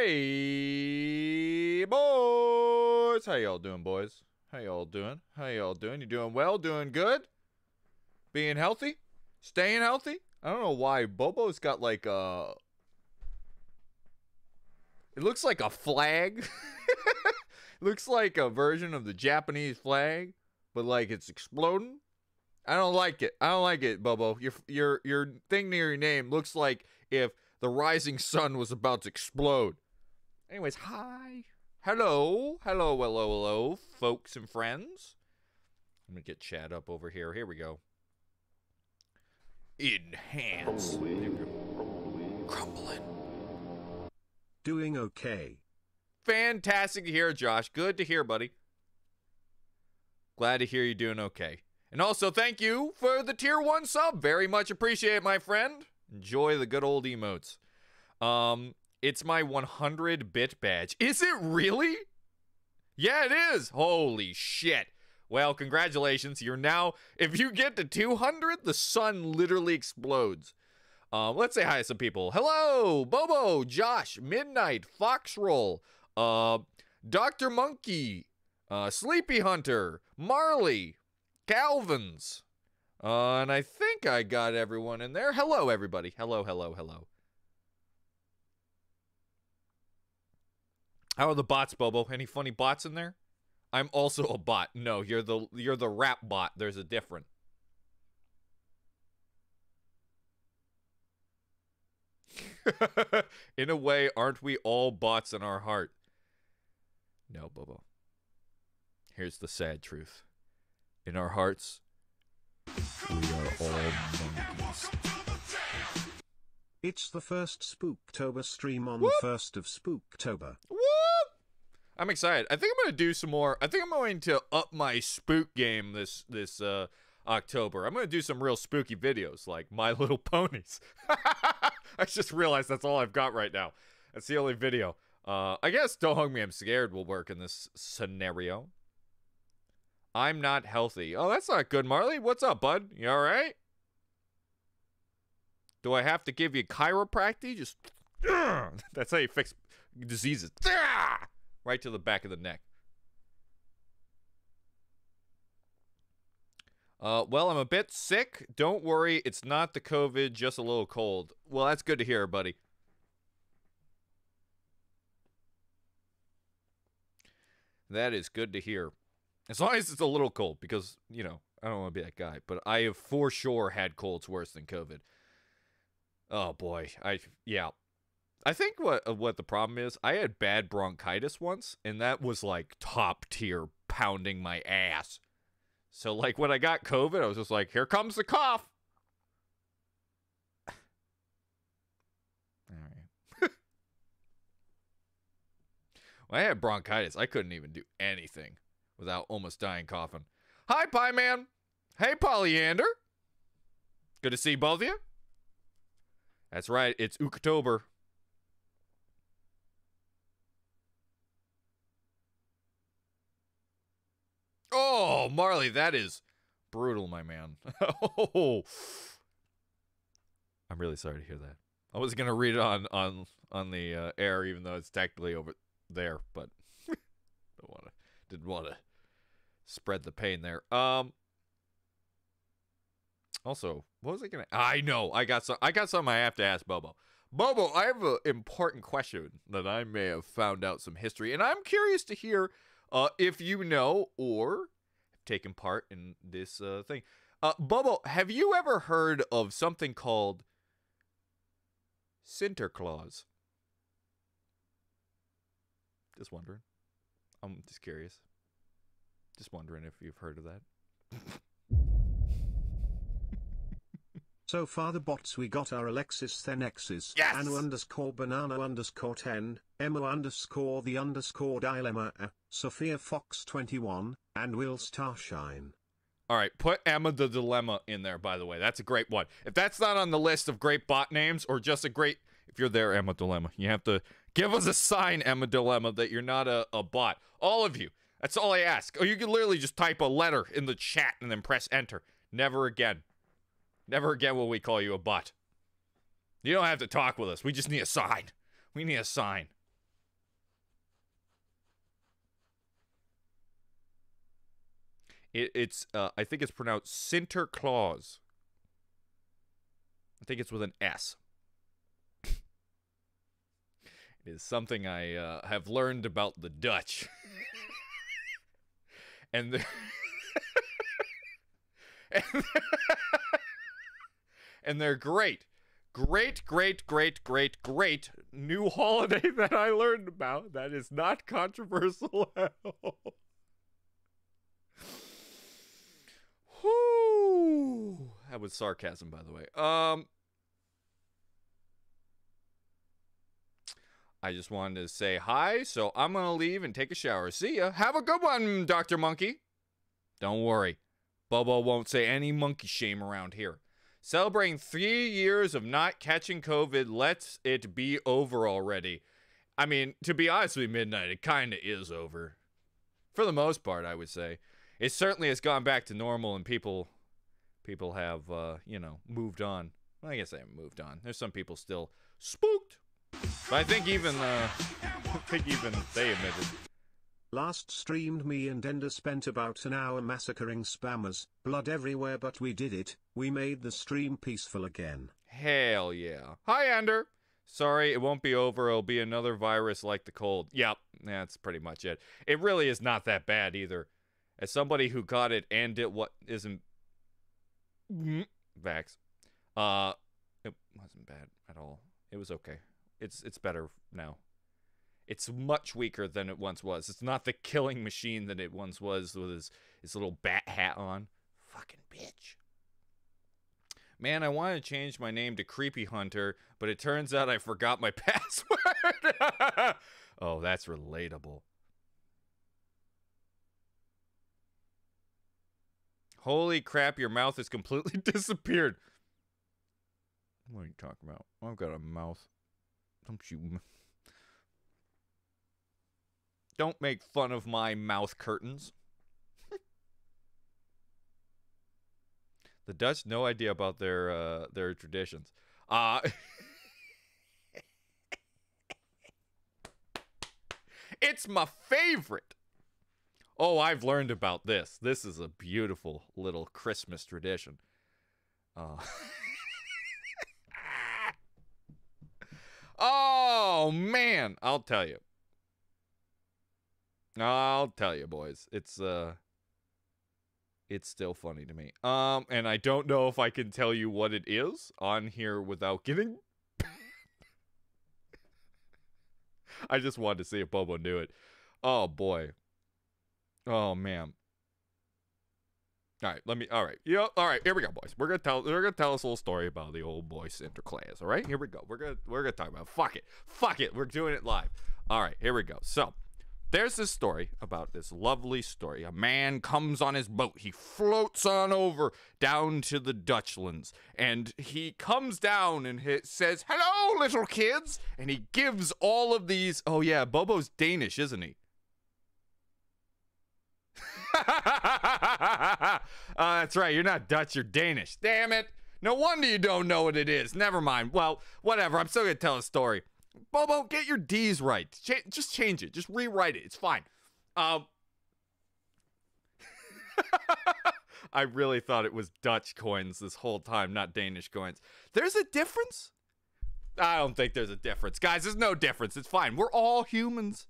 Hey, boys. How y'all doing, boys? How y'all doing? How y'all doing? You doing well? Doing good? Being healthy? Staying healthy? I don't know why Bobo's got like a. It looks like a flag. looks like a version of the Japanese flag, but like it's exploding. I don't like it. I don't like it, Bobo. Your your your thing near your name looks like if the rising sun was about to explode. Anyways, hi. Hello. Hello, hello, hello, folks and friends. Let me get chat up over here. Here we go. Enhance. There. Crumbling. Doing okay. Fantastic to hear, Josh. Good to hear, buddy. Glad to hear you doing okay. And also, thank you for the tier one sub. Very much appreciate, it, my friend. Enjoy the good old emotes. Um, it's my 100 bit badge. Is it really? Yeah, it is. Holy shit. Well, congratulations. You're now, if you get to 200, the sun literally explodes. Um, let's say hi to some people. Hello, Bobo, Josh, Midnight, Foxroll, uh, Dr. Monkey, uh, Sleepy Hunter, Marley, Calvin's. Uh, and I think I got everyone in there. Hello, everybody. Hello, hello, hello. How are the bots, Bobo? Any funny bots in there? I'm also a bot. No, you're the you're the rap bot. There's a different. in a way, aren't we all bots in our heart? No, Bobo. Here's the sad truth. In our hearts, we are all monkeys. It's the first Spooktober stream on Whoop. the 1st of Spooktober. Whoop! I'm excited. I think I'm gonna do some more. I think I'm going to up my spook game this this uh, October. I'm gonna do some real spooky videos like My Little Ponies. I just realized that's all I've got right now. That's the only video. Uh, I guess Don't Hug Me, I'm Scared will work in this scenario. I'm not healthy. Oh, that's not good, Marley. What's up, bud? You all right? Do I have to give you chiropractic? Just that's how you fix diseases. Right to the back of the neck. Uh, well, I'm a bit sick. Don't worry, it's not the COVID, just a little cold. Well, that's good to hear, buddy. That is good to hear. As long as it's a little cold, because, you know, I don't want to be that guy, but I have for sure had colds worse than COVID. Oh boy, I yeah. I think what uh, what the problem is, I had bad bronchitis once, and that was like top tier pounding my ass. So like when I got COVID, I was just like, here comes the cough. When I had bronchitis, I couldn't even do anything without almost dying coughing. Hi, Pie Man. Hey, Polyander. Good to see both of you. That's right, it's October. Oh, Marley, that is brutal, my man. oh. I'm really sorry to hear that. I was gonna read it on on on the uh, air, even though it's technically over there, but don't want to, didn't want to spread the pain there. Um. Also, what was I gonna? I know. I got some. I got something I have to ask Bobo. Bobo, I have an important question that I may have found out some history, and I'm curious to hear uh, if you know or have taken part in this uh, thing. Uh, Bobo, have you ever heard of something called Sinterklaas? Just wondering. I'm just curious. Just wondering if you've heard of that. So far the bots we got are Alexis then X's, Yes! Anu underscore banana underscore 10, Emma underscore the underscore dilemma, uh, Sophia Fox 21, and Will Starshine. All right, put Emma the Dilemma in there, by the way. That's a great one. If that's not on the list of great bot names or just a great, if you're there, Emma Dilemma, you have to give us a sign, Emma Dilemma, that you're not a, a bot. All of you. That's all I ask. Or you can literally just type a letter in the chat and then press enter. Never again. Never again will we call you a butt. You don't have to talk with us. We just need a sign. We need a sign. It, it's uh, I think it's pronounced Sinterklaas. I think it's with an S. it is something I uh, have learned about the Dutch. and the and and they're great. Great, great, great, great, great new holiday that I learned about that is not controversial at all. Whoo! That was sarcasm, by the way. Um, I just wanted to say hi, so I'm gonna leave and take a shower. See ya. Have a good one, Dr. Monkey. Don't worry. Bobo won't say any monkey shame around here. Celebrating three years of not catching COVID, let's it be over already. I mean, to be honest with you, Midnight, it kind of is over. For the most part, I would say. It certainly has gone back to normal and people people have, uh, you know, moved on. Well, I guess they haven't moved on. There's some people still spooked. But I think even, uh, I think even they admitted Last streamed me and Ender spent about an hour massacring spammers, blood everywhere but we did it, we made the stream peaceful again. Hell yeah. Hi, Ender. Sorry, it won't be over. It'll be another virus like the cold. Yep, that's pretty much it. It really is not that bad either. As somebody who got it and it what isn't vax, uh, it wasn't bad at all. It was okay. It's it's better now. It's much weaker than it once was. It's not the killing machine that it once was with his, his little bat hat on. Fucking bitch. Man, I want to change my name to Creepy Hunter, but it turns out I forgot my password. oh, that's relatable. Holy crap, your mouth has completely disappeared. What are you talking about? I've got a mouth. Don't you. Don't make fun of my mouth curtains. the Dutch no idea about their uh, their traditions. Uh It's my favorite. Oh, I've learned about this. This is a beautiful little Christmas tradition. Uh Oh man, I'll tell you. I'll tell you, boys. It's uh it's still funny to me. Um and I don't know if I can tell you what it is on here without getting I just wanted to see if Bobo knew it. Oh boy. Oh man. All right, let me. All right, yeah. All right, here we go, boys. We're gonna tell. We're gonna tell us a little story about the old boy Sinterklaas. All right, here we go. We're gonna. We're gonna talk about. It. Fuck it. Fuck it. We're doing it live. All right, here we go. So, there's this story about this lovely story. A man comes on his boat. He floats on over down to the Dutchlands, and he comes down and he says, "Hello, little kids," and he gives all of these. Oh yeah, Bobo's Danish, isn't he? uh, that's right. You're not Dutch. You're Danish. Damn it. No wonder you don't know what it is. Never mind. Well, whatever. I'm still going to tell a story. Bobo, get your D's right. Ch- just change it. Just rewrite it. It's fine. Um, I really thought it was Dutch coins this whole time, not Danish coins. There's a difference? I don't think there's a difference. Guys, there's no difference. It's fine. We're all humans.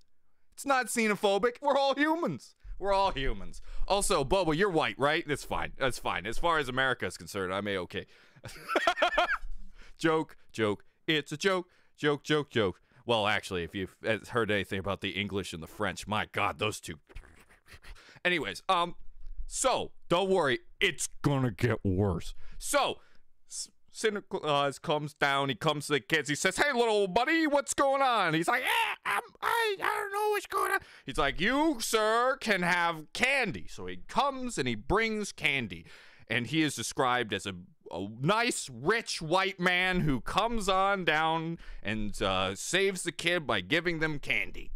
It's not xenophobic. We're all humans. We're all humans. Also, Bobo, you're white, right? That's fine. That's fine. As far as America is concerned, I'm a okay. joke, joke. It's a joke, joke, joke, joke. Well, actually, if you've heard anything about the English and the French, my God, those two. Anyways, um, so don't worry, it's gonna get worse. So, Santa Claus comes down. He comes to the kids. He says, "Hey, little buddy, what's going on?" He's like, "Yeah, I'm, I, I don't know what's going on." He's like, "You, sir, can have candy." So he comes and he brings candy, and he is described as a, a nice, rich white man who comes on down and uh, saves the kid by giving them candy.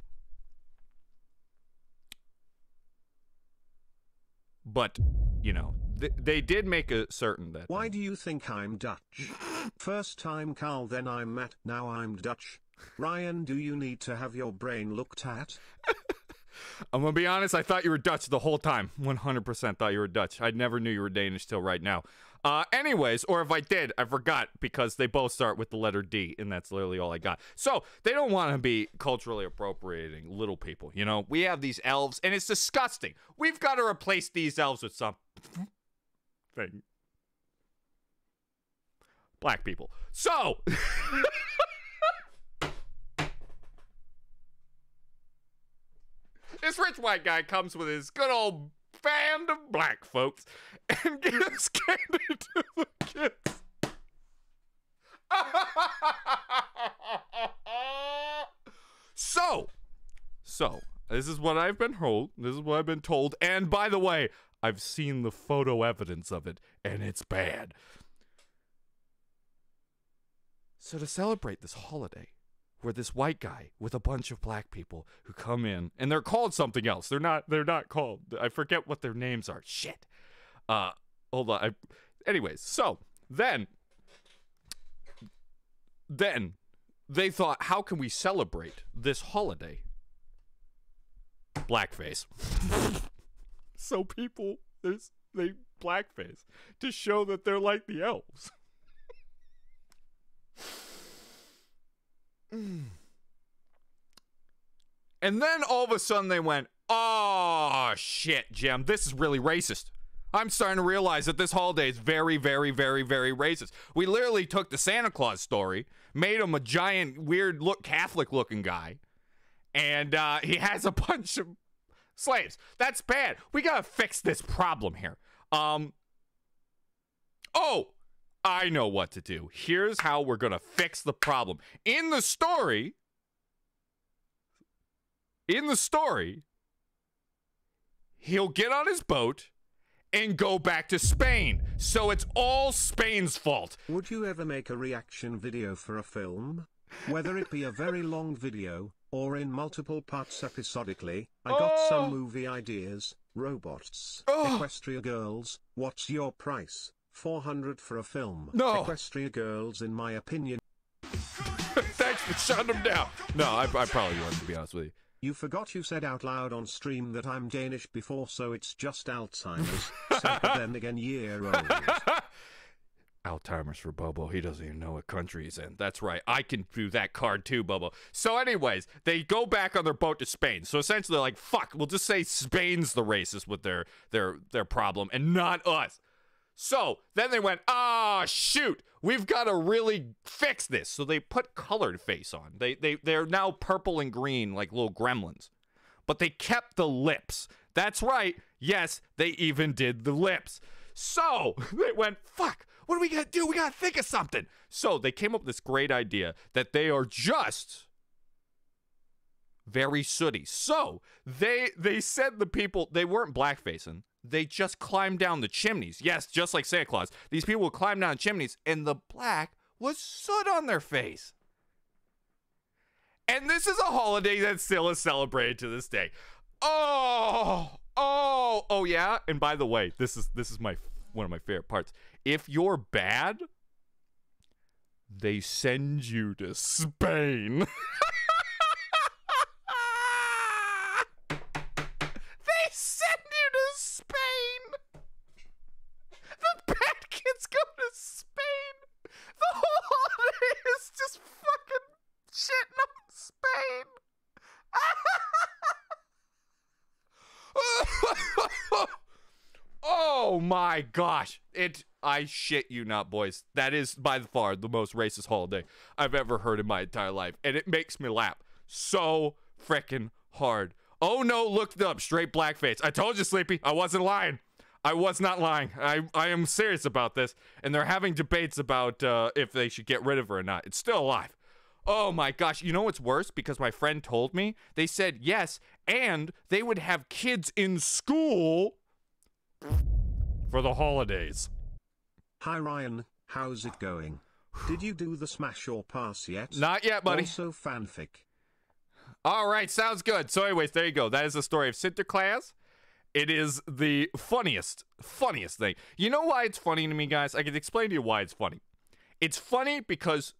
But you know, th- they did make a certain that. Why do you think I'm Dutch? First time Carl, then I'm Matt, now I'm Dutch. Ryan, do you need to have your brain looked at? I'm gonna be honest. I thought you were Dutch the whole time. 100% thought you were Dutch. I never knew you were Danish till right now. Uh, anyways, or if I did, I forgot because they both start with the letter D, and that's literally all I got. So they don't want to be culturally appropriating little people. You know, we have these elves, and it's disgusting. We've got to replace these elves with something. Black people. So. this rich white guy comes with his good old band of black folks and gives candy to the kids. so, so this is what I've been told. This is what I've been told. And by the way, I've seen the photo evidence of it, and it's bad. So to celebrate this holiday, where this white guy with a bunch of black people who come in and they're called something else. They're not they're not called I forget what their names are. Shit. Uh hold on. I, anyways, so then then they thought how can we celebrate this holiday? Blackface. so people there's they blackface to show that they're like the elves. And then all of a sudden they went, oh shit, Jim, this is really racist. I'm starting to realize that this holiday is very, very, very, very racist. We literally took the Santa Claus story, made him a giant, weird look Catholic looking guy, and uh, he has a bunch of slaves. That's bad. We gotta fix this problem here. Um. Oh, I know what to do. Here's how we're gonna fix the problem. In the story, in the story, he'll get on his boat and go back to Spain. So it's all Spain's fault. Would you ever make a reaction video for a film? Whether it be a very long video, or in multiple parts episodically, I got Oh. some movie ideas. Robots, Oh. Equestria Girls, what's your price? 400 for a film. No. Equestria Girls, in my opinion, Thanks for shutting them down. No, I, I probably wouldn't, to be honest with you. You forgot you said out loud on stream that I'm Danish before, so it's just Alzheimer's. But then again, year old. Alzheimer's for Bobo. He doesn't even know what country he's in. That's right. I can do that card too, Bobo. So, anyways, they go back on their boat to Spain. So essentially, they're like, fuck, we'll just say Spain's the racist with their their their problem and not us. So then they went, ah, shoot, we've got to really fix this. So they put colored face on. They they they're now purple and green like little gremlins, but they kept the lips. That's right. Yes, they even did the lips. So they went, fuck, what are we gonna do? We gotta think of something. So they came up with this great idea that they are just very sooty. So they they said the people they weren't blackfacing. They just climbed down the chimneys. Yes, just like Santa Claus. These people would climb down chimneys, and the black was soot on their face. And this is a holiday that still is celebrated to this day. Oh, oh, oh yeah. And by the way, this is this is my one of my favorite parts. If you're bad, they send you to Spain. they send you to Spain. The bad kids go to Spain. The whole holiday is just fucking shitting oh my gosh. It I shit you not, boys. That is by the far the most racist holiday I've ever heard in my entire life. And it makes me laugh so freaking hard. Oh no, looked up, straight blackface. I told you, Sleepy, I wasn't lying. I was not lying. I, I am serious about this. And they're having debates about uh, if they should get rid of her or not. It's still alive. Oh my gosh. You know what's worse? Because my friend told me, they said yes, and they would have kids in school for the holidays. Hi Ryan, how's it going? Did you do the smash or pass yet? Not yet, buddy. Also fanfic. All right, sounds good. So, anyways, there you go. That is the story of Sinterklaas. It is the funniest, funniest thing. You know why it's funny to me, guys? I can explain to you why it's funny. It's funny because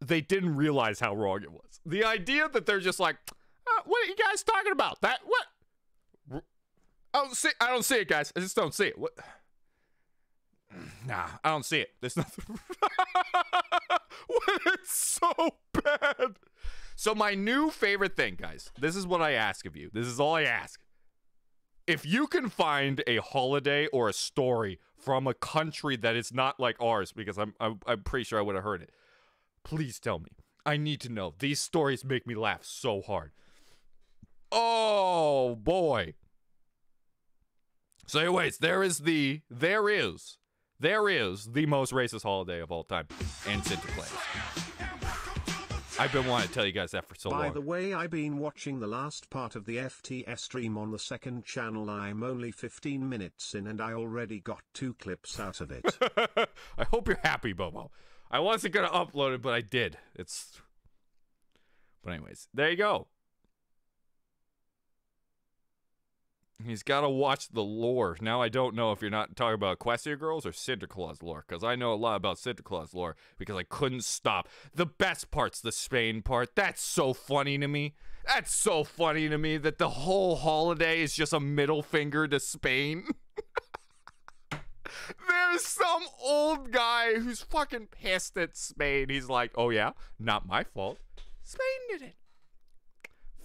they didn't realize how wrong it was. The idea that they're just like, "Uh, What are you guys talking about? That what? I don't see. I don't see it, guys. I just don't see it. What? Nah, I don't see it. There's nothing. It's so bad. So my new favorite thing, guys. This is what I ask of you. This is all I ask. If you can find a holiday or a story from a country that is not like ours, because I'm I'm, I'm pretty sure I would have heard it. Please tell me. I need to know. These stories make me laugh so hard. Oh boy. So, anyways, there is the there is there is the most racist holiday of all time, and Sinterklaas. I've been wanting to tell you guys that for so By long. By the way, I've been watching the last part of the FTS stream on the second channel. I'm only 15 minutes in and I already got two clips out of it. I hope you're happy, Bobo. I wasn't gonna upload it, but I did. It's. But anyways, there you go. He's got to watch the lore. Now I don't know if you're not talking about Equestria Girls or Santa Claus lore, because I know a lot about Santa Claus lore because I couldn't stop. The best part's the Spain part. That's so funny to me. That's so funny to me that the whole holiday is just a middle finger to Spain. There's some old guy who's fucking pissed at Spain. He's like, oh yeah, not my fault. Spain did it.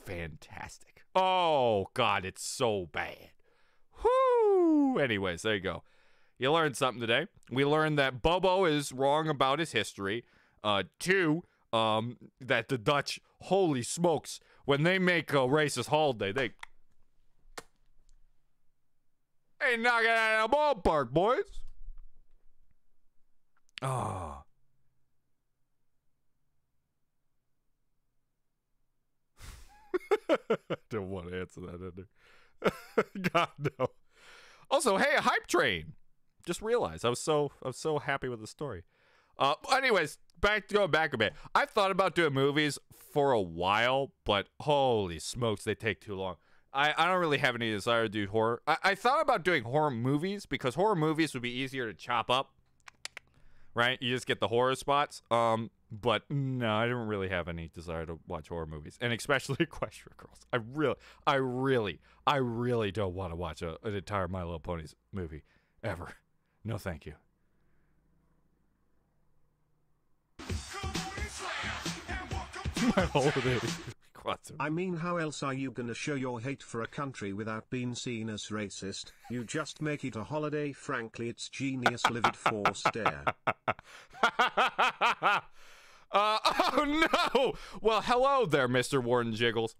Fantastic. Oh god, it's so bad. Whoo! Anyways, there you go. You learned something today. We learned that Bobo is wrong about his history. Uh, two, um, that the Dutch, holy smokes, when they make a racist holiday, they ain't knocking out of the ballpark, boys. Oh. Don't want to answer that, either. God no. Also, hey, a hype train. Just realized I was so I was so happy with the story. Uh, anyways, back to going back a bit. I've thought about doing movies for a while, but holy smokes, they take too long. I, I don't really have any desire to do horror. I, I thought about doing horror movies because horror movies would be easier to chop up. Right? You just get the horror spots. Um, but no, I don't really have any desire to watch horror movies, and especially Equestria Girls. I really, I really, I really don't want to watch a, an entire My Little Ponies movie ever. No, thank you. My holiday. Quantum. I mean, how else are you gonna show your hate for a country without being seen as racist? You just make it a holiday. Frankly, it's genius. Livid forced air. uh, oh no! Well, hello there, Mr. Warden Jiggles.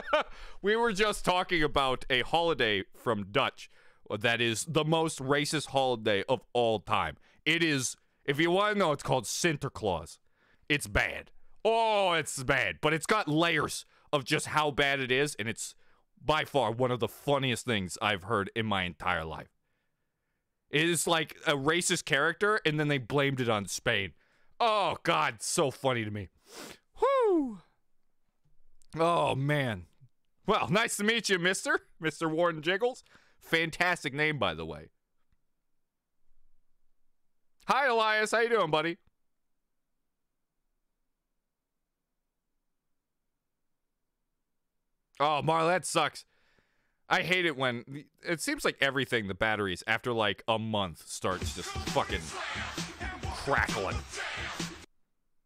we were just talking about a holiday from Dutch that is the most racist holiday of all time. It is, if you want to know, it's called Sinterklaas. It's bad. Oh, it's bad, but it's got layers of just how bad it is, and it's by far one of the funniest things I've heard in my entire life. It is like a racist character, and then they blamed it on Spain. Oh God, so funny to me. Whoo! Oh man. Well, nice to meet you, Mister Mister Warden Jiggles. Fantastic name, by the way. Hi, Elias. How you doing, buddy? Oh, Marla, that sucks. I hate it when it seems like everything the batteries after like a month starts just fucking crackling.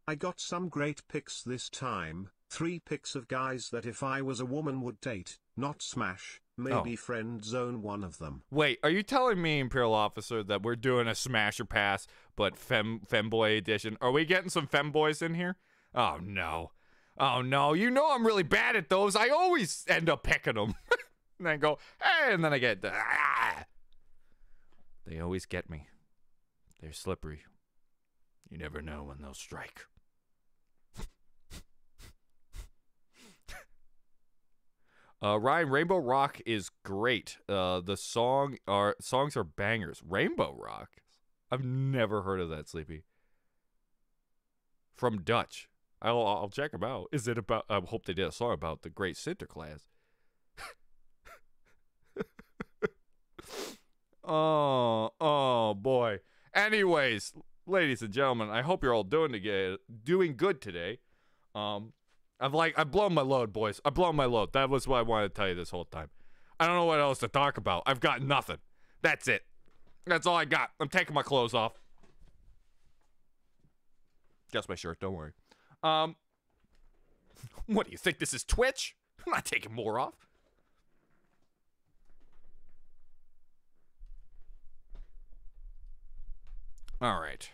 I got some great pics this time. Three pics of guys that if I was a woman would date, not smash, maybe Oh. friend zone one of them. Wait, are you telling me, Imperial Officer, that we're doing a smasher pass, but fem femboy edition? Are we getting some femboys in here? Oh no, oh no! You know I'm really bad at those. I always end up picking them, and then go, hey, and then I get, ah. They always get me. They're slippery. You never know when they'll strike. Uh, Ryan, Rainbow Rock is great. Uh, the song are songs are bangers. Rainbow Rock. I've never heard of that, Sleepy. From Dutch. I'll I'll check them out. Is it about? I hope they did a song about the Great Sinterklaas. oh oh boy. Anyways, ladies and gentlemen, I hope you're all doing to doing good today. Um, I've like I've blown my load, boys. I've blown my load. That was what I wanted to tell you this whole time. I don't know what else to talk about. I've got nothing. That's it. That's all I got. I'm taking my clothes off. Just my shirt, don't worry. Um What do you think this is Twitch? I'm not taking more off. All right.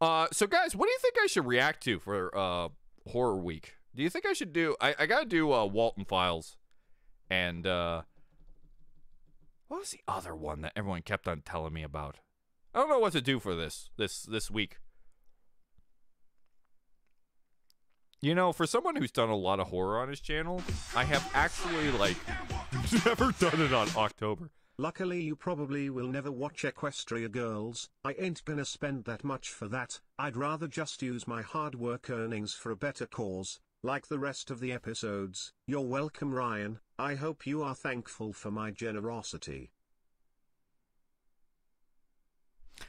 Uh, so guys, what do you think I should react to for uh horror week? Do you think I should do? I I gotta do uh Walten Files, and uh, what was the other one that everyone kept on telling me about? I don't know what to do for this this this week. You know, for someone who's done a lot of horror on his channel, I have actually like never done it on October. Luckily you probably will never watch Equestria Girls, I ain't gonna spend that much for that, I'd rather just use my hard work earnings for a better cause, like the rest of the episodes. You're welcome Ryan, I hope you are thankful for my generosity.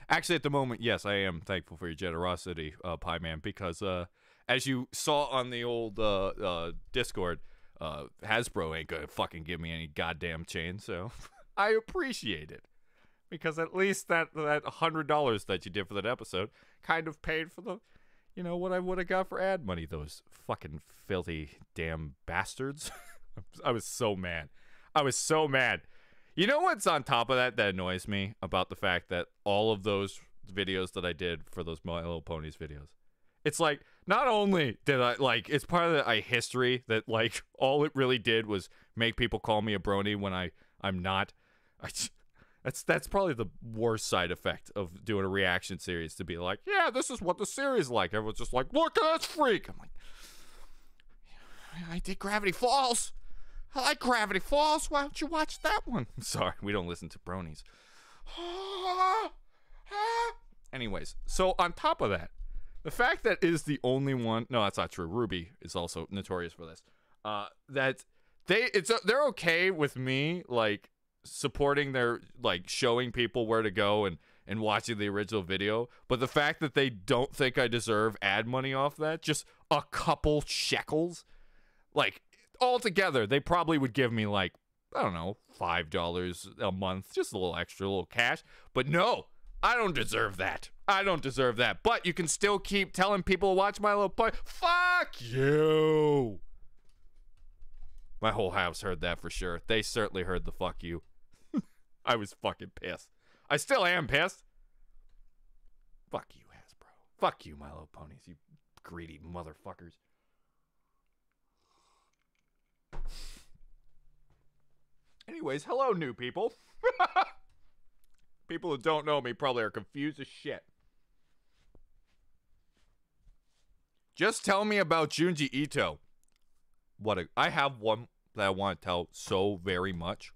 Actually, at the moment, yes, I am thankful for your generosity, uh, Pie Man, because uh, as you saw on the old uh, uh, Discord, uh, Hasbro ain't gonna fucking give me any goddamn chain, so I appreciate it because at least that that hundred dollars that you did for that episode kind of paid for the, you know, what I would have got for ad money. Those fucking filthy damn bastards. I was so mad. I was so mad. You know what's on top of that that annoys me about the fact that all of those videos that I did for those My Little Ponies videos, it's like not only did I like it's part of the I history that like all it really did was make people call me a brony when I I'm not. I, that's that's probably the worst side effect of doing a reaction series to be like, yeah, this is what the series like. Everyone's just like, look at this freak. I'm like, I did Gravity Falls. I like Gravity Falls. Why don't you watch that one? Sorry, we don't listen to bronies. Ah, ah. Anyways, so on top of that, the fact that is the only one. No, that's not true. Ruby is also notorious for this. Uh, that they it's uh, they're okay with me like supporting their like showing people where to go and and watching the original video, but the fact that they don't think I deserve ad money off that, just a couple shekels, like altogether, they probably would give me like I don't know five dollars a month, just a little extra, a little cash. But no, I don't deserve that. I don't deserve that. But you can still keep telling people to watch my little pony. Fuck you. My whole house heard that for sure. They certainly heard the fuck you. I was fucking pissed. I still am pissed. Fuck you, Hasbro. Fuck you, My Little Ponies, you greedy motherfuckers. Anyways, hello, new people. people who don't know me probably are confused as shit. Just tell me about Junji Ito. What a, I have one that I want to tell so very much.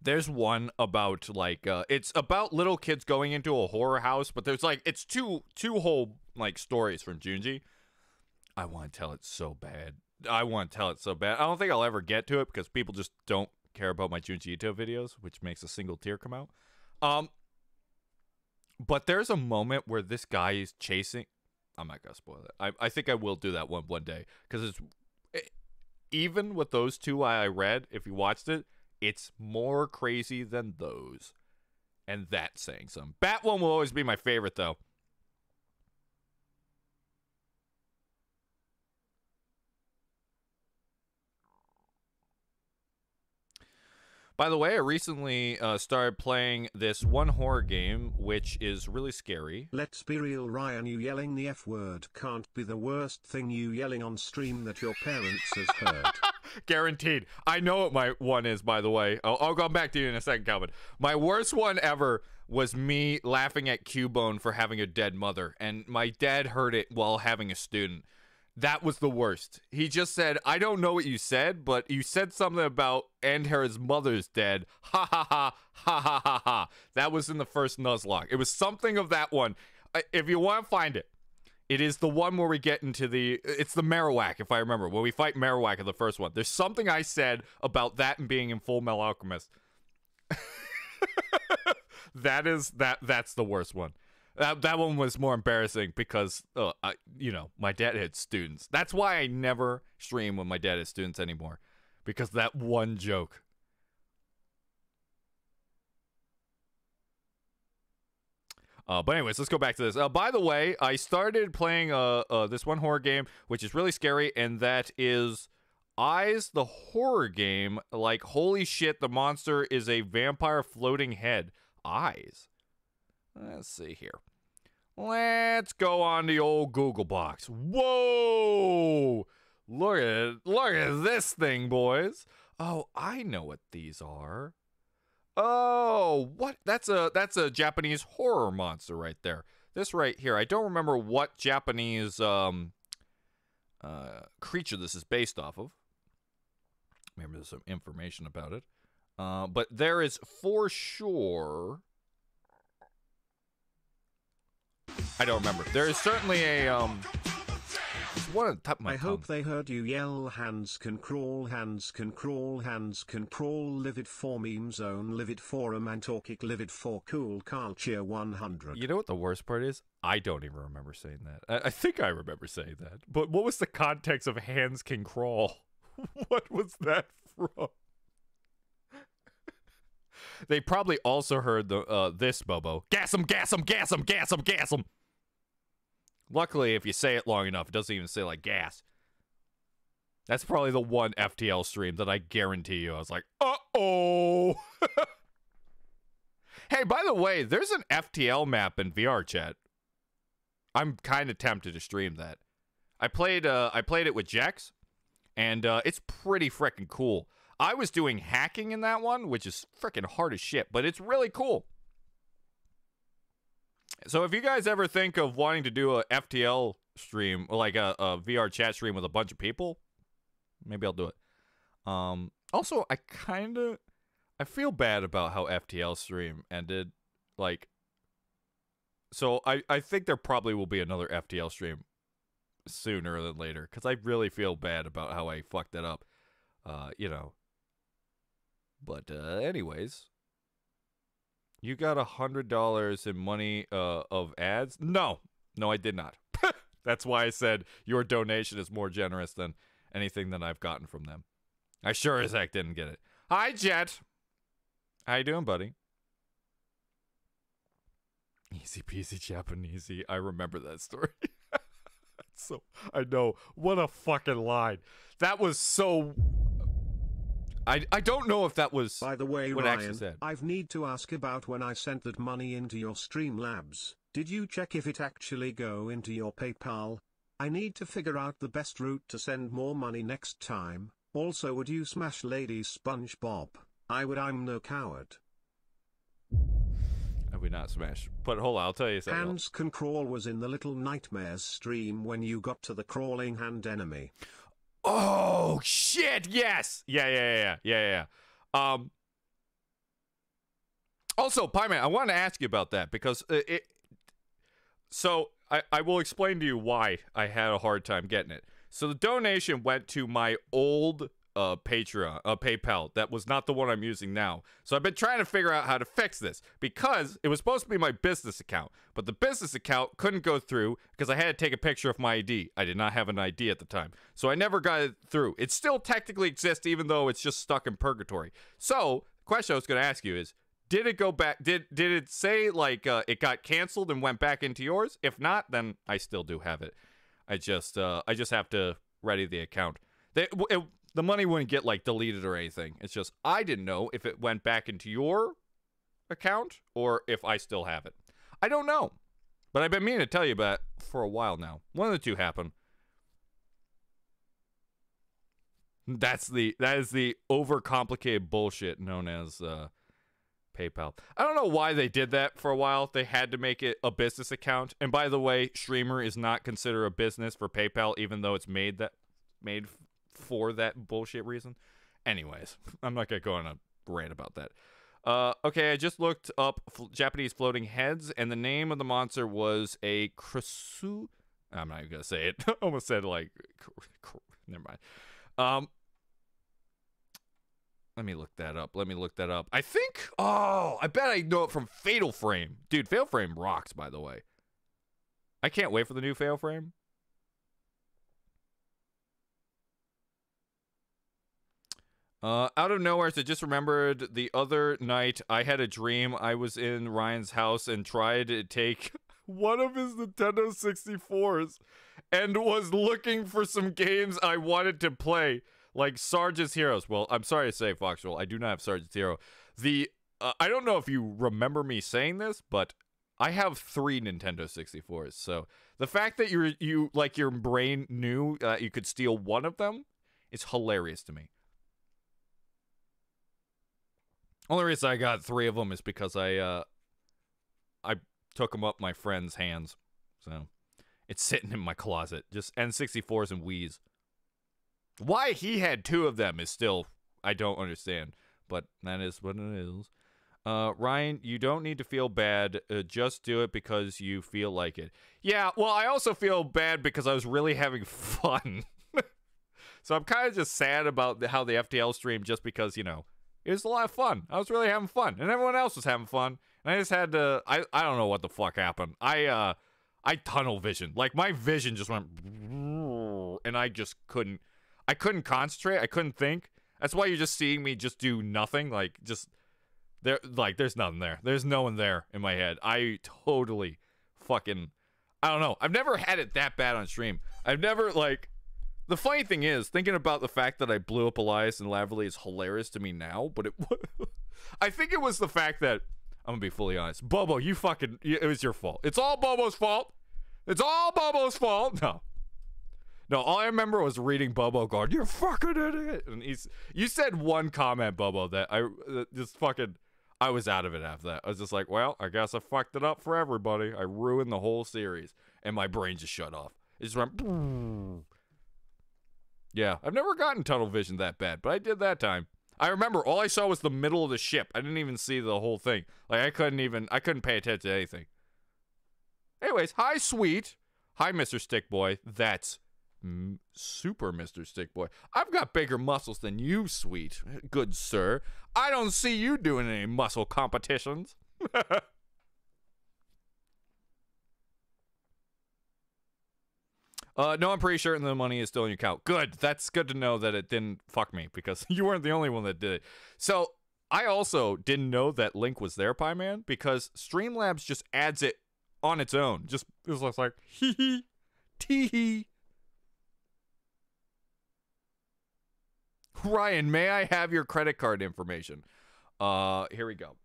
There's one about like uh, it's about little kids going into a horror house, but there's like it's two two whole like stories from Junji. I want to tell it so bad. I want to tell it so bad. I don't think I'll ever get to it because people just don't care about my Junji Ito videos, which makes a single tear come out. Um, but there's a moment where this guy is chasing. I'm not gonna spoil it. I I think I will do that one one day because it's it, even with those two I read. If you watched it, it's more crazy than those, and that's saying some. Bat one will always be my favorite though. By the way, I recently uh, started playing this one horror game, which is really scary. Let's be real Ryan you yelling the F word can't be the worst thing you yelling on stream that your parents has heard. Guaranteed. I know what my one is, by the way. I'll, I'll go back to you in a second, Calvin. My worst one ever was me laughing at Cubone for having a dead mother, and my dad heard it while having a student. That was the worst. He just said, I don't know what you said, but you said something about and her mother's dead. Ha ha ha ha ha ha ha. That was in the first Nuzlocke. It was something of that one. If you want to find it, it is the one where we get into the. It's the Marowak, if I remember, when we fight Marowak in the first one. There's something I said about that and being in Full Metal Alchemist. that is that. That's the worst one. That that one was more embarrassing because uh, I, you know, my dad had students. That's why I never stream when my dad has students anymore, because that one joke. Uh, but anyways, let's go back to this. Uh, by the way, I started playing uh, uh, this one horror game, which is really scary, and that is Eyes, the horror game. Like, holy shit, the monster is a vampire floating head. Eyes. Let's see here. Let's go on the old Google box. Whoa! Look at. Look at this thing, boys. Oh, I know what these are. Oh, what? That's a that's a Japanese horror monster right there. This right here. I don't remember what Japanese um uh creature this is based off of. Maybe there's some information about it. Uh, but there is for sure I don't remember. There is certainly a um. One on top of my I tongue. hope they heard you yell hands can crawl, hands can crawl, hands can crawl, livid for meme zone, livid for romantic, livid for cool culture 100. You know what the worst part is? I don't even remember saying that. I, I think I remember saying that. But what was the context of hands can crawl? what was that from? they probably also heard the uh, this Bobo. Gas 'em, gas 'em, gas 'em, gas 'em, gas 'em. Luckily, if you say it long enough, it doesn't even say like gas. That's probably the one FTL stream that I guarantee you. I was like, uh oh. hey, by the way, there's an FTL map in VR chat. I'm kind of tempted to stream that. I played uh I played it with Jex, and uh, it's pretty freaking cool. I was doing hacking in that one, which is freaking hard as shit, but it's really cool. So if you guys ever think of wanting to do a FTL stream, like a, a VR chat stream with a bunch of people, maybe I'll do it. Um, also, I kind of I feel bad about how FTL stream ended. Like, so I I think there probably will be another FTL stream sooner than later because I really feel bad about how I fucked that up. Uh, you know. But uh, anyways, you got a hundred dollars in money uh, of ads? No, no, I did not. That's why I said your donation is more generous than anything that I've gotten from them. I sure as heck didn't get it. Hi, Jet. How you doing, buddy? Easy peasy Japanesey. I remember that story. so I know what a fucking line. That was so. I I don't know if that was By the way, what Ryan, said. I've need to ask about when I sent that money into your Streamlabs. Did you check if it actually go into your PayPal? I need to figure out the best route to send more money next time. Also, would you smash Lady SpongeBob? I would. I'm no coward. I would not smash. But hold on, I'll tell you something. Hands can crawl was in the Little Nightmares stream when you got to the crawling hand enemy. Oh shit! Yes. Yeah. Yeah. Yeah. Yeah. Yeah. Um. Also, Pie Man, I want to ask you about that because it. it so I I will explain to you why I had a hard time getting it. So the donation went to my old uh Patreon, uh PayPal. That was not the one I'm using now. So I've been trying to figure out how to fix this because it was supposed to be my business account, but the business account couldn't go through because I had to take a picture of my ID. I did not have an ID at the time. So I never got it through. It still technically exists even though it's just stuck in purgatory. So, the question I was going to ask you is did it go back did did it say like uh, it got canceled and went back into yours? If not, then I still do have it. I just uh I just have to ready the account. They, it, the money wouldn't get like deleted or anything. It's just I didn't know if it went back into your account or if I still have it. I don't know. But I've been meaning to tell you about for a while now. One of the two happened. That's the that is the overcomplicated bullshit known as uh, PayPal. I don't know why they did that for a while. They had to make it a business account. And by the way, streamer is not considered a business for PayPal, even though it's made that made for that bullshit reason. Anyways, I'm not gonna go on a rant about that. Uh, okay, I just looked up f- Japanese floating heads, and the name of the monster was a Krasue. I'm not even gonna say it. Almost said like, never mind. Um, let me look that up. Let me look that up. I think. Oh, I bet I know it from Fatal Frame, dude. Fatal Frame rocks, by the way. I can't wait for the new Fatal Frame. Uh, out of nowhere, so just remembered the other night I had a dream I was in Ryan's house and tried to take one of his Nintendo 64s and was looking for some games I wanted to play, like Sarge's Heroes. Well, I'm sorry to say, Foxwell, I do not have Sergeant's Hero. The uh, I don't know if you remember me saying this, but I have three Nintendo 64s. So the fact that you you like your brain knew uh, you could steal one of them is hilarious to me. Only reason I got three of them is because I uh I took them up my friend's hands. So it's sitting in my closet. Just N64s and Wii's. Why he had two of them is still I don't understand, but that is what it is. Uh, Ryan, you don't need to feel bad. Uh, just do it because you feel like it. Yeah, well, I also feel bad because I was really having fun. so I'm kind of just sad about the, how the FTL stream just because, you know, it was a lot of fun. I was really having fun, and everyone else was having fun. And I just had to. I I don't know what the fuck happened. I uh I tunnel vision. Like my vision just went, and I just couldn't. I couldn't concentrate. I couldn't think. That's why you're just seeing me just do nothing. Like just there. Like there's nothing there. There's no one there in my head. I totally fucking. I don't know. I've never had it that bad on stream. I've never like the funny thing is, thinking about the fact that I blew up Elias and Laverly is hilarious to me now, but it I think it was the fact that I'm gonna be fully honest. Bobo, you fucking it was your fault. It's all Bobo's fault. It's all Bobo's fault. No. No, all I remember was reading Bobo going, "You're fucking idiot," and he's. You said one comment, Bobo, that I uh, just fucking. I was out of it after that. I was just like, well, I guess I fucked it up for everybody. I ruined the whole series, and my brain just shut off. It just went. Yeah, I've never gotten tunnel vision that bad, but I did that time. I remember all I saw was the middle of the ship. I didn't even see the whole thing. Like I couldn't even I couldn't pay attention to anything. Anyways, hi sweet. Hi Mr. Stick Boy. That's m- super Mr. Stick Boy. I've got bigger muscles than you, sweet. Good sir. I don't see you doing any muscle competitions. Uh, no, I'm pretty sure the money is still in your account. Good. That's good to know that it didn't fuck me because you weren't the only one that did it. So I also didn't know that link was there, Pie Man, because Streamlabs just adds it on its own. Just it was like hee hee, tee hee. Ryan, may I have your credit card information? Uh, here we go.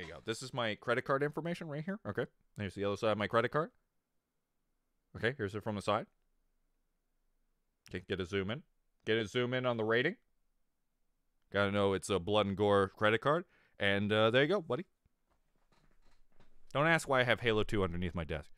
Here you go. This is my credit card information right here. Okay. Here's the other side of my credit card. Okay, here's it from the side. Okay, get a zoom in. Get a zoom in on the rating. Gotta know it's a blood and gore credit card. And uh, there you go, buddy. Don't ask why I have Halo 2 underneath my desk.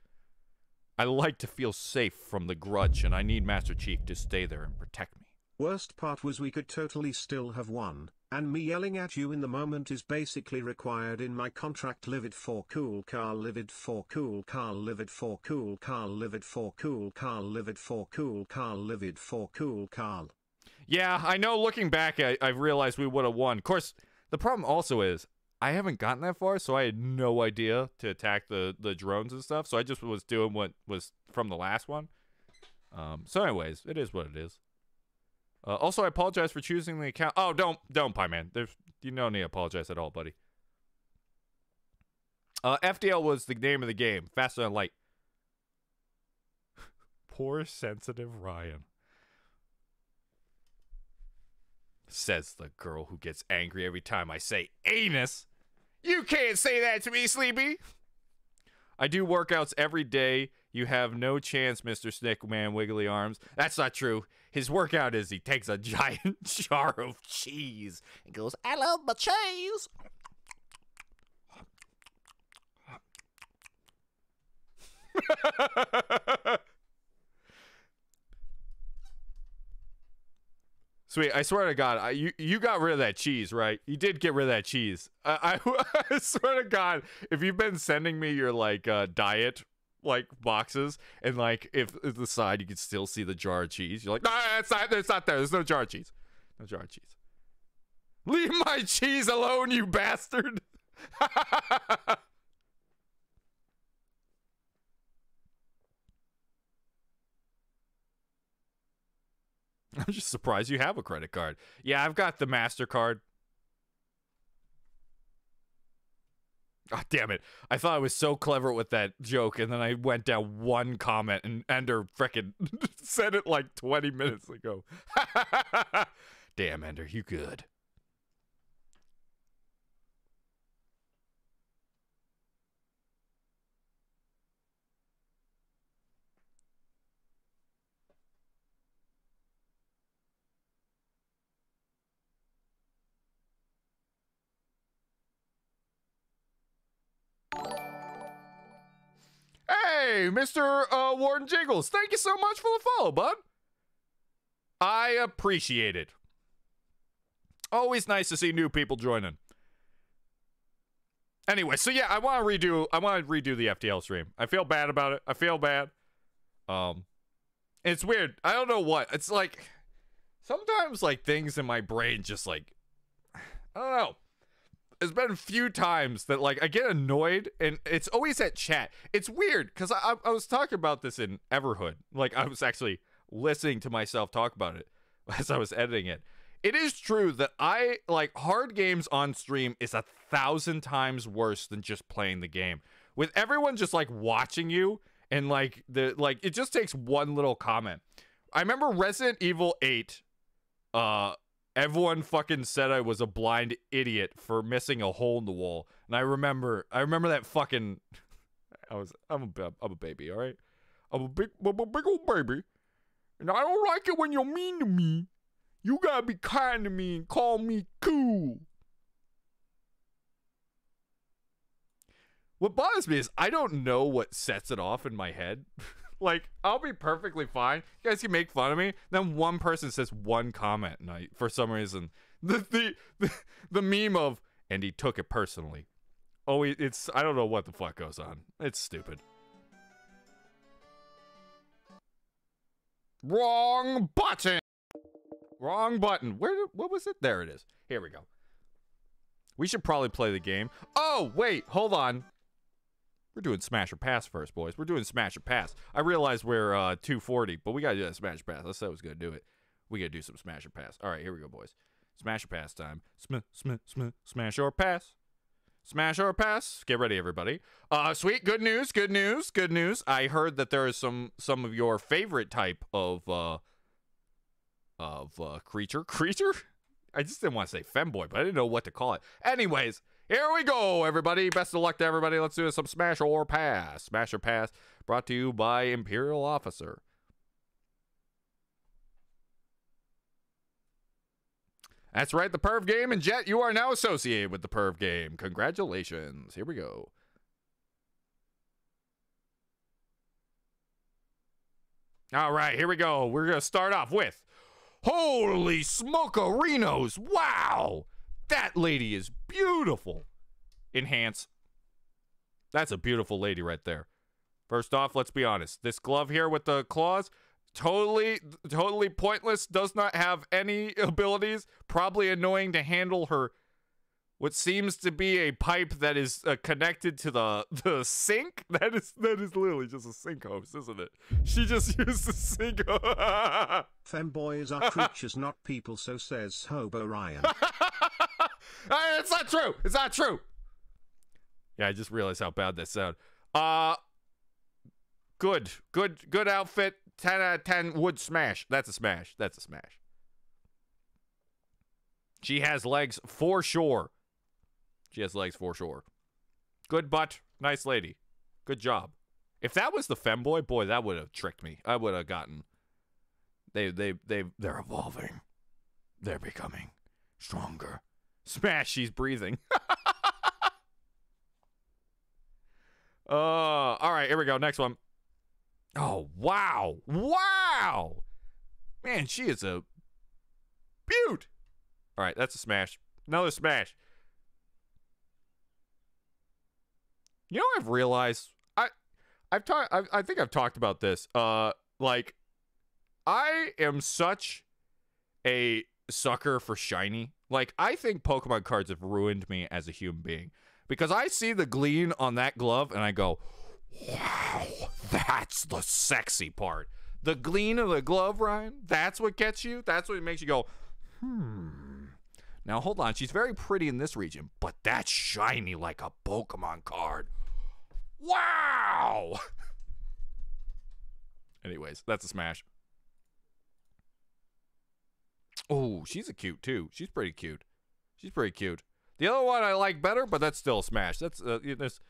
I like to feel safe from the grudge, and I need Master Chief to stay there and protect me. Worst part was we could totally still have won, and me yelling at you in the moment is basically required in my contract livid for cool Carl livid for cool Carl livid for cool Carl livid for cool Carl livid for cool Carl livid for cool Carl. Yeah, I know looking back, I, I've realized we would have won. Of course, the problem also is I haven't gotten that far, so I had no idea to attack the, the drones and stuff. So I just was doing what was from the last one. Um, so, anyways, it is what it is. Uh, also, I apologize for choosing the account. Oh, don't, don't, Pie Man. There's, you don't need to apologize at all, buddy. Uh, FTL was the name of the game. Faster than light. Poor sensitive Ryan. Says the girl who gets angry every time I say anus. You can't say that to me, Sleepy. I do workouts every day. You have no chance, Mr. Snickman Wiggly Arms. That's not true. His workout is he takes a giant jar of cheese and goes, I love my cheese. Sweet, I swear to God, I, you you got rid of that cheese, right? You did get rid of that cheese. I, I, I swear to God, if you've been sending me your like uh, diet like boxes, and like if, if the side you can still see the jar of cheese. You're like, no, it's not. It's not there. There's no jar of cheese. No jar of cheese. Leave my cheese alone, you bastard. I'm just surprised you have a credit card. Yeah, I've got the MasterCard. God damn it. I thought I was so clever with that joke, and then I went down one comment, and Ender frickin' said it like 20 minutes ago. damn, Ender, you good. Hey, Mr. Uh, Warden Jingles, thank you so much for the follow, bud. I appreciate it. Always nice to see new people joining. Anyway, so yeah, I want to redo. I want to redo the FTL stream. I feel bad about it. I feel bad. Um, it's weird. I don't know what. It's like sometimes like things in my brain just like I don't know there's been a few times that like I get annoyed and it's always at chat. It's weird because I, I was talking about this in Everhood. Like I was actually listening to myself talk about it as I was editing it. It is true that I like hard games on stream is a thousand times worse than just playing the game. With everyone just like watching you and like the like it just takes one little comment. I remember Resident Evil 8 uh everyone fucking said I was a blind idiot for missing a hole in the wall. And I remember, I remember that fucking. I was, I'm a, I'm a baby, all right. I'm a big, I'm a big old baby, and I don't like it when you're mean to me. You gotta be kind to me and call me cool. What bothers me is I don't know what sets it off in my head. Like, I'll be perfectly fine. You guys can make fun of me. Then one person says one comment, and I, for some reason, the the the, the meme of and he took it personally. Oh, it's I don't know what the fuck goes on. It's stupid. Wrong button. Wrong button. Where? What was it? There it is. Here we go. We should probably play the game. Oh, wait. Hold on. We're doing smash or pass first, boys. We're doing smash or pass. I realize we're uh, 240, but we gotta do that smash or pass. I said I was gonna do it. We gotta do some smash or pass. All right, here we go, boys. Smash or pass time. Sm sm sm smash or pass. Smash or pass. Get ready, everybody. Uh, sweet. Good news. Good news. Good news. I heard that there is some some of your favorite type of uh of uh creature. Creature. I just didn't want to say femboy, but I didn't know what to call it. Anyways, here we go, everybody. Best of luck to everybody. Let's do some Smash or Pass. Smash or Pass brought to you by Imperial Officer. That's right, the Perv game. And Jet, you are now associated with the Perv game. Congratulations. Here we go. All right, here we go. We're going to start off with Holy Smokerinos. Wow. That lady is beautiful. Enhance. That's a beautiful lady right there. First off, let's be honest. This glove here with the claws, totally, totally pointless. Does not have any abilities. Probably annoying to handle her. What seems to be a pipe that is uh, connected to the the sink. That is that is literally just a sink hose, isn't it? She just used the sink. Femboys are creatures, not people. So says Hobo Ryan. It's not true. It's not true. Yeah, I just realized how bad that sound. Uh good. Good good outfit. 10 out of 10 would smash. That's a smash. That's a smash. She has legs for sure. She has legs for sure. Good butt. Nice lady. Good job. If that was the femboy, boy, that would have tricked me. I would have gotten. They they they they're evolving. They're becoming stronger. Smash, she's breathing. uh, all right, here we go. Next one. Oh, wow. Wow. Man, she is a beaut. All right, that's a smash. Another smash. You know I've realized? I I've talked. I think I've talked about this. Uh, like, I am such a sucker for shiny. Like, I think Pokemon cards have ruined me as a human being because I see the gleam on that glove and I go, "Wow, that's the sexy part." The gleam of the glove, Ryan. That's what gets you. That's what makes you go, hmm. Now hold on. She's very pretty in this region, but that's shiny like a Pokemon card. Wow. Anyways, that's a smash. Oh, she's a cute too. She's pretty cute. She's pretty cute. The other one I like better, but that's still a smash. That's uh, this,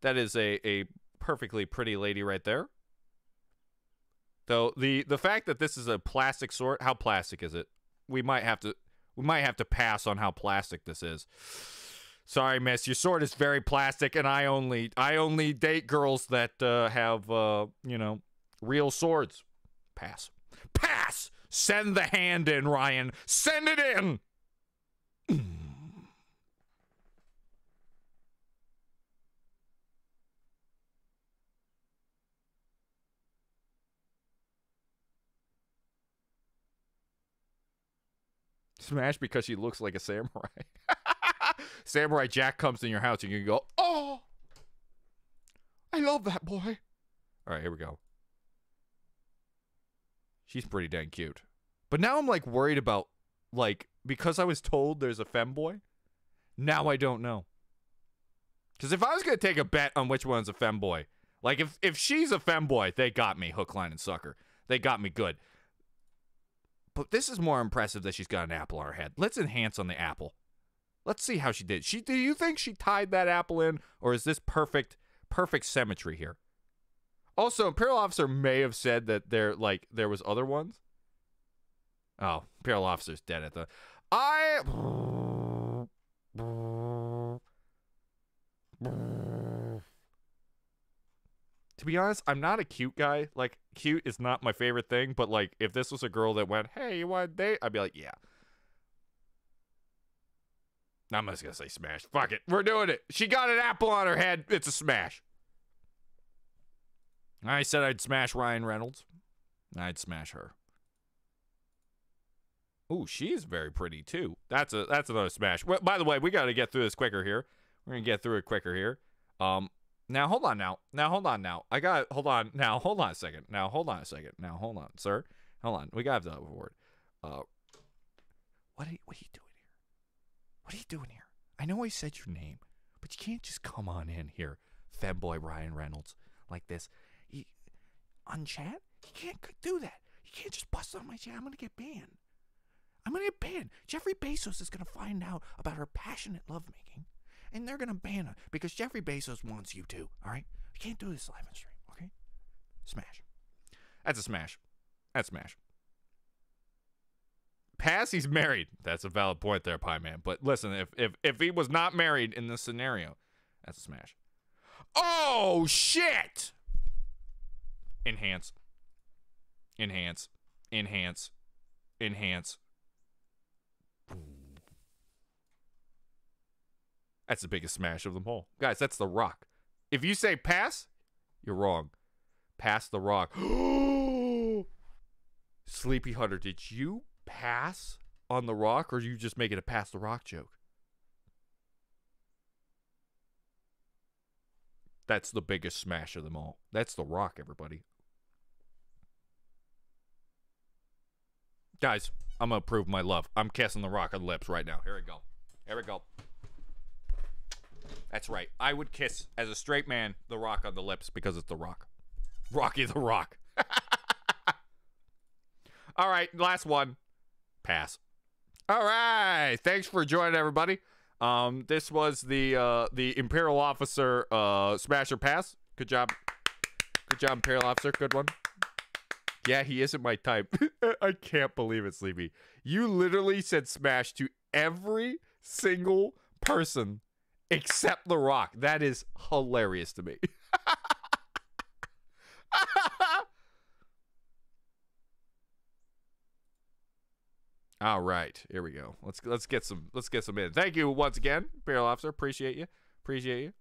that is a a perfectly pretty lady right there. Though the the fact that this is a plastic sword, how plastic is it? We might have to we might have to pass on how plastic this is. Sorry, miss. Your sword is very plastic, and I only I only date girls that uh, have uh, you know real swords. Pass. Pass. Send the hand in, Ryan. Send it in. Smash because she looks like a samurai. samurai Jack comes in your house and you go, oh, I love that boy. All right, here we go. She's pretty dang cute. But now I'm like worried about like because I was told there's a femboy. Now I don't know. Because if I was gonna take a bet on which one's a femboy, like if if she's a femboy, they got me hook, line, and sucker. They got me good. But this is more impressive that she's got an apple on her head. Let's enhance on the apple. Let's see how she did. She do you think she tied that apple in, or is this perfect perfect symmetry here? Also, Imperial Officer may have said that there like there was other ones. Oh, Imperial Officer's dead at the I to be honest, I'm not a cute guy. Like, cute is not my favorite thing, but like, if this was a girl that went, hey, you want to date? I'd be like, yeah. I'm just gonna say smash. Fuck it. We're doing it. She got an apple on her head. It's a smash. I said I'd smash Ryan Reynolds. I'd smash her. Ooh, she's very pretty too. That's a that's another smash. Well, by the way, we got to get through this quicker here. We're gonna get through it quicker here. Um, now hold on now. Now hold on now. I got hold on now. Hold on a second. Now hold on a second. Now hold on, sir. Hold on. We got the word. Uh, what are you, what are you doing here? What are you doing here? I know I said your name, but you can't just come on in here, femboy Ryan Reynolds, like this. You, on chat, you can't do that. You can't just bust on my chat. I'm gonna get banned. I'm gonna get banned. Jeffrey Bezos is gonna find out about her passionate lovemaking and they're gonna ban her because Jeffrey Bezos wants you to. All right, you can't do this live on stream. Okay, smash. That's a smash. That's smash. Pass. He's married. That's a valid point there, Pie Man. But listen, if if if he was not married in this scenario, that's a smash. Oh shit! Enhance. Enhance. Enhance. Enhance. That's the biggest smash of them all. Guys, that's the rock. If you say pass, you're wrong. Pass the rock. Sleepy Hunter, did you pass on the rock or are you just making a pass the rock joke? That's the biggest smash of them all. That's the rock, everybody. Guys, I'm going to prove my love. I'm kissing the rock on the lips right now. Here we go. Here we go. That's right. I would kiss, as a straight man, The Rock on the lips because it's The Rock. Rocky the Rock. All right, last one. Pass. All right. Thanks for joining, everybody. Um, this was the uh, the Imperial Officer uh, Smasher Pass. Good job. Good job, Imperial Officer. Good one. Yeah, he isn't my type. I can't believe it, Sleepy. You literally said smash to every single person except The Rock. That is hilarious to me. All right, here we go. Let's let's get some let's get some in. Thank you once again, Imperial Officer. Appreciate you. Appreciate you.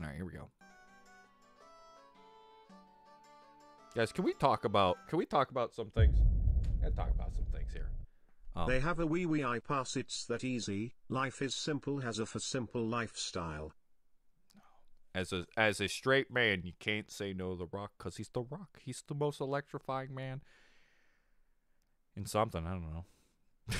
All right, here we go. Guys, can we talk about can we talk about some things? Gotta talk about some things here. Um, They have a wee wee I pass it's that easy, life is simple has a for simple lifestyle. as a as a straight man, you can't say no to the Rock because he's the Rock. He's the most electrifying man in something. I don't know. All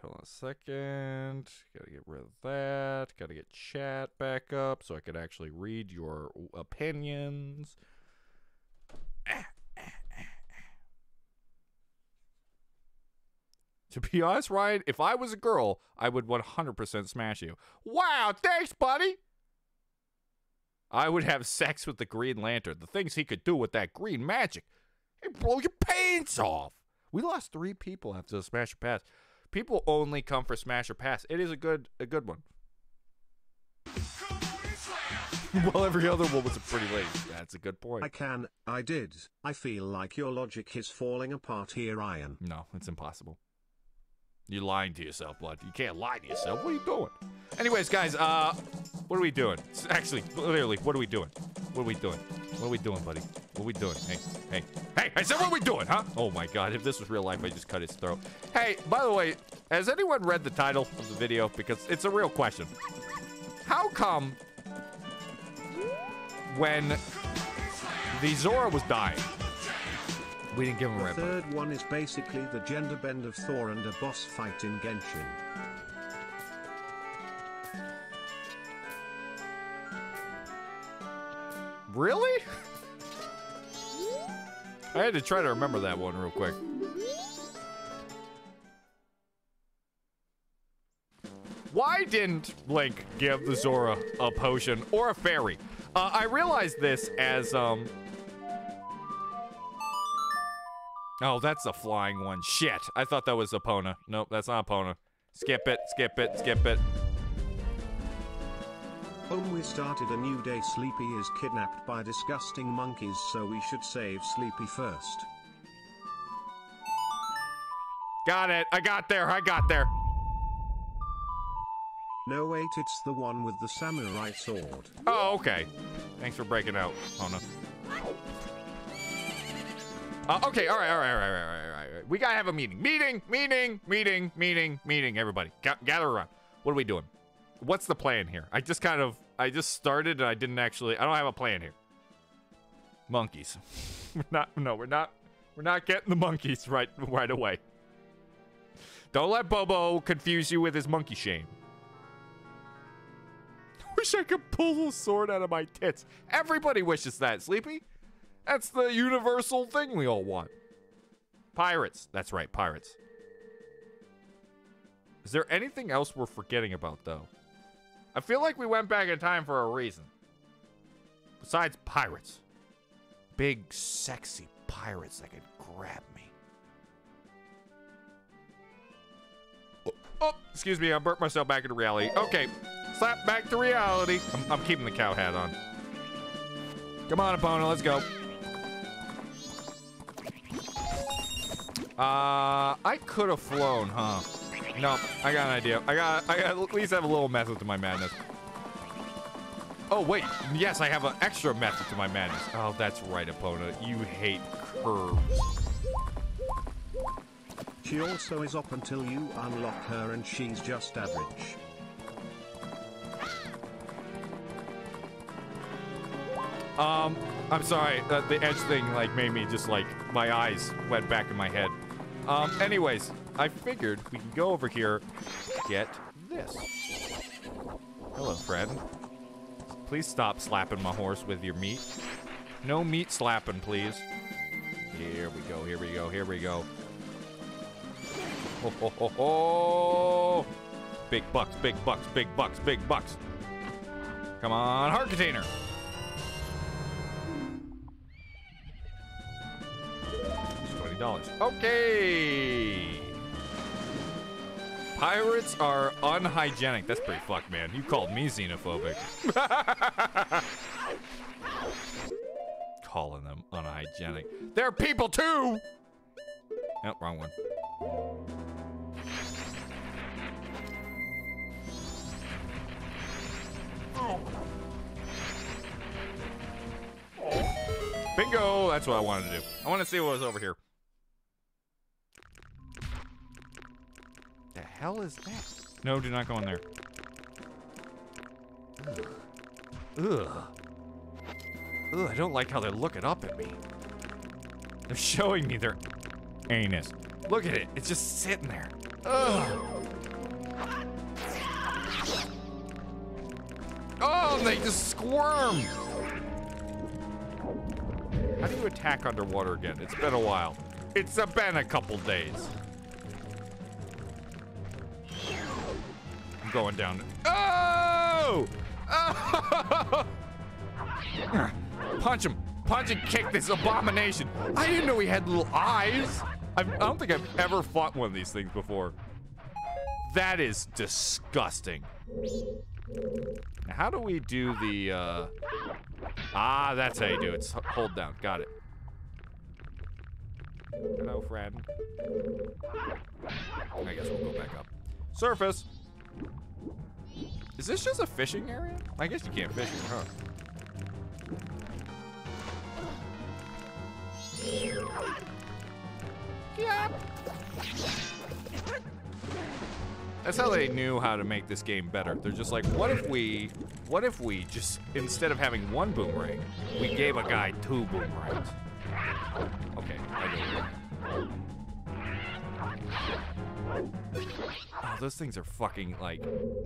hold on a second. Gotta get rid of that. Gotta get chat back up so I could actually read your opinions. To be honest, Ryan, if I was a girl, I would 100% smash you. Wow, thanks, buddy. I would have sex with the Green Lantern. The things he could do with that green magic. He'd blow your pants off. We lost three people after the Smash Pass. People only come for Smash or Pass. It is a good a good one. well, every other one was a pretty lady. That's a good point. I can, I did, I feel like your logic is falling apart here, Ian. No, it's impossible. You're lying to yourself, Blood. You can't lie to yourself. What are you doing? Anyways, guys, uh, what are we doing? Actually, literally, what are we doing? What are we doing? What are we doing, buddy? What are we doing? Hey, hey, hey, I said what are we doing, huh? Oh my god, if this was real life, I just cut his throat. Hey, by the way, has anyone read the title of the video? Because it's a real question. How come when the Zora was dying, we didn't give him a The third one is basically the gender bend of Thor and a boss fight in Genshin. Really? I had to try to remember that one real quick. Why didn't Link give the Zora a potion or a fairy? Uh, I realized this as um. Oh, that's a flying one. Shit, I thought that was Epona. Nope, that's not Epona. Skip it, skip it, skip it. Home we started a new day Sleepy is kidnapped by disgusting monkeys so we should save Sleepy first. Got it. I got there. I got there. No wait it's the one with the samurai sword. Oh, okay. Thanks for breaking out, Hona. Uh, okay, all right, all right, all right, all right, all right, all right. We gotta have a meeting. Meeting, meeting, meeting, meeting, meeting. Everybody, Ga- gather around. What are we doing? What's the plan here? I just kind of, I just started and I didn't actually, I don't have a plan here. Monkeys. we're not, no, we're not, we're not getting the monkeys right, right away. Don't let Bobo confuse you with his monkey shame. Wish I could pull the sword out of my tits. Everybody wishes that, Sleepy. That's the universal thing we all want. Pirates. That's right, pirates. Is there anything else we're forgetting about, though? I feel like we went back in time for a reason. Besides pirates. Big, sexy pirates that could grab me. Oh, oh, excuse me, I burnt myself back into reality. Okay, slap back to reality. I'm, I'm keeping the cow hat on. Come on, Epona, let's go. Uh, I could have flown, huh? No, I got an idea. I got, I got at least have a little method to my madness. Oh wait, yes, I have an extra method to my madness. Oh, that's right, Epona. You hate curves. She also is up until you unlock her and she's just average. Um, I'm sorry. Uh, the edge thing like made me just like my eyes went back in my head. Um, anyways, I figured we can go over here, get this. Hello, friend. Please stop slapping my horse with your meat. No meat slapping, please. Here we go. Here we go. Here we go. Ho, ho, ho, ho. Big bucks, big bucks, big bucks, big bucks. Come on, heart container. Twenty dollars. Okay. Pirates are unhygienic. That's pretty fucked, man. You called me xenophobic. Calling them unhygienic. They're people too. Oh, wrong one. Bingo! That's what I wanted to do. I want to see what was over here. The hell is that? No, do not go in there. Ugh. Ugh. Ugh, I don't like how they're looking up at me. They're showing me their anus. Look at it. It's just sitting there. Ugh. Oh, they just squirm. How do you attack underwater again? It's been a while. It's been a couple days. Going down. Oh! oh! Punch him. Punch and kick this abomination. I didn't know he had little eyes. I've, I don't think I've ever fought one of these things before. That is disgusting. Now, how do we do the, uh... Ah, that's how you do it. It's hold down. Got it. Hello, friend. I guess we'll go back up. Surface. Is this just a fishing area? I guess you can't fish here, huh? That's how they knew how to make this game better. They're just like, what if we, what if we just, instead of having one boomerang, we gave a guy two boomerangs? Okay, I get it. Oh, those things are fucking, like,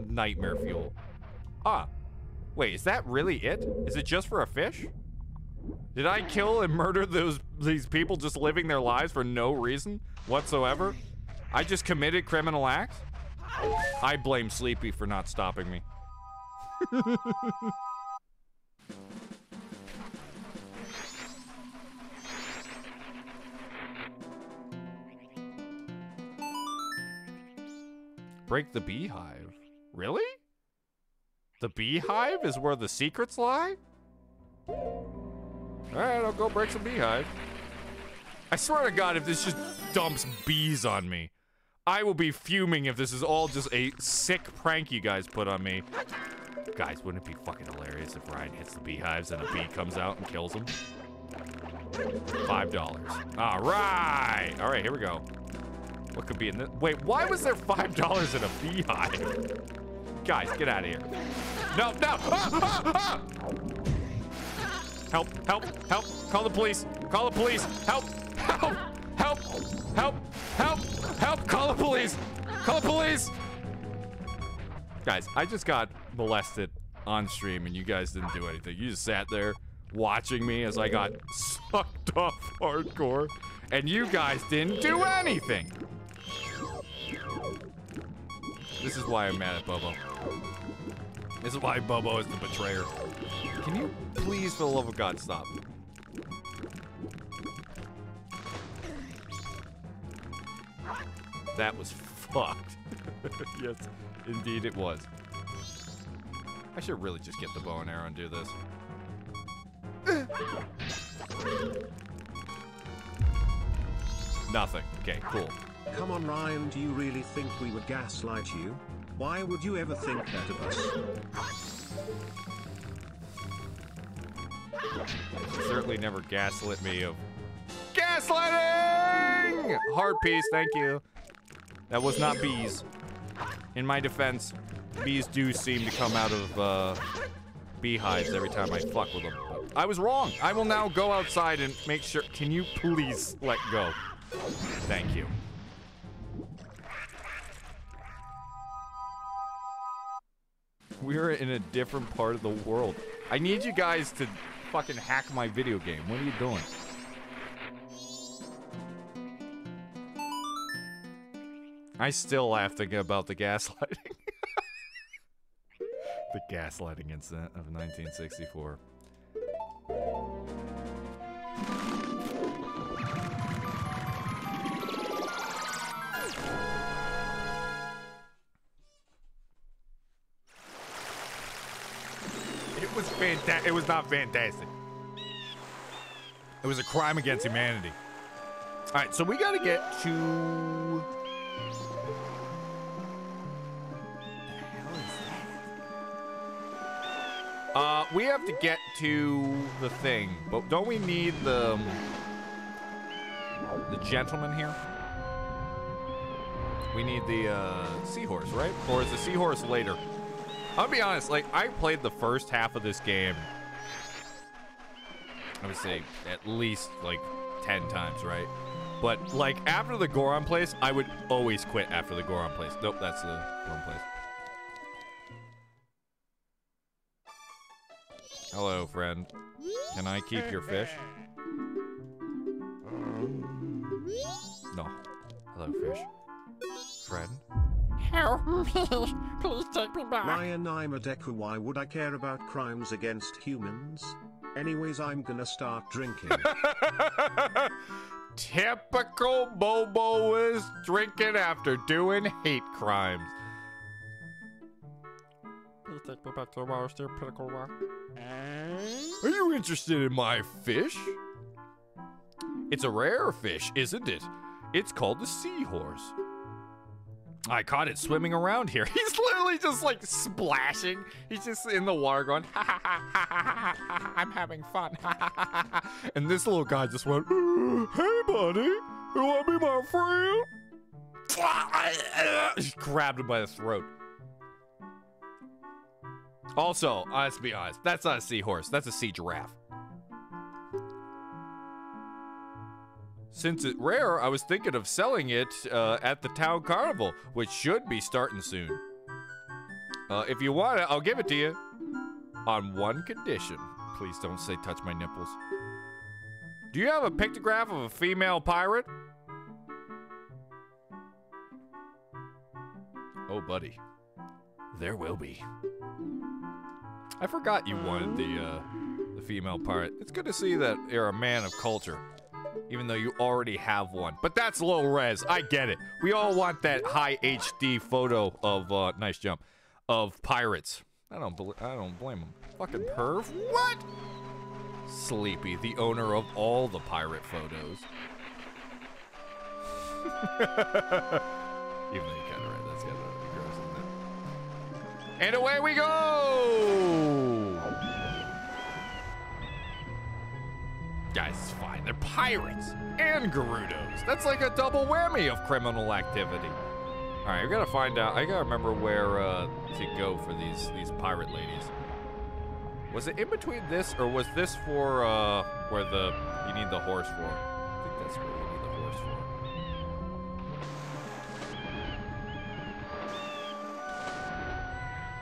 nightmare fuel. Ah, wait, is that really it? Is it just for a fish? Did I kill and murder those these people just living their lives for no reason whatsoever? I just committed criminal acts? I blame Sleepy for not stopping me. Break the beehive. Really? The beehive is where the secrets lie? Alright, I'll go break some beehive. I swear to God, if this just dumps bees on me, I will be fuming if this is all just a sick prank you guys put on me. Guys, wouldn't it be fucking hilarious if Ryan hits the beehives and a bee comes out and kills him? Five dollars. All right. All right, here we go. What could be in this? Wait, why was there five dollars in a beehive? Guys, get out of here. No, no. Ah, ah, ah! Help, help, help. Call the police. Call the police. Help, help, help, help, help, help. Call the police. Call the police. Guys, I just got molested on stream and you guys didn't do anything. You just sat there watching me as I got sucked off hardcore and you guys didn't do anything. This is why I'm mad at Bobo. This is why Bobo is the betrayer. Can you please, for the love of God, stop? That was fucked. yes, indeed it was. I should really just get the bow and arrow and do this. Nothing. Okay, cool. Come on, Ryan, do you really think we would gaslight you? Why would you ever think that of us? Certainly never gaslit me of gaslighting! Heart piece, thank you. That was not bees. In my defense, bees do seem to come out of uh, beehives every time I fuck with them. I was wrong. I will now go outside and make sure. Can you please let go? Thank you. We're in a different part of the world. I need you guys to fucking hack my video game. What are you doing? I still laugh thinking about the gaslighting. the gaslighting incident of 1964. It was fantastic. It was not fantastic. It was a crime against humanity. All right, so we got to get to. Uh, we have to get to the thing, but don't we need the um, the gentleman here? We need the uh, seahorse, right? Or is the seahorse later? I'll be honest, like I played the first half of this game. I would say at least like ten times, right? But like after the Goron place, I would always quit after the Goron place. Nope, that's the wrong place. Hello, friend. Can I keep your fish? No. Hello, fish. Friend? Help me. Please take me back. Ryan, I'm a Deku. Why would I care about crimes against humans? Anyways, I'm gonna start drinking. Typical Bobo is drinking after doing hate crimes. Please take me back to the most pinnacle rock. Are you interested in my fish? It's a rare fish, isn't it? It's called the seahorse. I caught it swimming around here. He's literally just like splashing. He's just in the water going, ha ha ha ha ha I'm having fun. And this little guy just went, mm, hey buddy, you wanna be my friend? Just grabbed him by the throat. Also, let's be honest, that's not a seahorse, that's a sea giraffe. Since it's rare, I was thinking of selling it uh, at the town carnival, which should be starting soon. Uh, if you want it, I'll give it to you. On one condition. Please don't say touch my nipples. Do you have a pictograph of a female pirate? Oh, buddy. There will be. I forgot you wanted the uh, the female pirate. It's good to see that you're a man of culture, even though you already have one. But that's low res. I get it. We all want that high HD photo of uh, nice jump of pirates. I don't. I don't blame him. Fucking perv. What? Sleepy, the owner of all the pirate photos. Even though you kind of right, that's kind of gross, isn't it? And away we go! Guys, it's fine. They're pirates and Gerudos. That's like a double whammy of criminal activity. All right, I gotta find out. I gotta remember where uh, to go for these these pirate ladies. Was it in between this, or was this for uh, where the you need the horse for? I think that's where you need the horse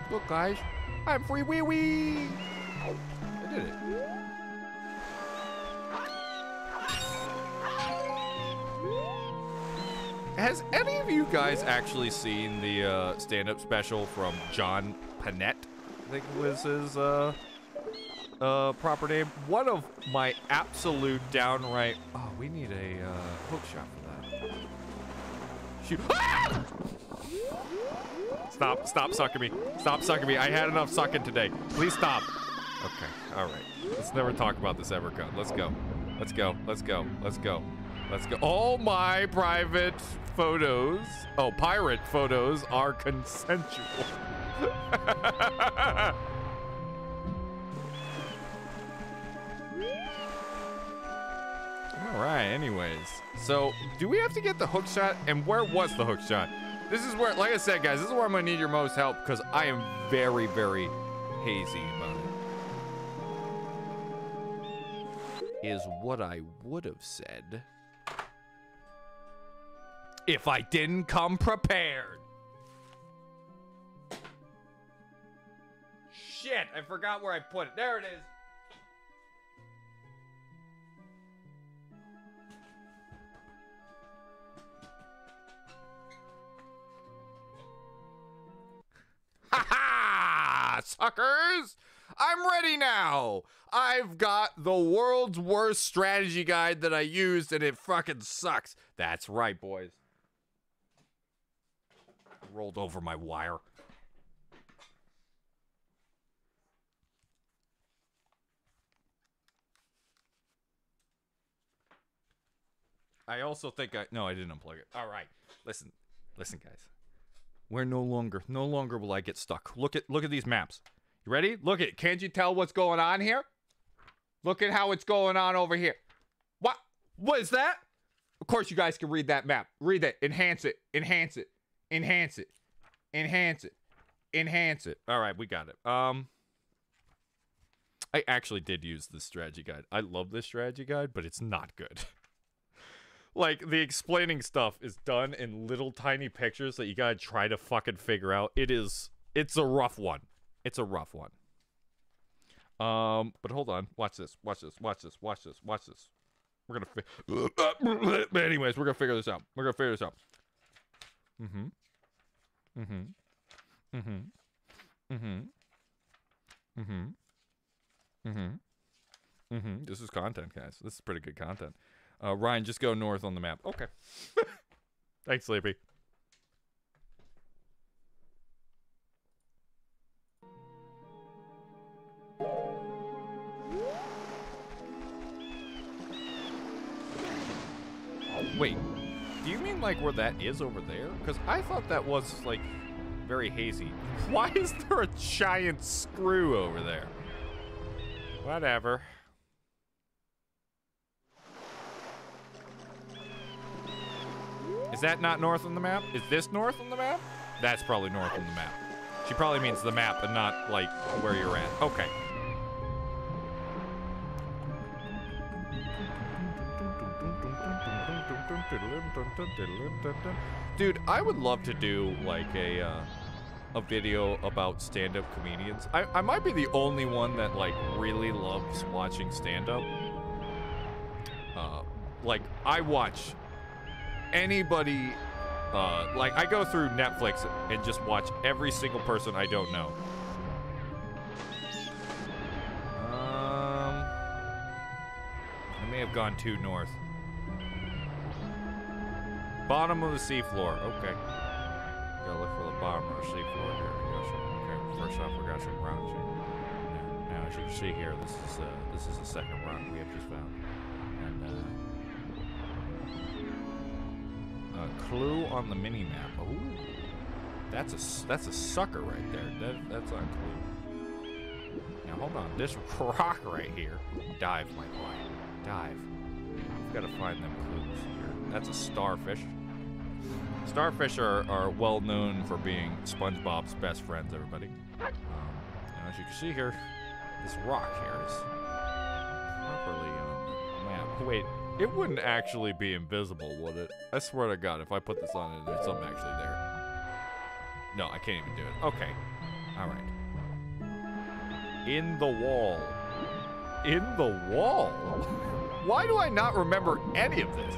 for. Look, guys, I'm free wee wee. I did it. Has any of you guys actually seen the uh, stand-up special from John Pinette? I think was his uh, uh, proper name. One of my absolute downright. Oh, we need a uh, hook shot for that. Shoot! Ah! Stop! Stop sucking me! Stop sucking me! I had enough sucking today. Please stop. Okay. All right. Let's never talk about this ever, God. Let's go. Let's go. Let's go. Let's go. Let's go. All my private photos, oh, pirate photos are consensual. All right, anyways. So, do we have to get the hook shot? And where was the hook shot? This is where, like I said, guys, this is where I'm going to need your most help because I am very, very hazy about it. Is what I would have said if I didn't come prepared. Shit, I forgot where I put it. There it is. Ha ha! Suckers! I'm ready now! I've got the world's worst strategy guide that I used and it fucking sucks. That's right, boys. Rolled over my wire. I also think I no, I didn't unplug it. All right. Listen. Listen, guys. We're no longer no longer will I get stuck. Look at look at these maps. You ready? Look at. Can't you tell what's going on here? Look at how it's going on over here. What? What is that? Of course, you guys can read that map. Read that. Enhance it. Enhance it. Enhance it. Enhance it. Enhance it. All right, we got it. Um, I actually did use this strategy guide. I love this strategy guide, but it's not good. like the explaining stuff is done in little tiny pictures that you gotta try to fucking figure out. It is. It's a rough one. It's a rough one. Um, but hold on. Watch this. Watch this. Watch this. Watch this. Watch this. We're gonna. Fi- anyways, we're gonna figure this out. We're gonna figure this out. Mm-hmm. Mm-hmm. Mm-hmm. Mm-hmm. Mm-hmm. Mm-hmm. Mm-hmm. This is content, guys. This is pretty good content. Uh, Ryan, just go north on the map. Okay. Thanks, Sleepy. Wait, like where that is over there? Because I thought that was like very hazy. Why is there a giant screw over there? Whatever. Is that not north on the map? Is this north on the map? That's probably north on the map. She probably means the map and not like where you're at. Okay. Dude, I would love to do like a uh, a video about stand-up comedians. I, I might be the only one that like really loves watching stand-up. Uh, like I watch anybody uh, like I go through Netflix and just watch every single person I don't know. Um, I may have gone too north. Bottom of the seafloor. Okay. Gotta look for the bottom of the seafloor here. Okay. First off, we got some rocks here. Now, now, as you can see here, this is uh, this is the second rock we have just found, and uh, a clue on the mini map. Ooh, that's a that's a sucker right there. That that's on clue. Now hold on, this rock right here. Dive, my boy, dive. We've got to find them clues here. That's a starfish. Starfish are, are well known for being SpongeBob's best friends, everybody. Um, and as you can see here, this rock here is properly on the map. Wait, it wouldn't actually be invisible, would it? I swear to God, if I put this on and there's something actually there. No, I can't even do it. Okay. Alright. In the wall. In the wall? Why do I not remember any of this?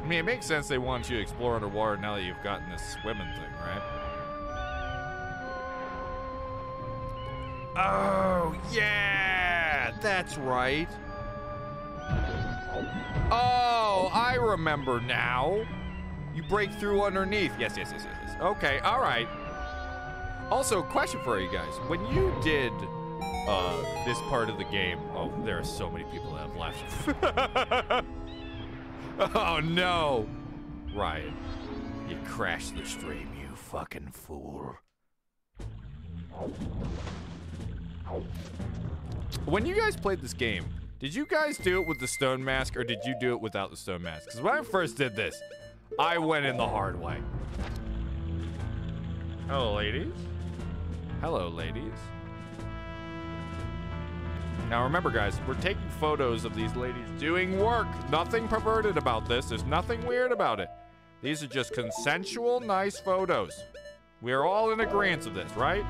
I mean, it makes sense they want you to explore underwater now that you've gotten this swimming thing, right? Oh, yeah! That's right. Oh, I remember now. You break through underneath. Yes, yes, yes, yes. yes. Okay, all right. Also, question for you guys. When you did uh, this part of the game, oh, there are so many people that have left. oh no, Ryan, you crashed the stream, you fucking fool. When you guys played this game, did you guys do it with the stone mask or did you do it without the stone mask? Because when I first did this, I went in the hard way. Hello, ladies. Hello, ladies. Now remember, guys, we're taking photos of these ladies doing work. Nothing perverted about this. There's nothing weird about it. These are just consensual, nice photos. We are all in agreement of this, right?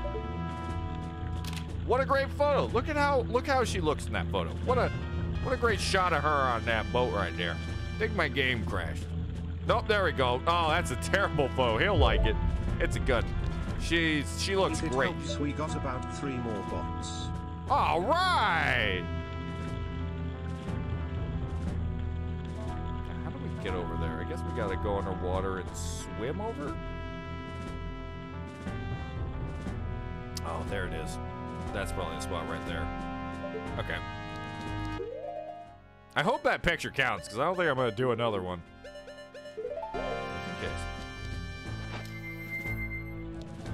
What a great photo. Look at how look how she looks in that photo. What a what a great shot of her on that boat right there. I think my game crashed. Nope, there we go. Oh, that's a terrible photo. He'll like it. It's a good. She's she looks great. helps, we got about three more bots. All right. How do we get over there? I guess we gotta go underwater and swim over. Oh, there it is. That's probably the spot right there. Okay. I hope that picture counts because I don't think I'm gonna do another one. Just in case.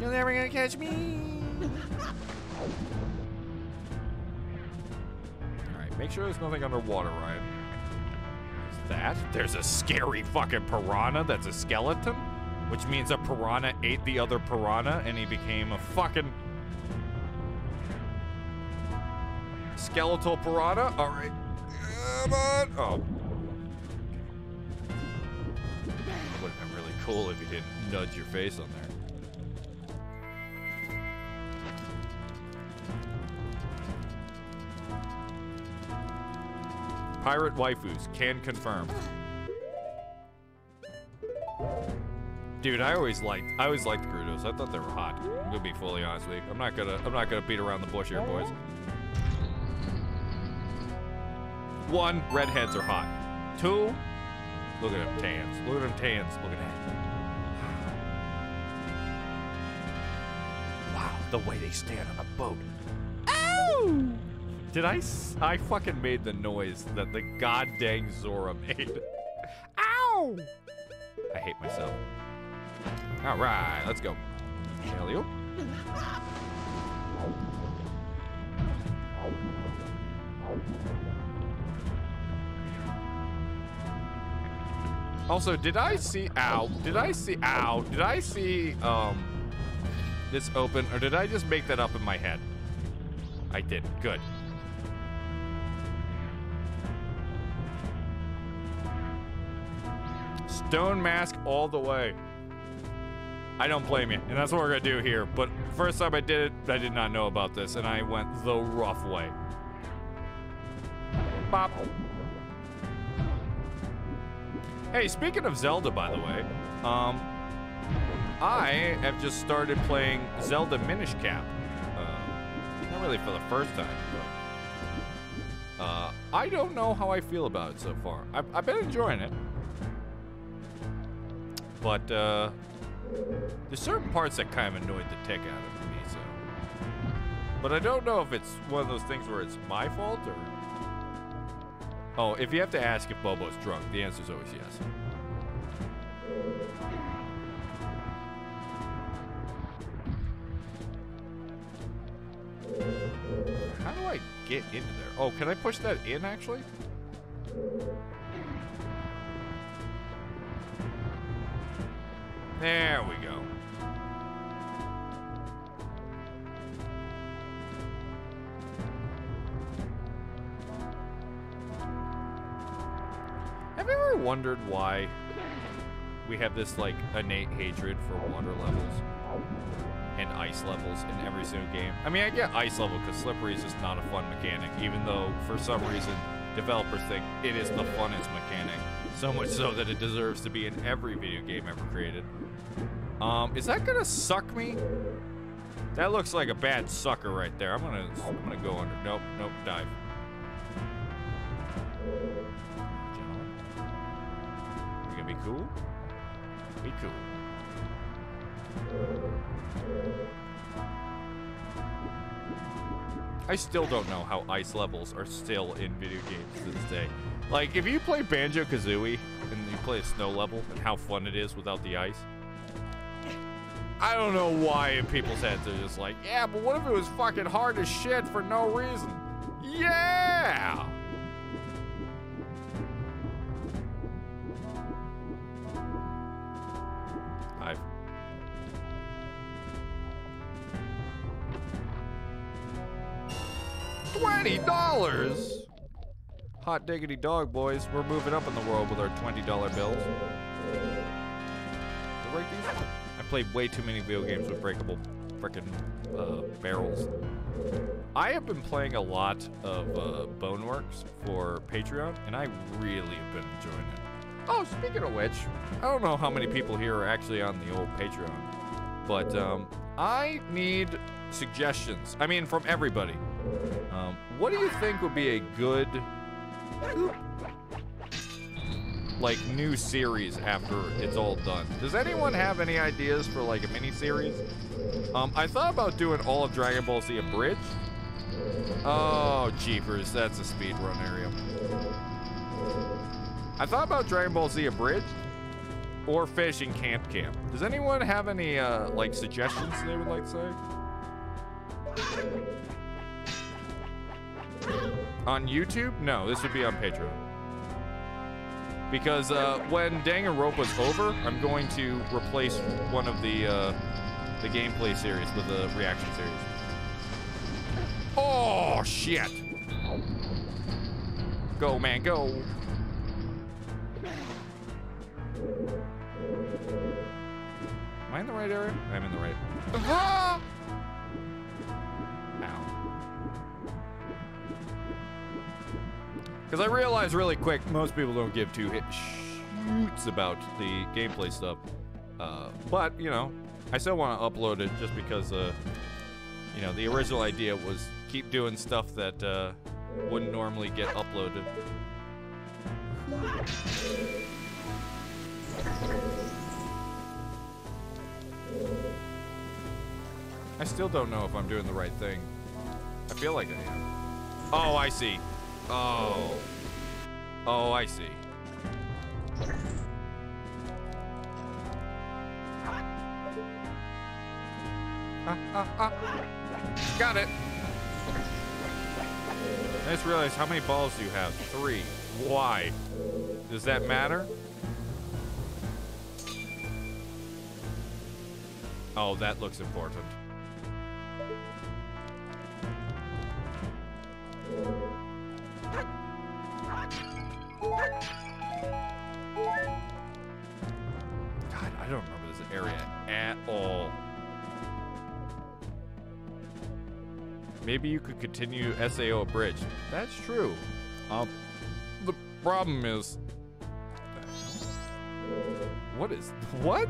You're never gonna catch me. make sure there's nothing underwater, Ryan. Is that? There's a scary fucking piranha that's a skeleton? Which means a piranha ate the other piranha and he became a fucking skeletal piranha. Alright. Come on. Oh. That would have been really cool if you didn't nudge your face on there. Pirate waifus can confirm. Dude, I always liked I always liked Gerudos. I thought they were hot. I'm gonna be fully honest with you. I'm not gonna I'm not gonna beat around the bush here, boys. One, redheads are hot. Two, look at them tans. Look at them tans. Look at that. Wow, the way they stand on a boat. Ow! Did I? s- I fucking made the noise that the goddamn Zora made. Ow! I hate myself. All right, let's go. Helio. Also, did I see? Ow! Did I see? Ow! Did I see? Um, this open, or did I just make that up in my head? I did. Good. Stone mask all the way. I don't blame you, and that's what we're gonna do here. But first time I did it, I did not know about this, and I went the rough way. Bop. Hey, speaking of Zelda, by the way, um, I have just started playing Zelda Minish Cap. Uh, not really for the first time, but uh, I don't know how I feel about it so far. I've, I've been enjoying it, but uh, there's certain parts that kind of annoyed the tick out of me. So, but I don't know if it's one of those things where it's my fault or. Oh, if you have to ask if Bobo's drunk, the answer is always yes. How do I get into there? Oh, can I push that in actually? There we go. Have you ever wondered why we have this like innate hatred for water levels and ice levels in every single game? I mean, I get ice level because slippery is just not a fun mechanic, even though for some reason developers think it is the funnest mechanic. So much so that it deserves to be in every video game ever created. Um, is that gonna suck me? That looks like a bad sucker right there. I'm gonna, I'm gonna go under. Nope, nope, dive. You gonna be cool? Be cool. I still don't know how ice levels are still in video games to this day. Like, if you play Banjo Kazooie and you play a snow level and how fun it is without the ice, I don't know why in people's heads they're just like, yeah, but what if it was fucking hard as shit for no reason? Yeah! I've. Twenty dollars. Hot diggity dog, boys. We're moving up in the world with our twenty dollar bills. Played way too many video games with breakable frickin' uh, barrels. I have been playing a lot of uh, Boneworks for Patreon, and I really have been enjoying it. Oh, speaking of which, I don't know how many people here are actually on the old Patreon, but um, I need suggestions. I mean, from everybody. Um, what do you think would be a good, like, new series after it's all done? Does anyone have any ideas for like a mini series? Um, I thought about doing all of Dragon Ball Z abridged. Oh, jeepers, that's a speedrun area. I thought about Dragon Ball Z abridged, or Fishing Camp Camp. Does anyone have any uh, like suggestions they would like to say? On YouTube? No, this would be on Patreon. Because uh, when Danganronpa's over, I'm going to replace one of the uh, the gameplay series with the reaction series. Oh shit! Go man, go! Am I in the right area? I'm in the right. Because I realized really quick, most people don't give two shoots about the gameplay stuff. Uh, but, you know, I still want to upload it just because, uh, you know, the original idea was keep doing stuff that uh, wouldn't normally get uploaded. I still don't know if I'm doing the right thing. I feel like I am. Oh, I see. Oh. Oh, I see. Ah, ah, ah. Got it. I just realized how many balls do you have? Three. Why? Does that matter? Oh, that looks important. God, I don't remember this area at all. Maybe you could continue SAO Abridged. That's true. Um, the problem is... What is... What?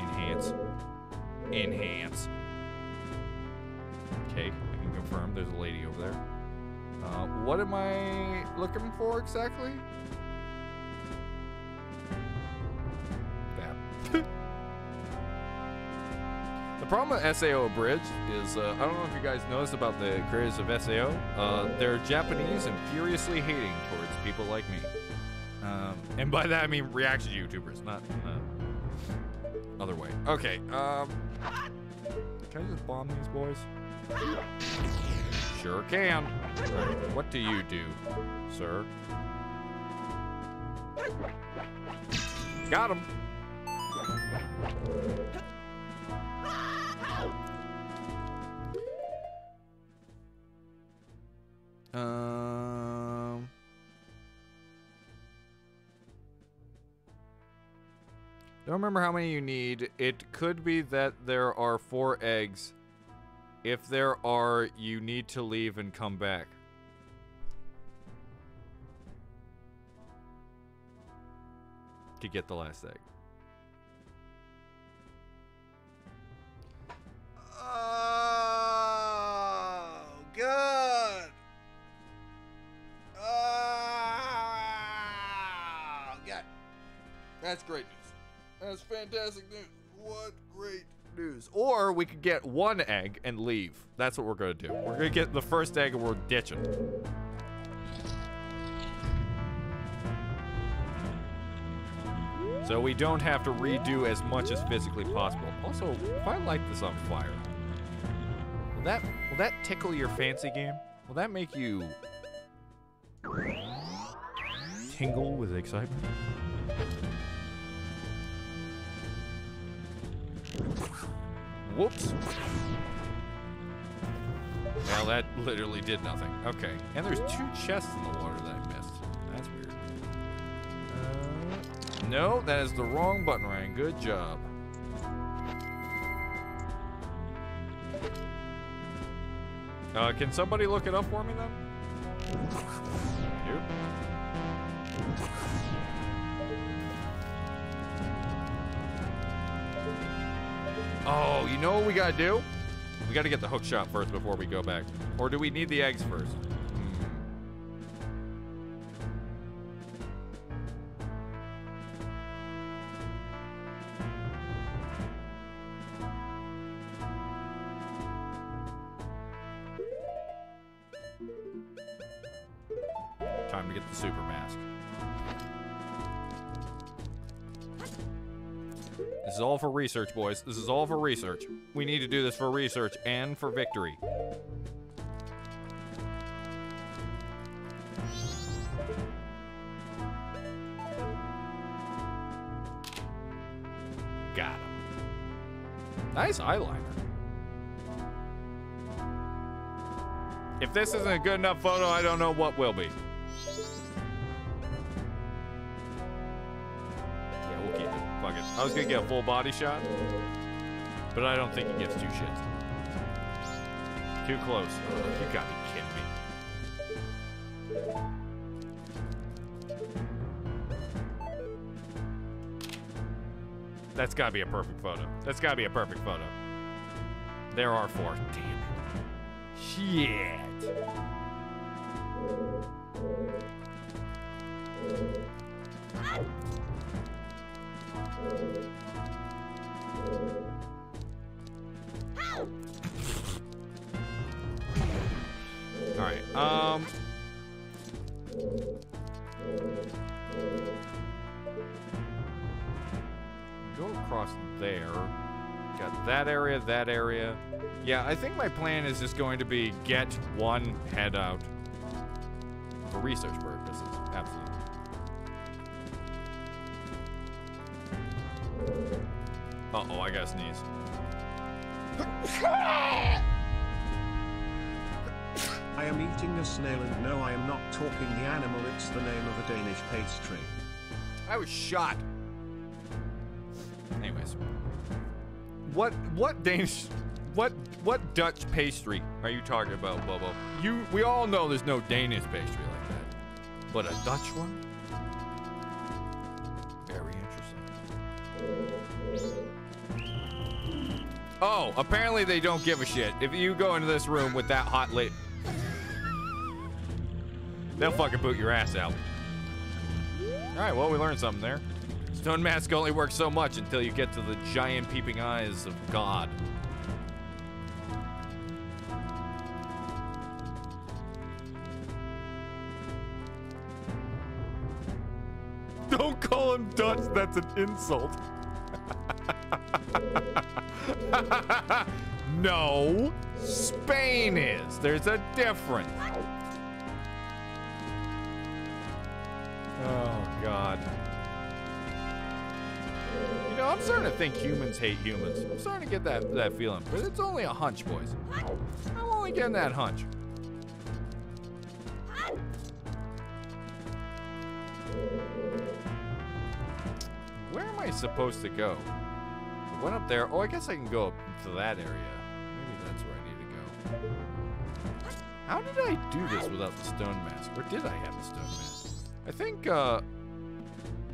Enhance. Enhance. Okay, confirm there's a lady over there. Uh, what am I looking for exactly? That. the problem with SAO Abridged is, uh, I don't know if you guys noticed about the creators of SAO. Uh, they're Japanese and furiously hating towards people like me. Um, and by that I mean reaction YouTubers, not other way. Okay, um, can I just bomb these boys? Sure can. What do you do, sir? Got him. Um. Don't remember how many you need. It could be that there are four eggs. If there are, you need to leave and come back. To get the last egg. Oh, good. Oh, good. That's great news. That's fantastic news. What great news. Or we could get one egg and leave. That's what we're gonna do. We're gonna get the first egg and we're ditching. So we don't have to redo as much as physically possible. Also, if I light this on fire, will that will that tickle your fancy game? Will that make you tingle with excitement? Whoops. Well, that literally did nothing. Okay. And there's two chests in the water that I missed. That's weird. Uh, no, that is the wrong button, Ryan. Good job. Uh, can somebody look it up for me then? You? Oh, you know what we gotta do? We gotta get the hook shot first before we go back. Or do we need the eggs first? All for research, boys. This is all for research. We need to do this for research and for victory. Got him. Nice eyeliner. If this isn't a good enough photo, I don't know what will be. Yeah, we'll keep it. Fuck it. I was gonna get a full body shot, but I don't think he gives two shits. Too close. You gotta be kidding me. That's gotta be a perfect photo. That's gotta be a perfect photo. There are four. Damn it. Shit. Right. Um. Go across there. Got that area, that area. Yeah, I think my plan is just going to be get one head out for research purposes. Absolutely. Uh oh, I gotta sneeze. I am eating a snail and no I am not talking the animal it's the name of a Danish pastry. I was shot. Anyways, what what Danish, what what Dutch pastry are you talking about, Bobo? You we all know there's no Danish pastry like that, but a Dutch one. Oh, apparently they don't give a shit. If you go into this room with that hot lit, they'll fucking boot your ass out. All right, well, we learned something there. Stone mask only works so much until you get to the giant peeping eyes of God. Don't call him Dutch, that's an insult. no, Spain is. There's a difference. Oh, God. You know, I'm starting to think humans hate humans. I'm starting to get that, that feeling. But it's only a hunch, boys. I'm only getting that hunch. Where am I supposed to go? Went up there. Oh, I guess I can go up to that area. Maybe that's where I need to go. How did I do this without the stone mask? Or did I have the stone mask? I think, uh...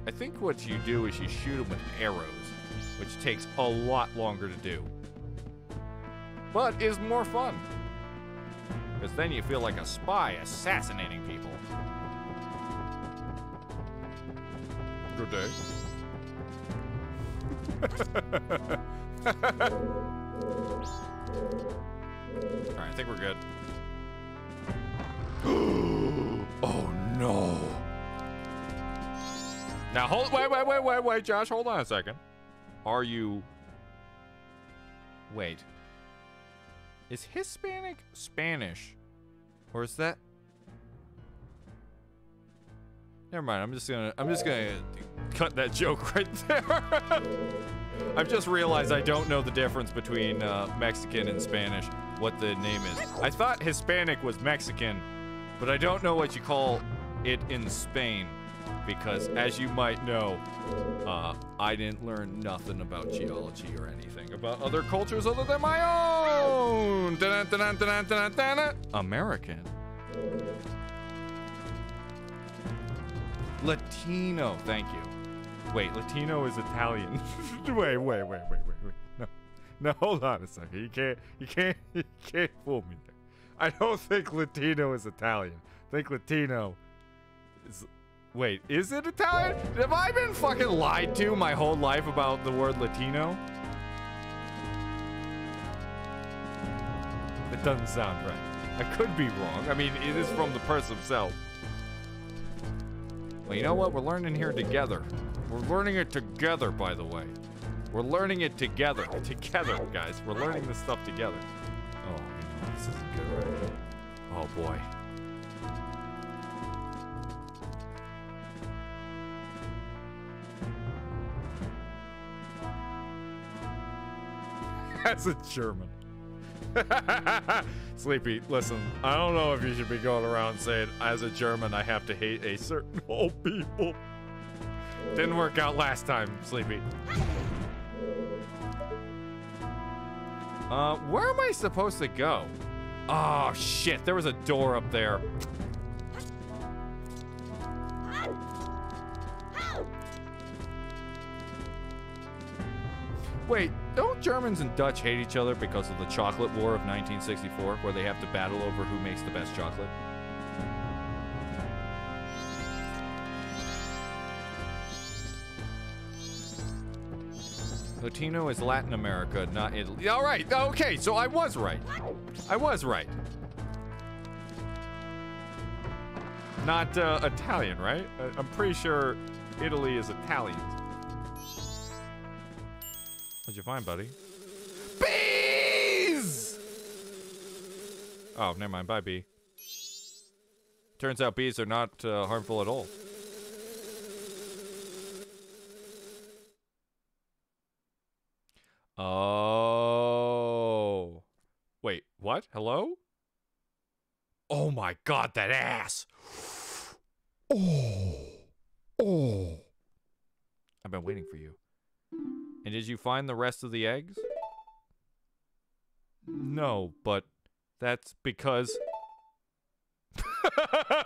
I think what you do is you shoot them with arrows, which takes a lot longer to do. But is more fun. Because then you feel like a spy assassinating people. Good day. Alright, I think we're good. oh no. Now hold wait, wait, wait, wait, wait, Josh, hold on a second. Are you Wait. Is Hispanic Spanish? Or is that Never mind. I'm just gonna. I'm just gonna cut that joke right there. I've just realized I don't know the difference between uh, Mexican and Spanish. What the name is. I thought Hispanic was Mexican, but I don't know what you call it in Spain, because as you might know, uh, I didn't learn nothing about geology or anything about other cultures other than my own. American. Latino, thank you. Wait, Latino is Italian. wait, wait, wait, wait, wait, wait. No, no, hold on a second. You can't, you can't, you can't fool me there. I don't think Latino is Italian. I think Latino is. Wait, is it Italian? Have I been fucking lied to my whole life about the word Latino? It doesn't sound right. I could be wrong. I mean, it is from the person himself. Well, you know what? We're learning here together. We're learning it together, by the way. We're learning it together. Together, guys. We're learning this stuff together. Oh, this isn't good? Oh, boy. That's a German. Sleepy, listen, I don't know if you should be going around saying, as a German, I have to hate a certain old people. Didn't work out last time, Sleepy. Uh, where am I supposed to go? Oh, shit, there was a door up there. Wait, don't Germans and Dutch hate each other because of the chocolate war of 1964, where they have to battle over who makes the best chocolate? Latino is Latin America, not Italy. All right, okay, so I was right. I was right. Not uh, Italian, right? I'm pretty sure Italy is Italian. What'd you find, buddy? Bees! Oh, never mind. Bye, bee. Turns out bees are not uh, harmful at all. Oh. Wait, what? Hello? Oh my god, that ass! Oh. Oh. I've been waiting for you. And did you find the rest of the eggs? No, but that's because.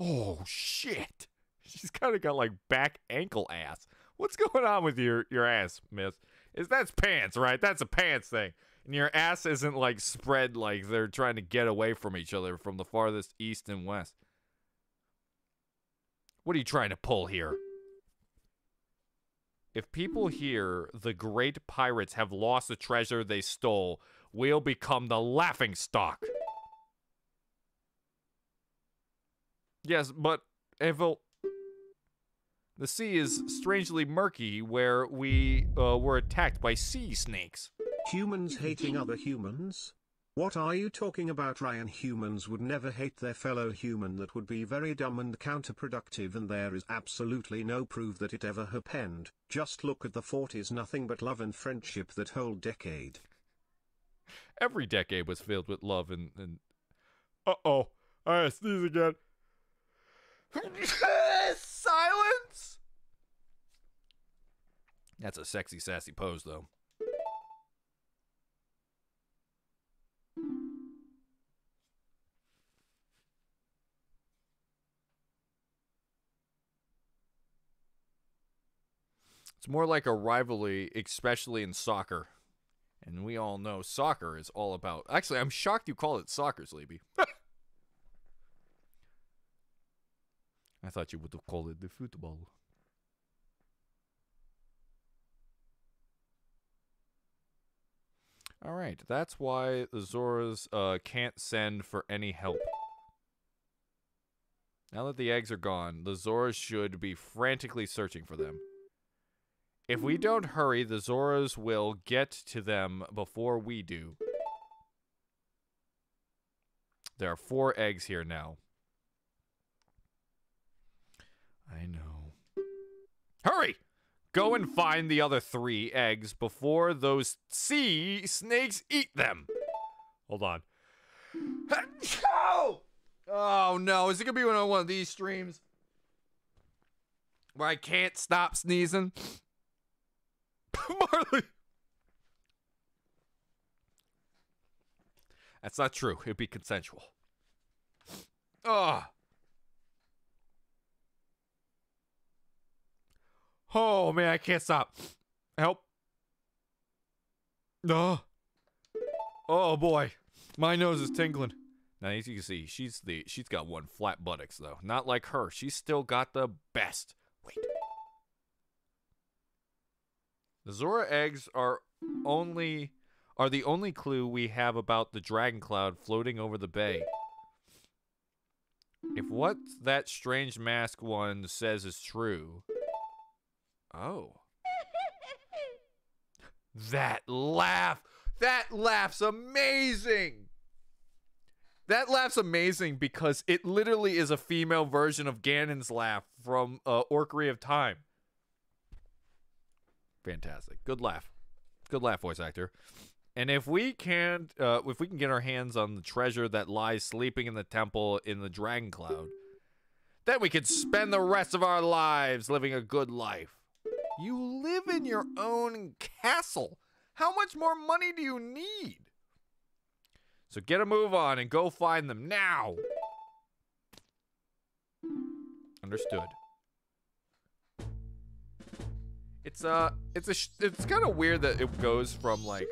oh shit! She's kind of got like back ankle ass. What's going on with your your ass, Miss? Is that's pants, right? That's a pants thing. And your ass isn't like spread like they're trying to get away from each other from the farthest east and west. What are you trying to pull here? If people hear the great pirates have lost the treasure they stole, we'll become the laughing stock. Yes, but Aveil, the sea is strangely murky where we uh, were attacked by sea snakes. Humans hating other humans? What are you talking about Ryan? Humans would never hate their fellow human that would be very dumb and counterproductive and there is absolutely no proof that it ever happened. Just look at the 40s nothing but love and friendship that whole decade. Every decade was filled with love and. and... Uh oh, I sneeze again. Silence! That's a sexy, sassy pose, though. It's more like a rivalry, especially in soccer. And we all know soccer is all about. Actually, I'm shocked you call it soccer, Sleepy. I thought you would have called it the football. All right, that's why the Zoras uh, can't send for any help. Now that the eggs are gone, the Zoras should be frantically searching for them. If we don't hurry, the Zoras will get to them before we do. There are four eggs here now. I know. Hurry! Go and find the other three eggs before those sea snakes eat them. Hold on. Oh no, is it gonna be one of one of these streams where I can't stop sneezing? Marley. That's not true. It'd be consensual. Ugh. Oh man, I can't stop. Help. No. Oh boy. My nose is tingling. Now as you can see, she's the she's got one flat buttocks though. Not like her. She's still got the best. Wait. The Zora eggs are only are the only clue we have about the dragon cloud floating over the bay. If what that strange mask one says is true. Oh. That laugh. That laugh's amazing. That laugh's amazing because it literally is a female version of Ganon's laugh from uh, of Time. Fantastic. Good laugh. Good laugh, voice actor. And if we can't, uh, if we can get our hands on the treasure that lies sleeping in the temple in the Dragon Cloud, then we could spend the rest of our lives living a good life. You live in your own castle. How much more money do you need? So get a move on and go find them now. Understood. It's uh it's a it's kind of weird that it goes from like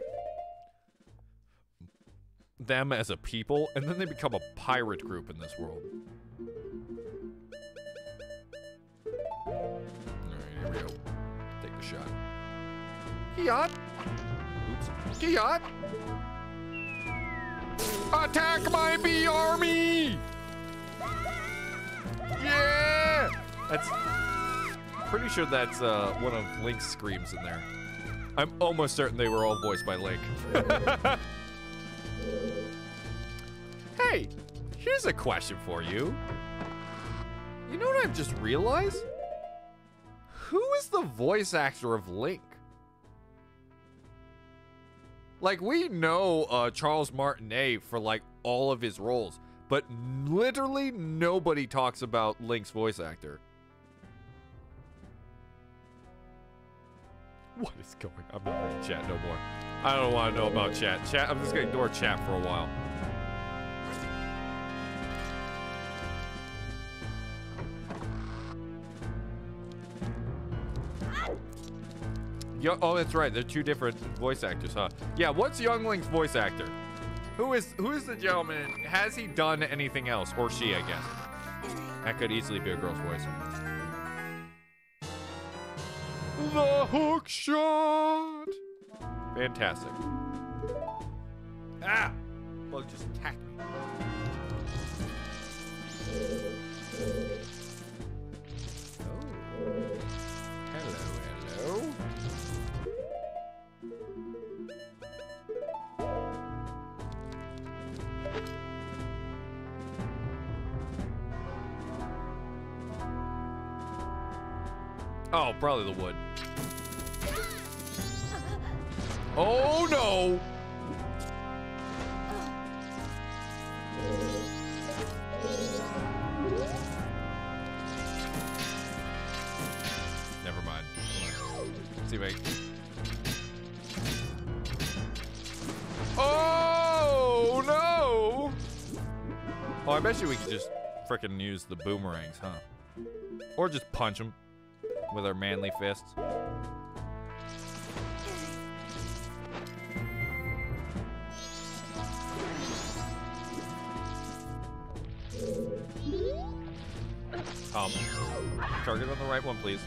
them as a people and then they become a pirate group in this world. Alright, here we go. Take the shot. Kiat! Oops. Kiat! Attack my bee army! Yeah! That's pretty sure that's uh, one of Link's screams in there. I'm almost certain they were all voiced by Link. hey, here's a question for you. You know what I've just realized? Who is the voice actor of Link? Like we know uh, Charles Martinet for like all of his roles, but literally nobody talks about Link's voice actor. What is going? on? I'm not reading chat no more. I don't want to know about chat. Chat. I'm just gonna ignore chat for a while. Yo oh, that's right. They're two different voice actors, huh? Yeah. What's Young Link's voice actor? Who is who is the gentleman? Has he done anything else, or she? I guess that could easily be a girl's voice. The hook shot. Fantastic. Ah! Bug just attacked me. Oh. Oh, probably the wood. Oh no! Never mind. See I. Oh no! Oh, I bet you we could just frickin' use the boomerangs, huh? Or just punch them with our manly fists. Um, target on the right one, please.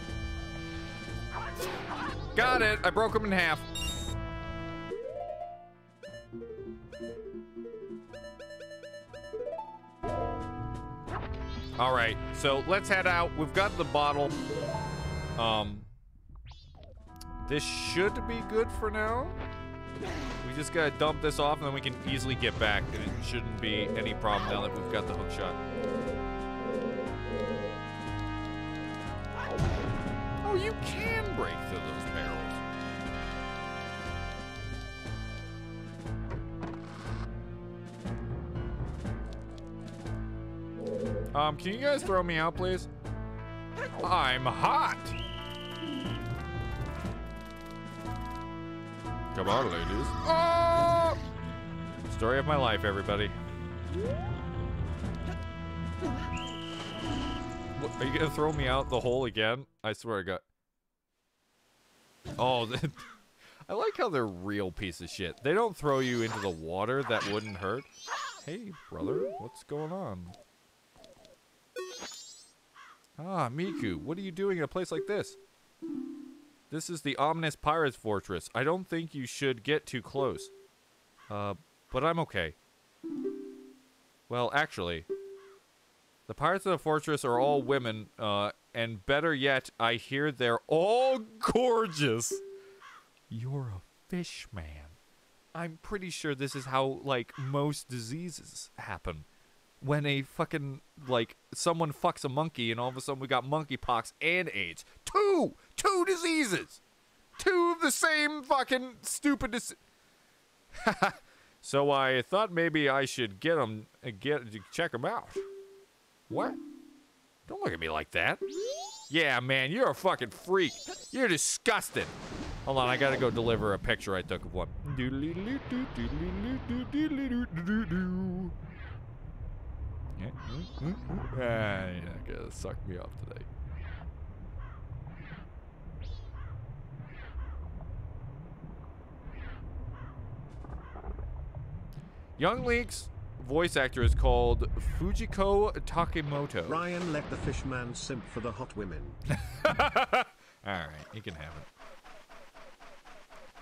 Got it. I broke him in half. All right, so let's head out. We've got the bottle. Um, this should be good for now. We just gotta dump this off, and then we can easily get back, and it shouldn't be any problem now that we've got the hook shot. Oh, you can break through those barrels. Um, can you guys throw me out, please? I'm hot. Come on, ladies. Oh! Story of my life, everybody. What, are you gonna throw me out the hole again? I swear to God. Oh, I like how they're real piece of shit. They don't throw you into the water. That wouldn't hurt. Hey, brother, what's going on? Ah, Mikau, what are you doing in a place like this? This is the ominous pirates fortress. I don't think you should get too close. Uh, but I'm okay. Well, actually, the pirates of the fortress are all women, uh, and better yet, I hear they're all gorgeous. You're a fish man. I'm pretty sure this is how like most diseases happen. When a fucking like someone fucks a monkey and all of a sudden we got monkeypox and AIDS. Two, two diseases. Two of the same fucking stupid dis- So I thought maybe I should get them uh, get check them out. What? Don't look at me like that. Yeah, man, you're a fucking freak. You're disgusting. Hold on, I gotta go deliver a picture I took of one. Ah, you're not gonna suck me up today. Young Link's voice actor is called Fujiko Takimoto. Ryan let the fishman simp for the hot women. Alright, you can have it.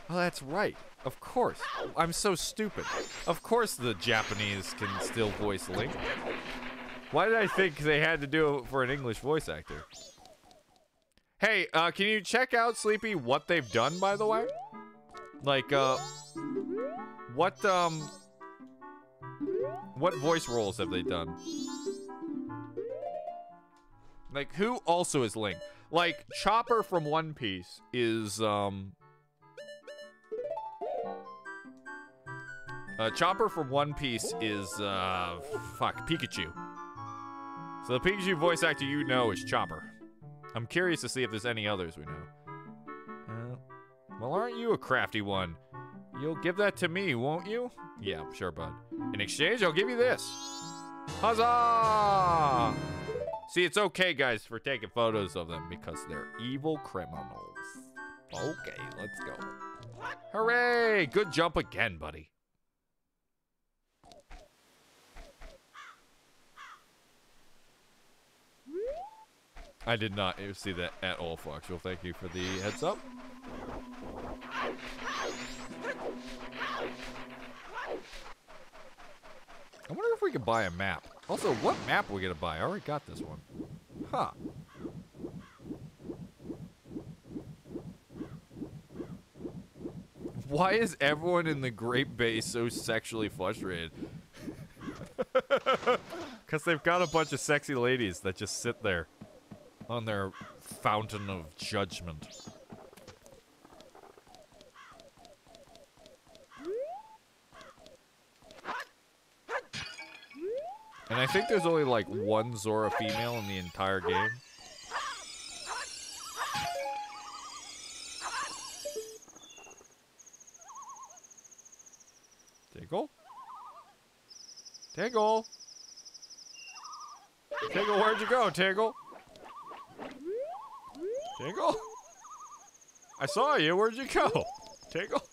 Oh, that's right. Of course. I'm so stupid. Of course the Japanese can still voice Link. Why did I think they had to do it for an English voice actor? Hey, uh, can you check out Sleepy what they've done, by the way? Like, uh, what, um, what voice roles have they done? Like, who also is Link? Like, Chopper from One Piece is, um... Uh, Chopper from One Piece is, uh, fuck, Pikachu. So the Pikachu voice actor you know is Chopper. I'm curious to see if there's any others we know. Uh, well, aren't you a crafty one? You'll give that to me, won't you? Yeah, sure, bud. In exchange, I'll give you this. Huzzah! See, it's okay, guys, for taking photos of them because they're evil criminals. Okay, let's go. Hooray! Good jump again, buddy. I did not see that at all, Fox. Well, thank you for the heads up. I wonder if we could buy a map. Also, what map are we gonna buy? I already got this one. Huh. Why is everyone in the Great Bay so sexually frustrated? Because they've got a bunch of sexy ladies that just sit there on their fountain of judgment. And I think there's only like one Zora female in the entire game. Tingle? Tingle? Tingle, where'd you go, Tingle? Tingle? I saw you, where'd you go? Tingle?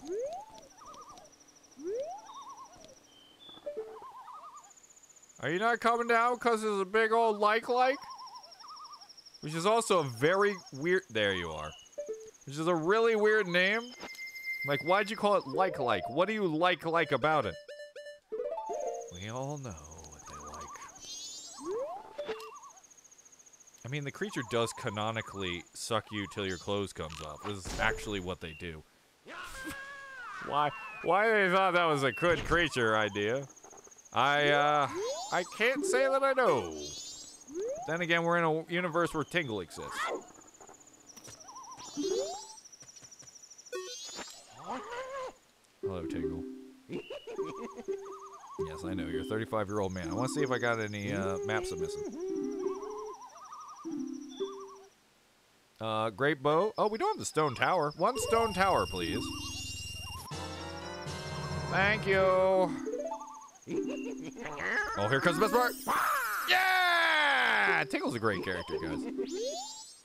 Are you not coming down because there's a big old like-like? Which is also a very weird... There you are. Which is a really weird name. Like, why'd you call it like-like? What do you like-like about it? We all know what they like. I mean, the creature does canonically suck you till your clothes comes off. This is actually what they do. why? Why they thought that was a good creature idea? I, uh, I can't say that I know. Then again, we're in a universe where Tingle exists. Hello, Tingle. yes, I know. You're a 35-year-old man. I want to see if I got any uh, maps I'm missing. Uh, Great Bay. Oh, we don't have the Stone Tower. One Stone Tower, please. Thank you. Oh, here comes the best part. Yeah! Tingle's a great character, guys.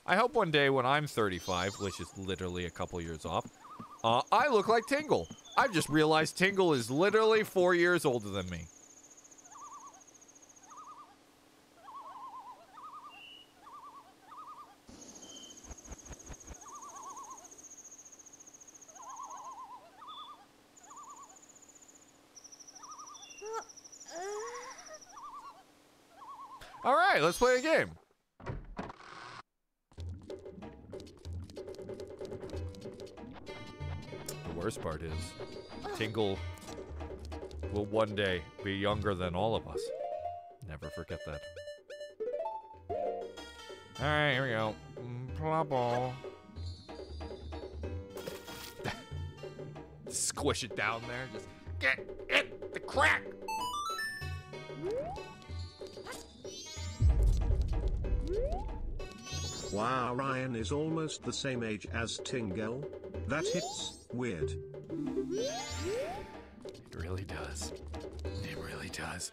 I hope one day when I'm 35, which is literally a couple years off, uh, I look like Tingle. I've just realized Tingle is literally four years older than me. All right, let's play a game. The worst part is, Tingle will one day be younger than all of us. Never forget that. Alright, here we go. Mm, Plopple. Squish it down there. Just get it, the crack. Wow, Ryan is almost the same age as Tingle. That hits weird. It really does. It really does.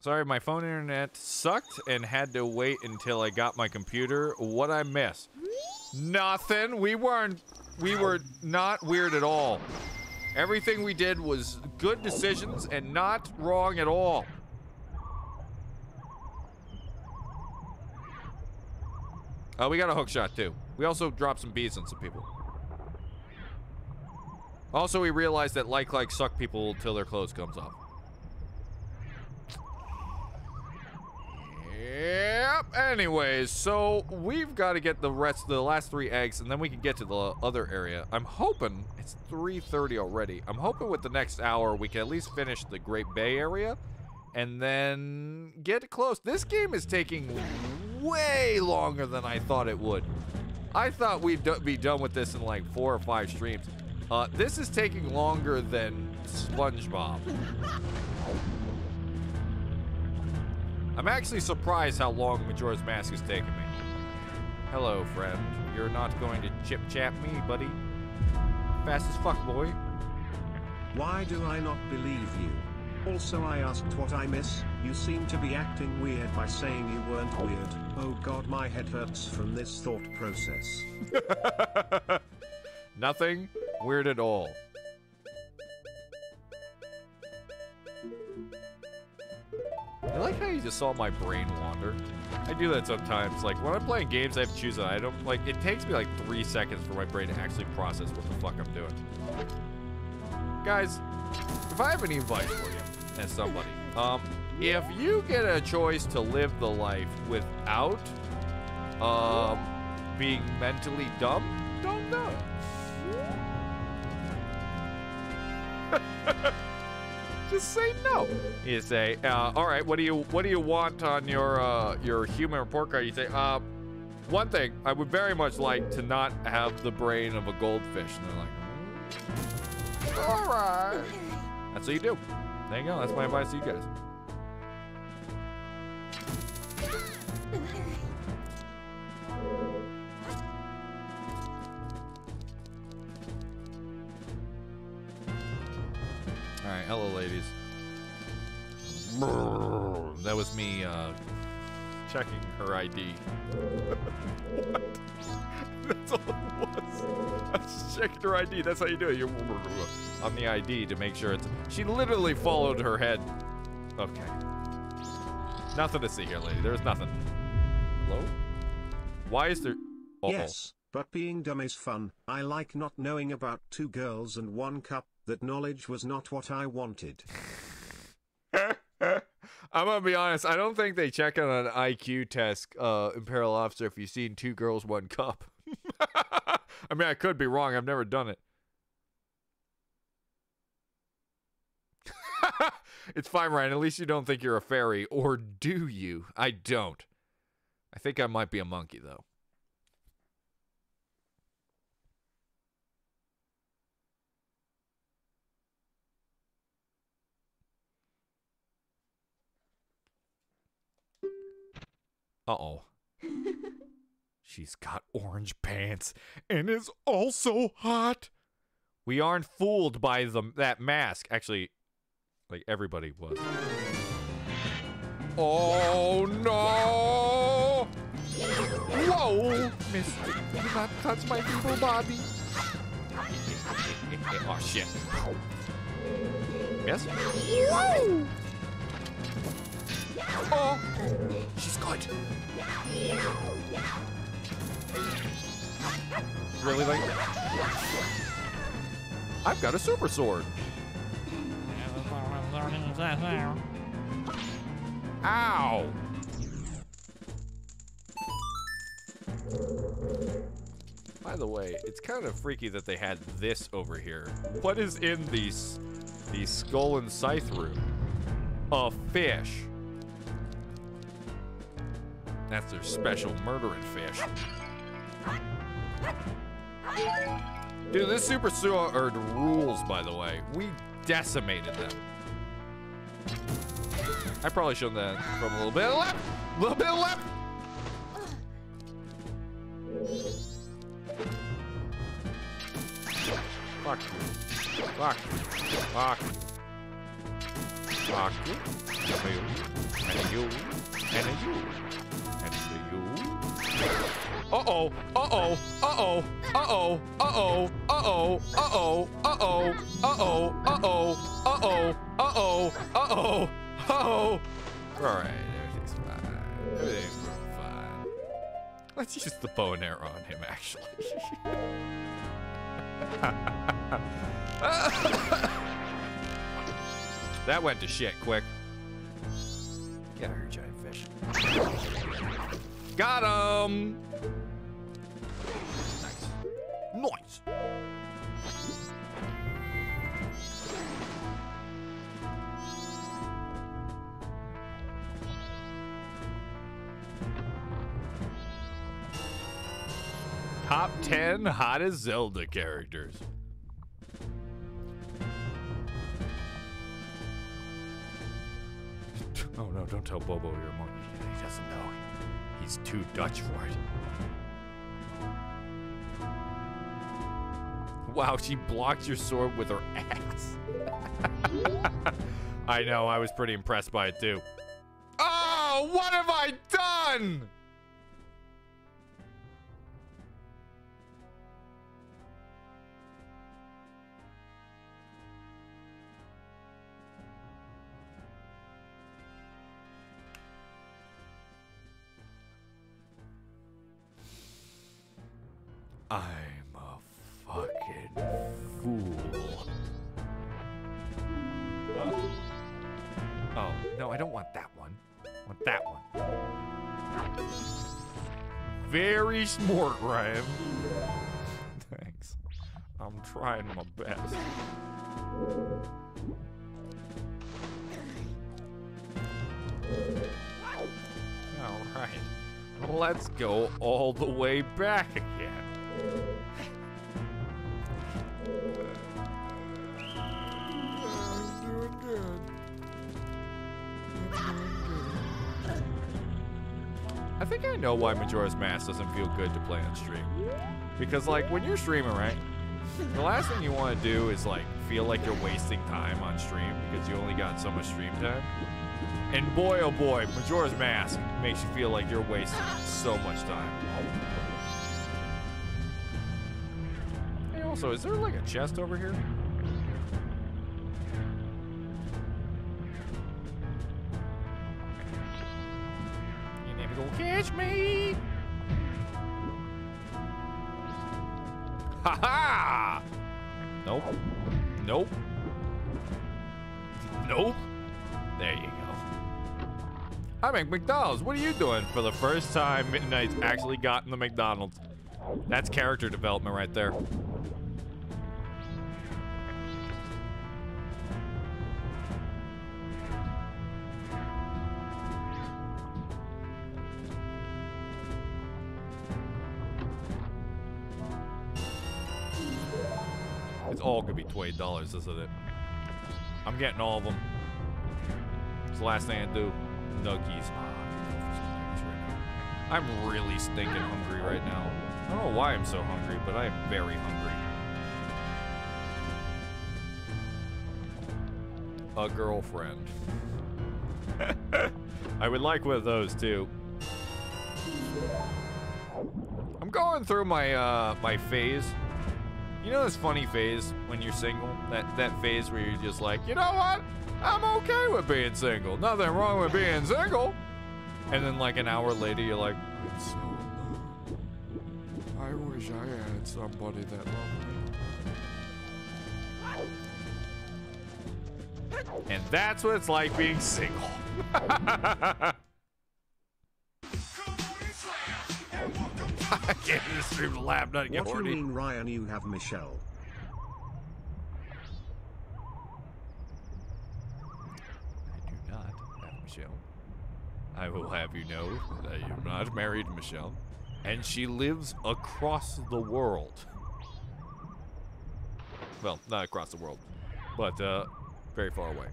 Sorry, my phone internet sucked and had to wait until I got my computer. What I miss? Nothing. We weren't. We were not weird at all. Everything we did was good decisions and not wrong at all. Uh, we got a hook shot too. We also dropped some bees on some people. Also, we realized that like like suck people till their clothes comes off. Yep. Anyways, so we've got to get the rest, of the last three eggs, and then we can get to the other area. I'm hoping it's 3:30 already. I'm hoping with the next hour we can at least finish the Great Bay area, and then get close. This game is taking way longer than I thought it would. I thought we'd be done with this in like four or five streams. Uh, this is taking longer than SpongeBob. I'm actually surprised how long Majora's Mask is taking me. Hello, friend. You're not going to chip chap me, buddy. Fast as fuck, boy. Why do I not believe you? Also, I asked what I miss. You seem to be acting weird by saying you weren't weird. Oh god, my head hurts from this thought process. Nothing weird at all. I like how you just saw my brain wander. I do that sometimes. Like when I'm playing games, I have to choose an item. Like it takes me like three seconds for my brain to actually process what the fuck I'm doing. Guys, if I have any advice for you somebody, um, if you get a choice to live the life without um, being mentally dumb, don't do it. Just say no. You say, uh, all right, what do you what do you want on your uh, your human report card? You say, uh, one thing, I would very much like to not have the brain of a goldfish. And they're like, all right. That's what you do. There you go. That's my advice to you guys. All right, hello, ladies. That was me uh, checking her ID. That's all it was. I just checking her ID. That's how you do it. You're on the ID to make sure it's. She literally followed her head. Okay. Nothing to see here, lady. There's nothing. Hello? Why is there? Uh-oh. Yes, but being dumb is fun. I like not knowing about two girls and one cup. That knowledge was not what I wanted. I'm gonna be honest. I don't think they check on an IQ test, uh, Imperial Officer, if you've seen two girls, one cup. I mean, I could be wrong. I've never done it. it's fine, Ryan. At least you don't think you're a fairy, or do you? I don't. I think I might be a monkey, though. Uh oh. She's got orange pants and is also hot. We aren't fooled by the that mask. Actually, like everybody was. Oh no! Whoa, Miss, do not touch my feeble body. oh shit. Yes? Oh, she's good. Really like I've got a super sword. Ow! By the way, it's kind of freaky that they had this over here. What is in these the skull and scythe room? A fish. That's their special murdering fish. Dude, this Super Sword rules, by the way. We decimated them. I probably showed that from a little bit left. A little bit left. Fuck you. Fuck you. Fuck you. Fuck you. And you. And you. And you. And you. Uh-oh. Uh-oh. Uh-oh. Uh-oh. Uh-oh. Uh-oh. Uh-oh. Uh-oh. Uh-oh. Uh-oh. Uh-oh. Uh-oh. Uh-oh. Uh-oh. All right. Everything's fine. Everything's fine. Let's use the bow and arrow on him, actually. that went to shit quick. Get here, giant fish. Got him! Nice. Top 10 hottest Zelda characters. Oh no, don't tell Bobo you're a monkey. He doesn't know. He's too Dutch for it. Wow, she blocked your sword with her ass. I know, I was pretty impressed by it too. Oh, what have I done? Fucking fool. Oh, no, I don't want that one. I want that one. Very smart, Ryan. Thanks. I'm trying my best. All right. Let's go all the way back again. I think I know why Majora's Mask doesn't feel good to play on stream. Because, like, when you're streaming, right? The last thing you want to do is, like, feel like you're wasting time on stream because you only got so much stream time. And boy, oh boy, Majora's Mask makes you feel like you're wasting so much time. Also, is there, like, a chest over here? You never gonna catch me! Ha ha! Nope. Nope. Nope. There you go. I make McDonald's. What are you doing for the first time Midnight's actually gotten the McDonald's? That's character development right there. All be twenty dollars, isn't it? I'm getting all of them. It's the last thing I do. Nuggies. Ah. I'm really stinking hungry right now. I don't know why I'm so hungry, but I am very hungry. A girlfriend. I would like one of those too. I'm going through my uh my phase. You know this funny phase when you're single? That that phase where you're just like, you know what? I'm okay with being single. Nothing wrong with being single. And then like an hour later you're like, I'm so alone. I wish I had somebody that loved me. And that's what it's like being single. stream to laugh, not get What you mean, Ryan? You have Michelle. I do not have Michelle. I will have you know that I am not married to Michelle, and she lives across the world. Well, not across the world, but uh, very far away.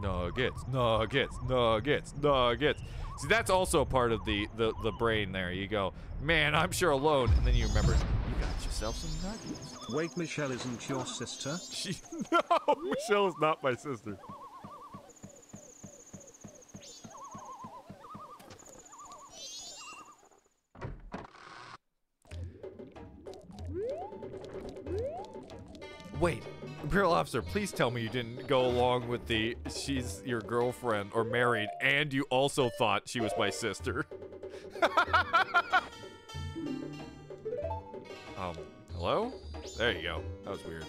Nuggets, nuggets, nuggets, nuggets. See, that's also part of the, the, the brain there. You go, man, I'm sure alone. And then you remember, you got yourself some nuggets. Wait, Michelle isn't your sister? She, no, Michelle is not my sister. Wait, Imperial Officer, please tell me you didn't go along with the she's your girlfriend or married and you also thought she was my sister. um, hello? There you go. That was weird.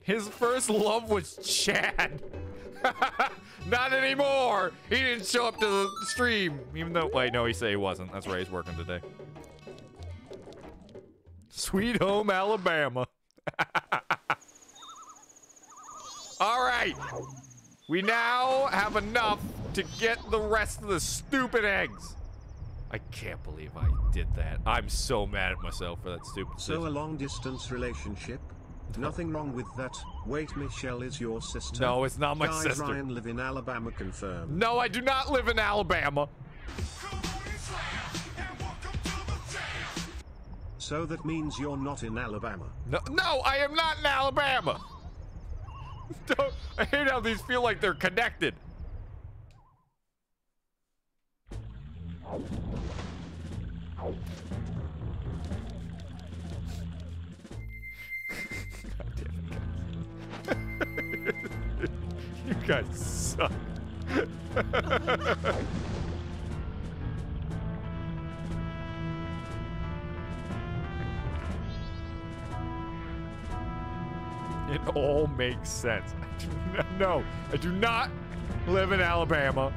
His first love was Chad. Not anymore. He didn't show up to the stream, even though. Wait, no, he said he wasn't. That's right. He's working today. Sweet home Alabama. All right. We now have enough to get the rest of the stupid eggs. I can't believe I did that. I'm so mad at myself for that stupid So a long distance relationship? Nothing wrong with that. Wait, Michelle is your sister? No, it's not my Guys, sister. Ryan live in Alabama confirmed. No, I do not live in Alabama. So that means you're not in Alabama. No, no, I am not in Alabama. Don't, I hate how these feel like they're connected. You guys suck. It all makes sense. I do not, no, I do not live in Alabama.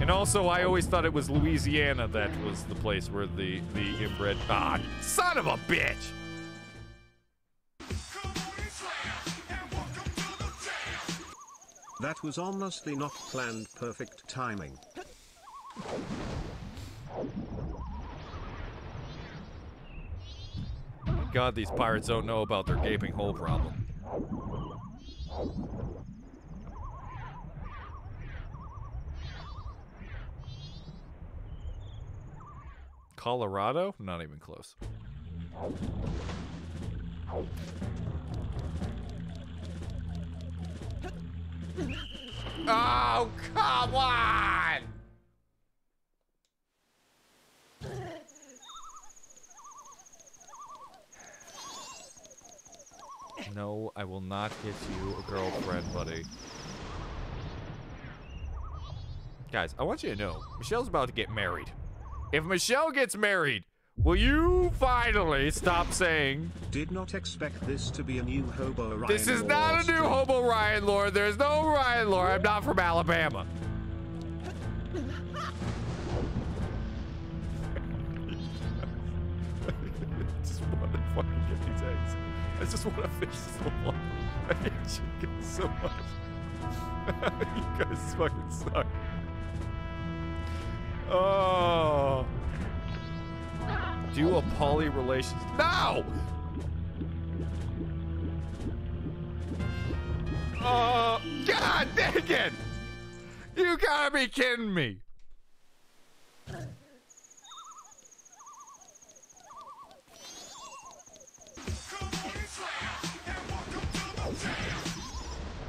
And also, I always thought it was Louisiana that was the place where the the inbred. Ah, son of a bitch! That was honestly not planned perfect timing. God, these pirates don't know about their gaping hole problem. Colorado? Not even close. Oh, come on! No, I will not get you a girlfriend, buddy. Guys, I want you to know, Michelle's about to get married. If Michelle gets married, will you finally stop saying, Did not expect this to be a new hobo Ryan this is not a new hobo Ryan Lord. There's no Ryan Lord. I'm not from Alabama. Just want to fucking get these eggs. I just want to finish this whole I hate chicken so much. you guys fucking suck. Oh. Do a poly relations. No! Oh, God dang it! You gotta be kidding me!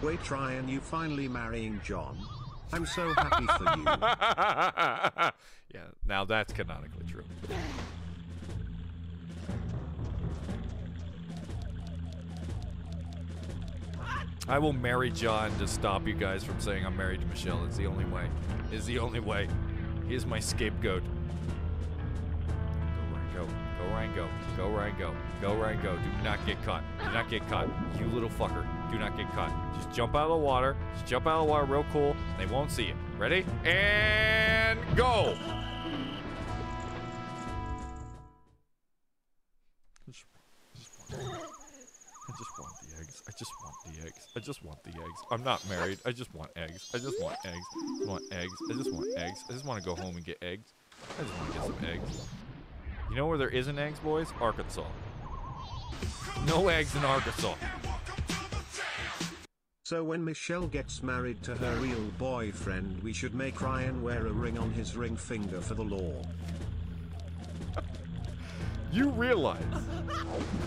Wait, Ryan, you finally marrying John? I'm so happy for you. yeah, now that's canonically true. I will marry John to stop you guys from saying I'm married to Michelle. It's the only way. It's the only way. He is my scapegoat. Go Ryan, go. Go Ryan, go. Go Ryan, go. Do not get caught. Do not get caught. You little fucker. Do not get caught. Just jump out of the water. Just jump out of the water real cool. They won't see you. Ready? And go. I just, want the eggs. I just want the eggs. I just want the eggs. I'm not married. I just want eggs. I just want eggs. I want eggs. I just want eggs. I just want to go home and get eggs. I just want to get some eggs. You know where there isn't eggs, boys? Arkansas. No eggs in Arkansas. So when Michelle gets married to her real boyfriend we should make Ryan wear a ring on his ring finger for the law. You realize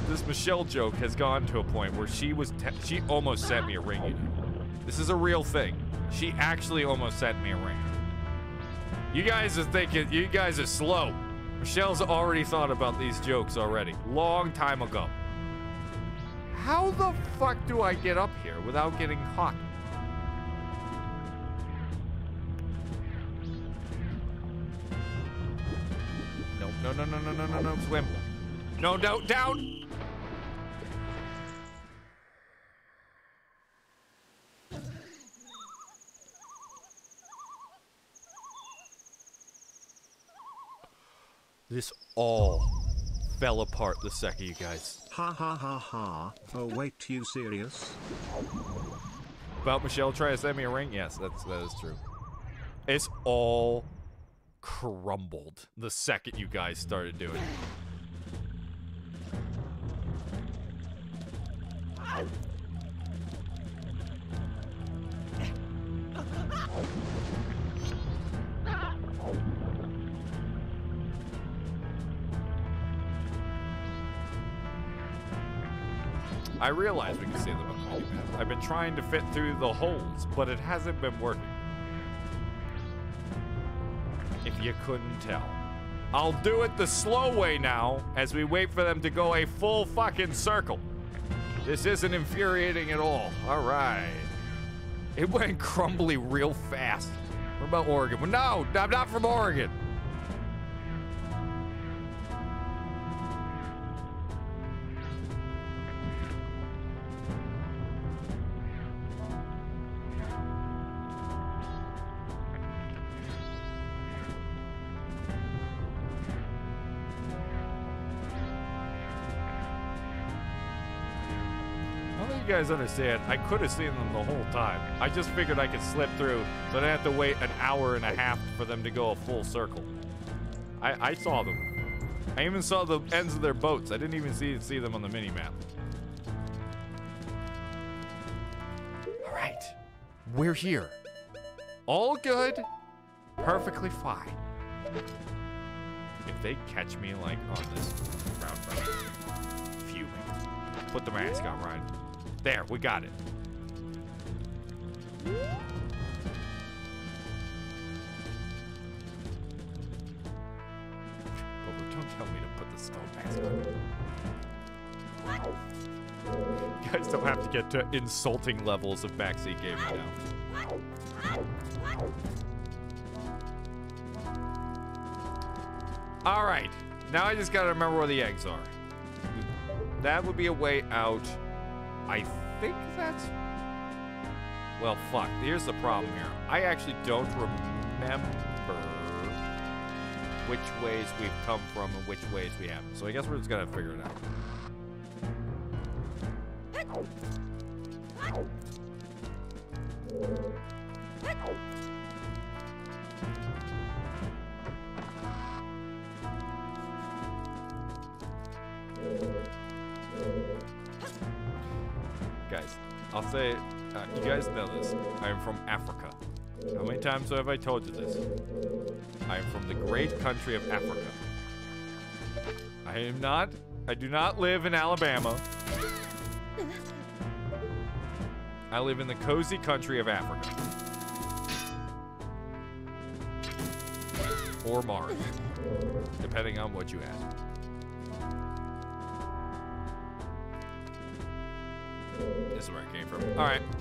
this Michelle joke has gone to a point where she was she almost sent me a ring. This is a real thing. She actually almost sent me a ring. You guys are thinking you guys are slow. Michelle's already thought about these jokes already, long time ago. How the fuck do I get up here without getting caught? No, no, no, no, no, no, no, no, swim. No, no, down! This all fell apart the second you guys Ha ha ha ha. Oh wait, you serious? About Michelle trying to send me a ring? Yes, that's that is true. It's all crumbled the second you guys started doing it. I realize we can see them. I've been trying to fit through the holes, but it hasn't been working. If you couldn't tell. I'll do it the slow way now as we wait for them to go a full fucking circle. This isn't infuriating at all. All right. It went crumbly real fast. What about Oregon? No, I'm not from Oregon. Guys understand. I could have seen them the whole time. I just figured I could slip through, so I didn't have to wait an hour and a half for them to go a full circle. I, I saw them. I even saw the ends of their boats. I didn't even see see them on the mini map. All right, we're here. All good, perfectly fine. If they catch me like on this roundabout, fuming. Put the mask on, Ryan. There, we got it. Don't tell me to put the stone mask on. You guys don't have to get to insulting levels of backseat gaming now. All right, now I just gotta remember where the eggs are. That would be a way out. I think that's. Well, fuck. Here's the problem here. I actually don't remember which ways we've come from and which ways we haven't. So I guess we're just gonna figure it out. Guys, I'll say, uh, you guys know this. I am from Africa. How many times have I told you this? I am from the great country of Africa. I am not, I do not live in Alabama. I live in the cozy country of Africa. Or Mars, depending on what you ask. This is where I came from. All right.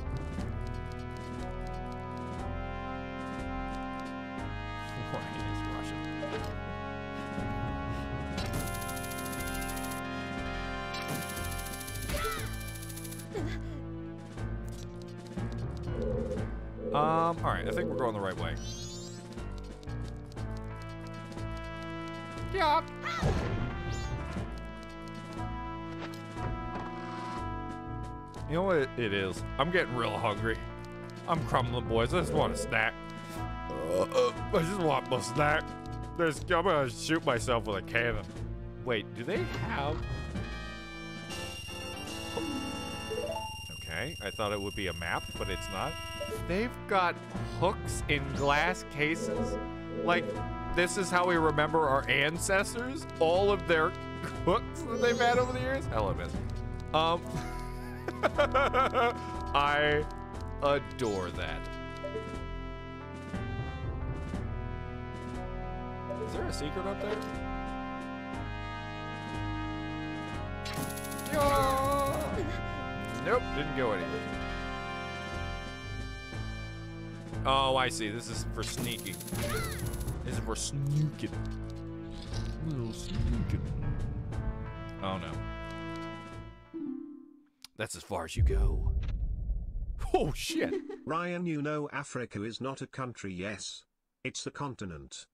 Um, alright, I think we're going the right way. Yeah. You know what it- is? I'm getting real hungry. I'm crumbling, boys. I just want a snack. Uh, uh, I just want my snack. There's, I'm gonna shoot myself with a cannon. Wait, do they have? Okay, I thought it would be a map, but it's not. They've got hooks in glass cases. Like, this is how we remember our ancestors. All of their hooks that they've had over the years. Hello, miss. Um, I adore that. Is there a secret up there? Yeah. Nope, didn't go anywhere. Oh, I see. This is for sneaking. This is for sneaking. Little sneaking. Oh no. That's as far as you go. Oh shit. Ryan, you know Africa is not a country, yes. It's a continent.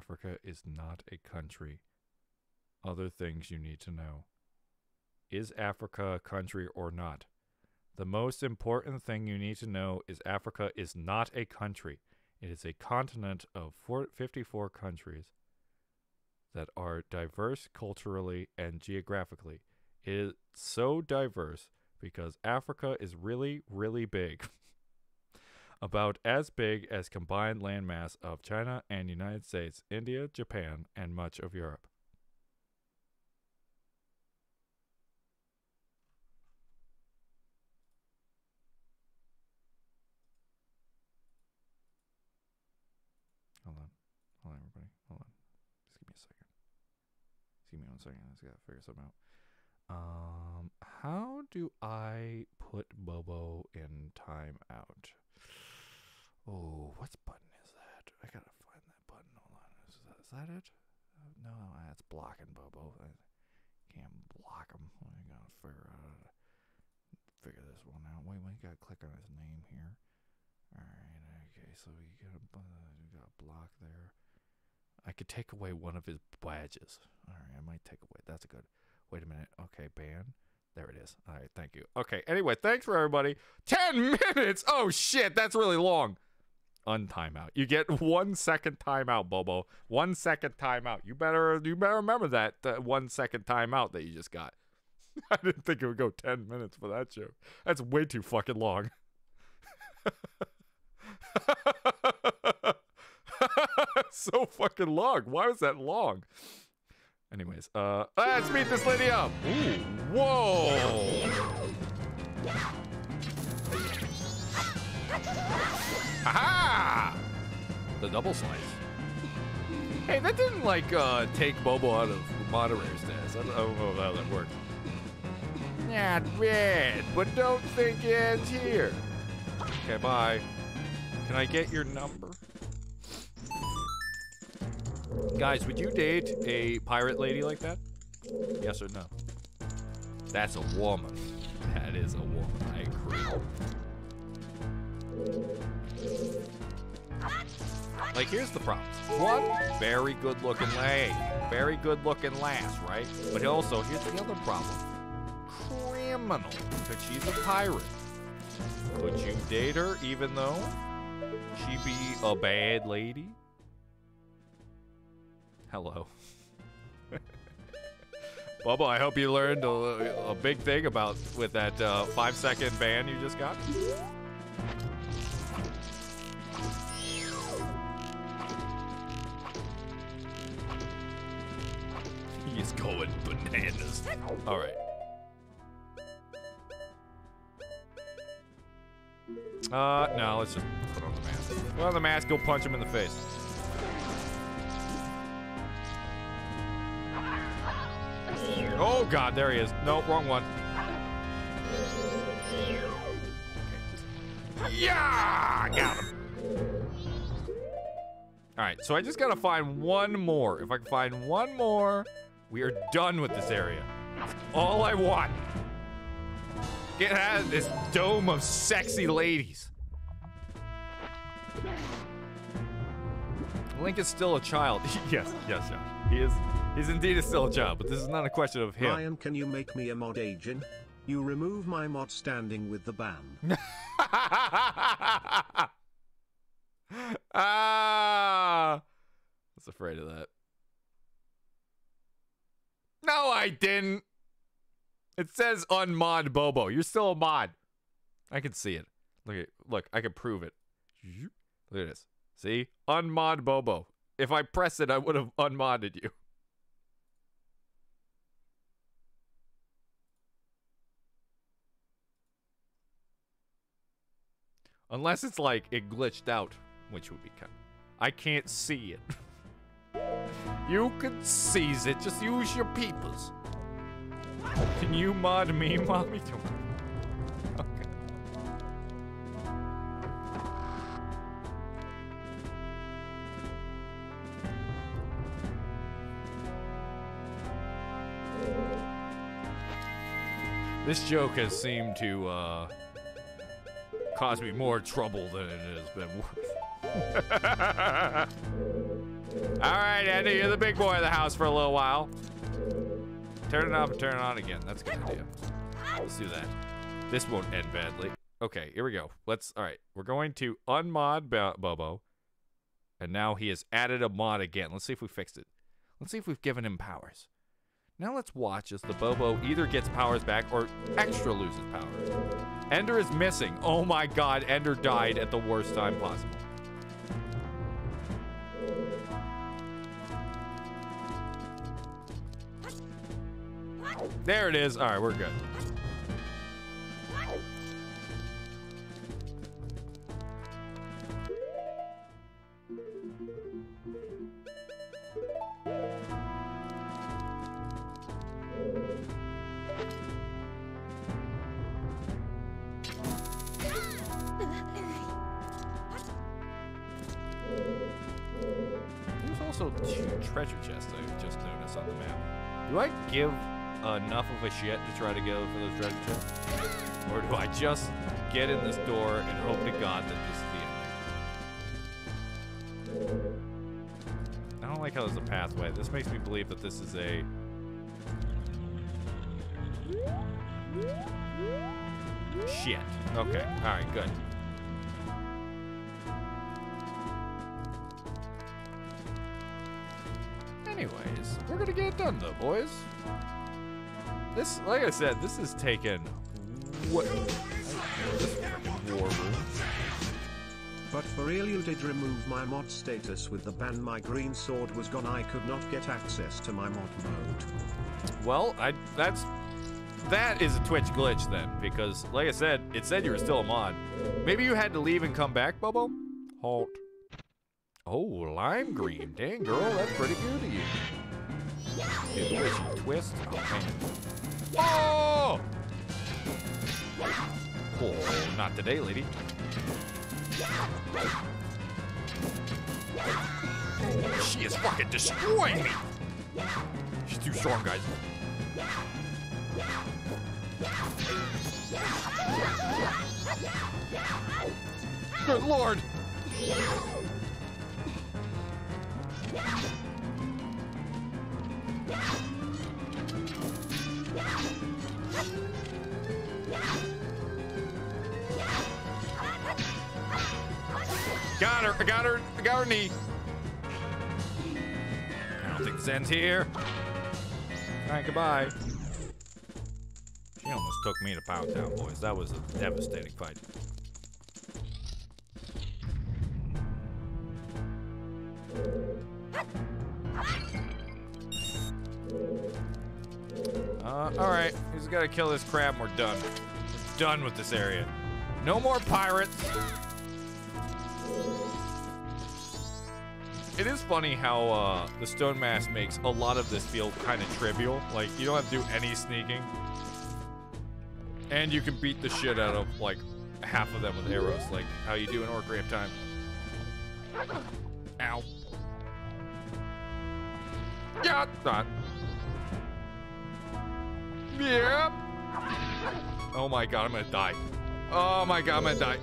Africa is not a country. Other things you need to know. Is Africa a country or not? The most important thing you need to know is Africa is not a country. It is a continent of four, 54 countries that are diverse culturally and geographically. It is so diverse because Africa is really, really big. About as big as combined landmass of China and United States, India, Japan, and much of Europe. Hold on. Hold on, everybody. Hold on. Just give me a second. Just give me one second. I just gotta figure something out. Um, how do I put Bobo in timeout? Oh, what button is that? I gotta find that button. Hold on. Is that, is that it? Uh, no, that's blocking Bobo. I can't block him. I gotta figure out. Figure this one out. Wait, we Gotta click on his name here. All right. Okay. So we got a bu- got a block there. I could take away one of his badges. All right. I might take away. That's a good. Wait a minute. Okay. Ban. There it is. All right. Thank you. Okay. Anyway, thanks for everybody. 10 minutes. Oh, shit. That's really long. Untimeout. You get one second timeout, Bobo. One second timeout. You better you better remember that uh, one second timeout that you just got. I didn't think it would go 10 minutes for that joke. That's way too fucking long. so fucking long. Why was that long? Anyways, uh, let's meet this lady up. Ooh, whoa. Aha! The double slice. Hey, that didn't like uh, take Bobo out of moderator's status. I don't, I don't know how that worked. Not bad, but don't think it ends here. Okay, bye. Can I get your number? Guys, would you date a pirate lady like that? Yes or no? That's a woman. That is a woman. I agree. Like, here's the problem. One, very good looking lady. Very good looking lass, right? But also, here's the other problem. Criminal. Because she's a pirate. Could you date her even though she be a bad lady? Hello. Bubba, I hope you learned a, a big thing about with that uh, five second ban you just got. He's going bananas. All right. Uh, no, let's just put on the mask. Put on the mask, go punch him in the face. Oh god, there he is. No, wrong one. Yeah, got him. All right, so I just gotta find one more. If I can find one more, we are done with this area. All I want. Get out of this dome of sexy ladies. Link is still a child. yes, yes, yes. He is. He's indeed still a child, but this is not a question of him. Ryan, can you make me a mod agent? You remove my mod standing with the ban. ah, I was afraid of that. No, I didn't. It says unmod Bobo. You're still a mod. I can see it. Look at look. I can prove it. Look at this. See, unmod Bobo. If I press it, I would have unmodded you. Unless it's like it glitched out, which would be kind. I can't see it. you can seize it. Just use your peepers. Can you mod me, mommy? Okay. This joke has seemed to uh, cause me more trouble than it has been worth. All right, Andy, you're the big boy of the house for a little while. Turn it off and turn it on again. That's a good idea. Let's do that. This won't end badly. Okay, here we go. Let's, all right. We're going to unmod Bo- Bobo. And now he has added a mod again. Let's see if we fixed it. Let's see if we've given him powers. Now let's watch as the Bobo either gets powers back or extra loses powers. Ender is missing. Oh my god, Ender died at the worst time possible. There it is. All right, we're good. There's also two treasure chests I just noticed on the map. Do I give enough of a shit to try to go for those treasure chests? Or do I just get in this door and hope to God that this is the ending? I don't like how there's a pathway. This makes me believe that this is a... Shit. Okay. Alright, good. Anyways, we're gonna get it done though, boys. This, like I said, this is taken what? This freaking war room. But for real you did remove my mod status with the ban my green sword was gone I could not get access to my mod mode. Well, I that's that is a Twitch glitch then, because like I said, it said you were still a mod. Maybe you had to leave and come back, Bobo. Halt. Oh, lime green. Dang, girl, that's pretty good of you. Way she twists. Oh. Oh! Oh, not today, lady. She is fucking destroying me. She's too strong, guys. Good lord. Got her. I got her. I got her knee. I don't think this ends here. All right, goodbye. She almost took me to Pound Town, boys. That was a devastating fight. Uh, all right. He's got to kill this crab and we're done. Done with this area. No more pirates. It is funny how uh, the stone mask makes a lot of this feel kind of trivial. Like, you don't have to do any sneaking. And you can beat the shit out of, like, half of them with arrows, like how you do in Ocarina of Time. Ow. Yeah, not. Yep. Oh my god, I'm gonna die. Oh my god, I'm gonna die.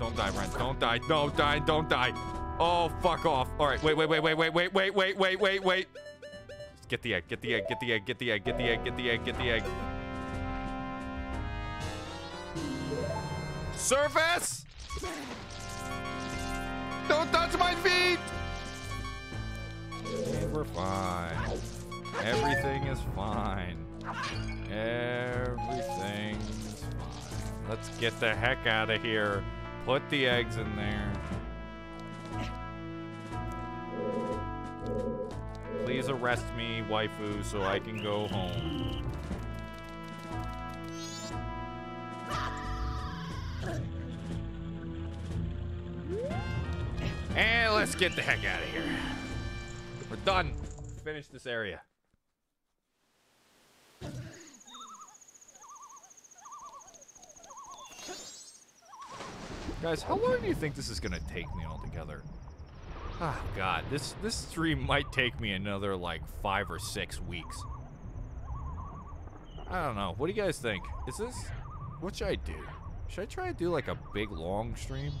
Don't die, Ren. Don't die. Don't die. Don't die. Oh, fuck off. All right. Wait, wait, wait, wait, wait, wait, wait, wait, wait, wait, wait. Get the egg. Get the egg. Get the egg. Get the egg. Get the egg. Get the egg. Get the egg. Surface! Don't touch my feet! we're fine. Everything is fine. Everything's fine. Let's get the heck out of here. Put the eggs in there. Please arrest me, waifu, so I can go home. And let's get the heck out of here. We're done. Finish this area. Guys, how long do you think this is gonna take me altogether? Ah, oh, God, this this stream might take me another like five or six weeks. I don't know. What do you guys think? Is this what should I do? Should I try to do like a big long stream?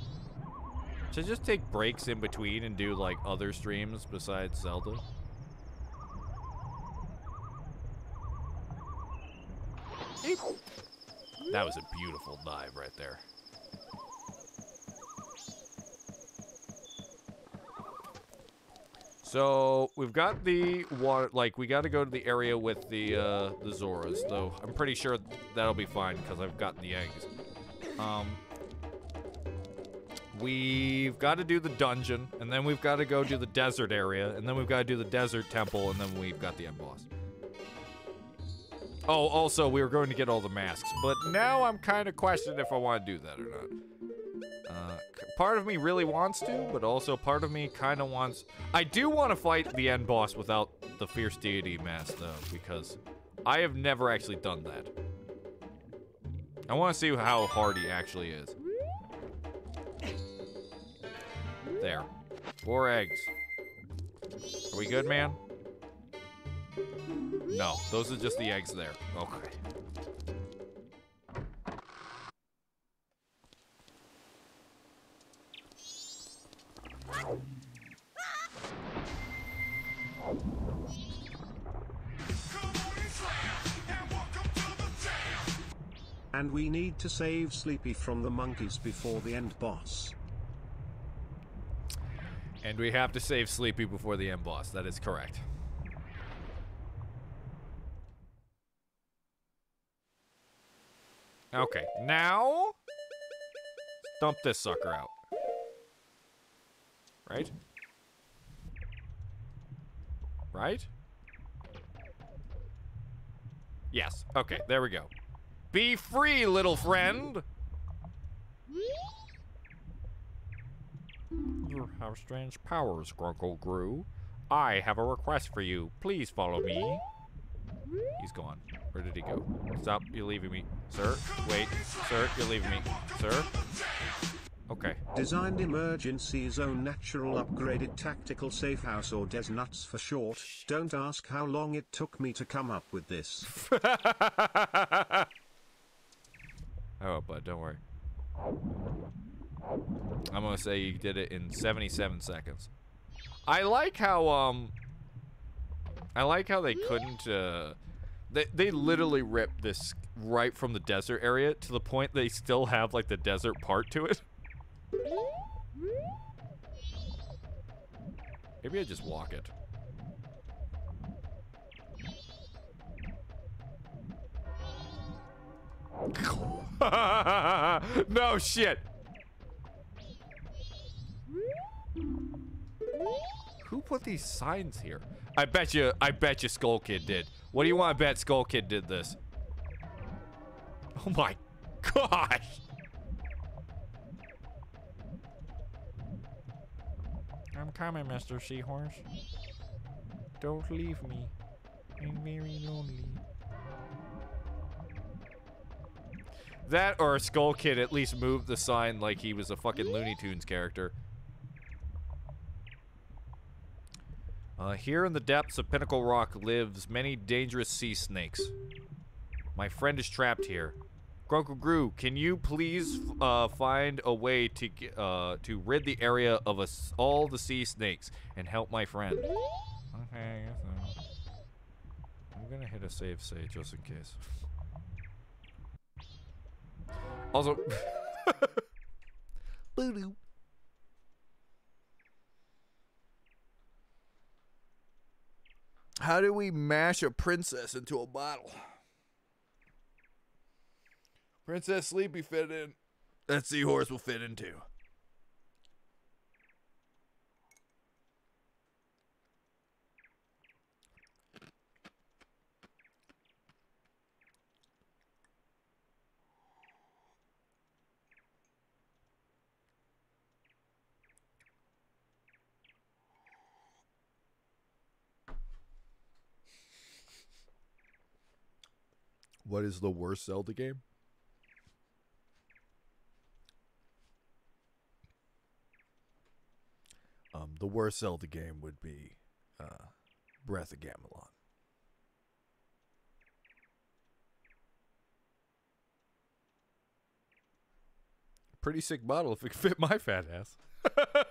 Should I just take breaks in between and do like other streams besides Zelda? That was a beautiful dive right there. So we've got the water, like we got to go to the area with the uh, the Zoras, though. I'm pretty sure that'll be fine because I've gotten the eggs. Um, we've got to do the dungeon, and then we've got to go do the desert area, and then we've got to do the desert temple, and then we've got the end boss. Oh, also, we were going to get all the masks, but now I'm kind of questioning if I want to do that or not. Uh, part of me really wants to, but also part of me kind of wants... I do want to fight the end boss without the Fierce Deity mask, though, because I have never actually done that. I want to see how hard he actually is. There. Four eggs. Are we good, man? No, those are just the eggs there. Okay. And we need to save Sleepy from the monkeys before the end boss. And we have to save Sleepy before the end boss. That is correct. Okay, now dump this sucker out. Right? Right? Yes. Okay, there we go. Be free, little friend! You have strange powers, Grunkle Grue. I have a request for you. Please follow me. He's gone. Where did he go? Stop, you're leaving me. Sir, wait. Sir, you're leaving me. Sir? Okay. Designed emergency zone natural upgraded tactical safe house or des nuts for short. Don't ask how long it took me to come up with this. oh, bud, don't worry. I'm gonna say you did it in 77 seconds. I like how um I like how they couldn't uh they they literally ripped this right from the desert area to the point they still have like the desert part to it. Maybe I just walk it. no shit. Who put these signs here? I bet you, I bet you Skull Kid did. What do you want to bet Skull Kid did this? Oh my gosh. I'm coming, Mr. Seahorse. Don't leave me. I'm very lonely. That or Skull Kid at least moved the sign like he was a fucking Looney Tunes character. Uh, here in the depths of Pinnacle Rock lives many dangerous sea snakes. My friend is trapped here. Grunkle Gru, can you please uh, find a way to uh, to rid the area of us all the sea snakes and help my friend? Okay, I guess so. I'm gonna hit a save save just in case. Also, Boo-doo. How do we mash a princess into a bottle? Princess Sleepy fit in. That seahorse will fit in too. What is the worst Zelda game? Um, the worst Zelda game would be uh, Breath of Gamelon. Pretty sick bottle if it fit my fat ass. I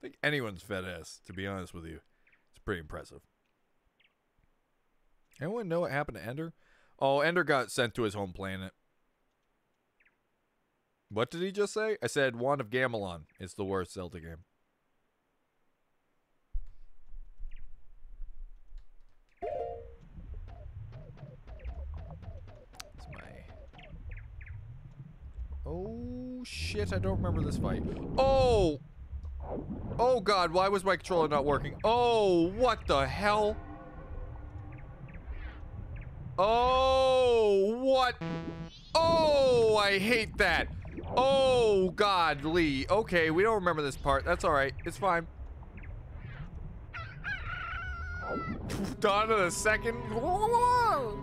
think anyone's fat ass, to be honest with you. It's pretty impressive. Anyone know what happened to Ender? Oh, Ender got sent to his home planet. What did he just say? I said Wand of Gamelon is the worst Zelda game. It's my. Oh shit! I don't remember this fight. Oh. Oh god! Why was my controller not working? Oh, what the hell? Oh, what? Oh, I hate that. Oh, God, Lee. Okay, we don't remember this part. That's all right. It's fine. Dawn of the second. How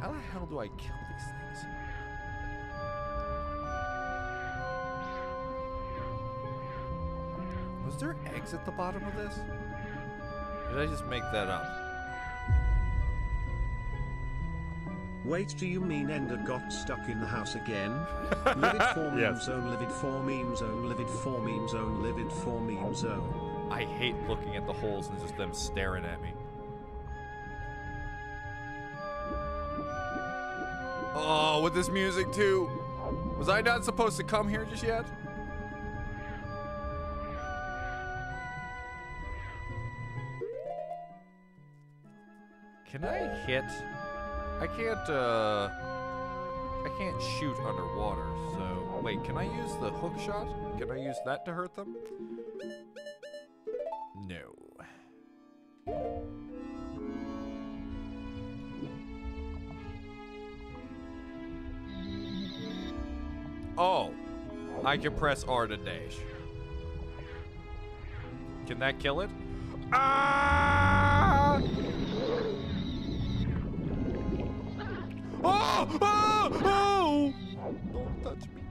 the hell do I kill these things? Was there eggs at the bottom of this? Did I just make that up? Wait, do you mean Ender got stuck in the house again? livid for meme Yes. zone, livid for meme zone, livid for meme zone, livid for meme zone. I hate looking at the holes and just them staring at me. Oh, with this music too. Was I not supposed to come here just yet? Can I hit? I can't, uh... I can't shoot underwater, so... Wait, can I use the hook shot? Can I use that to hurt them? No. Oh, I can press R to dash. Can that kill it? Ah! Oh! Oh! Oh! Don't touch me.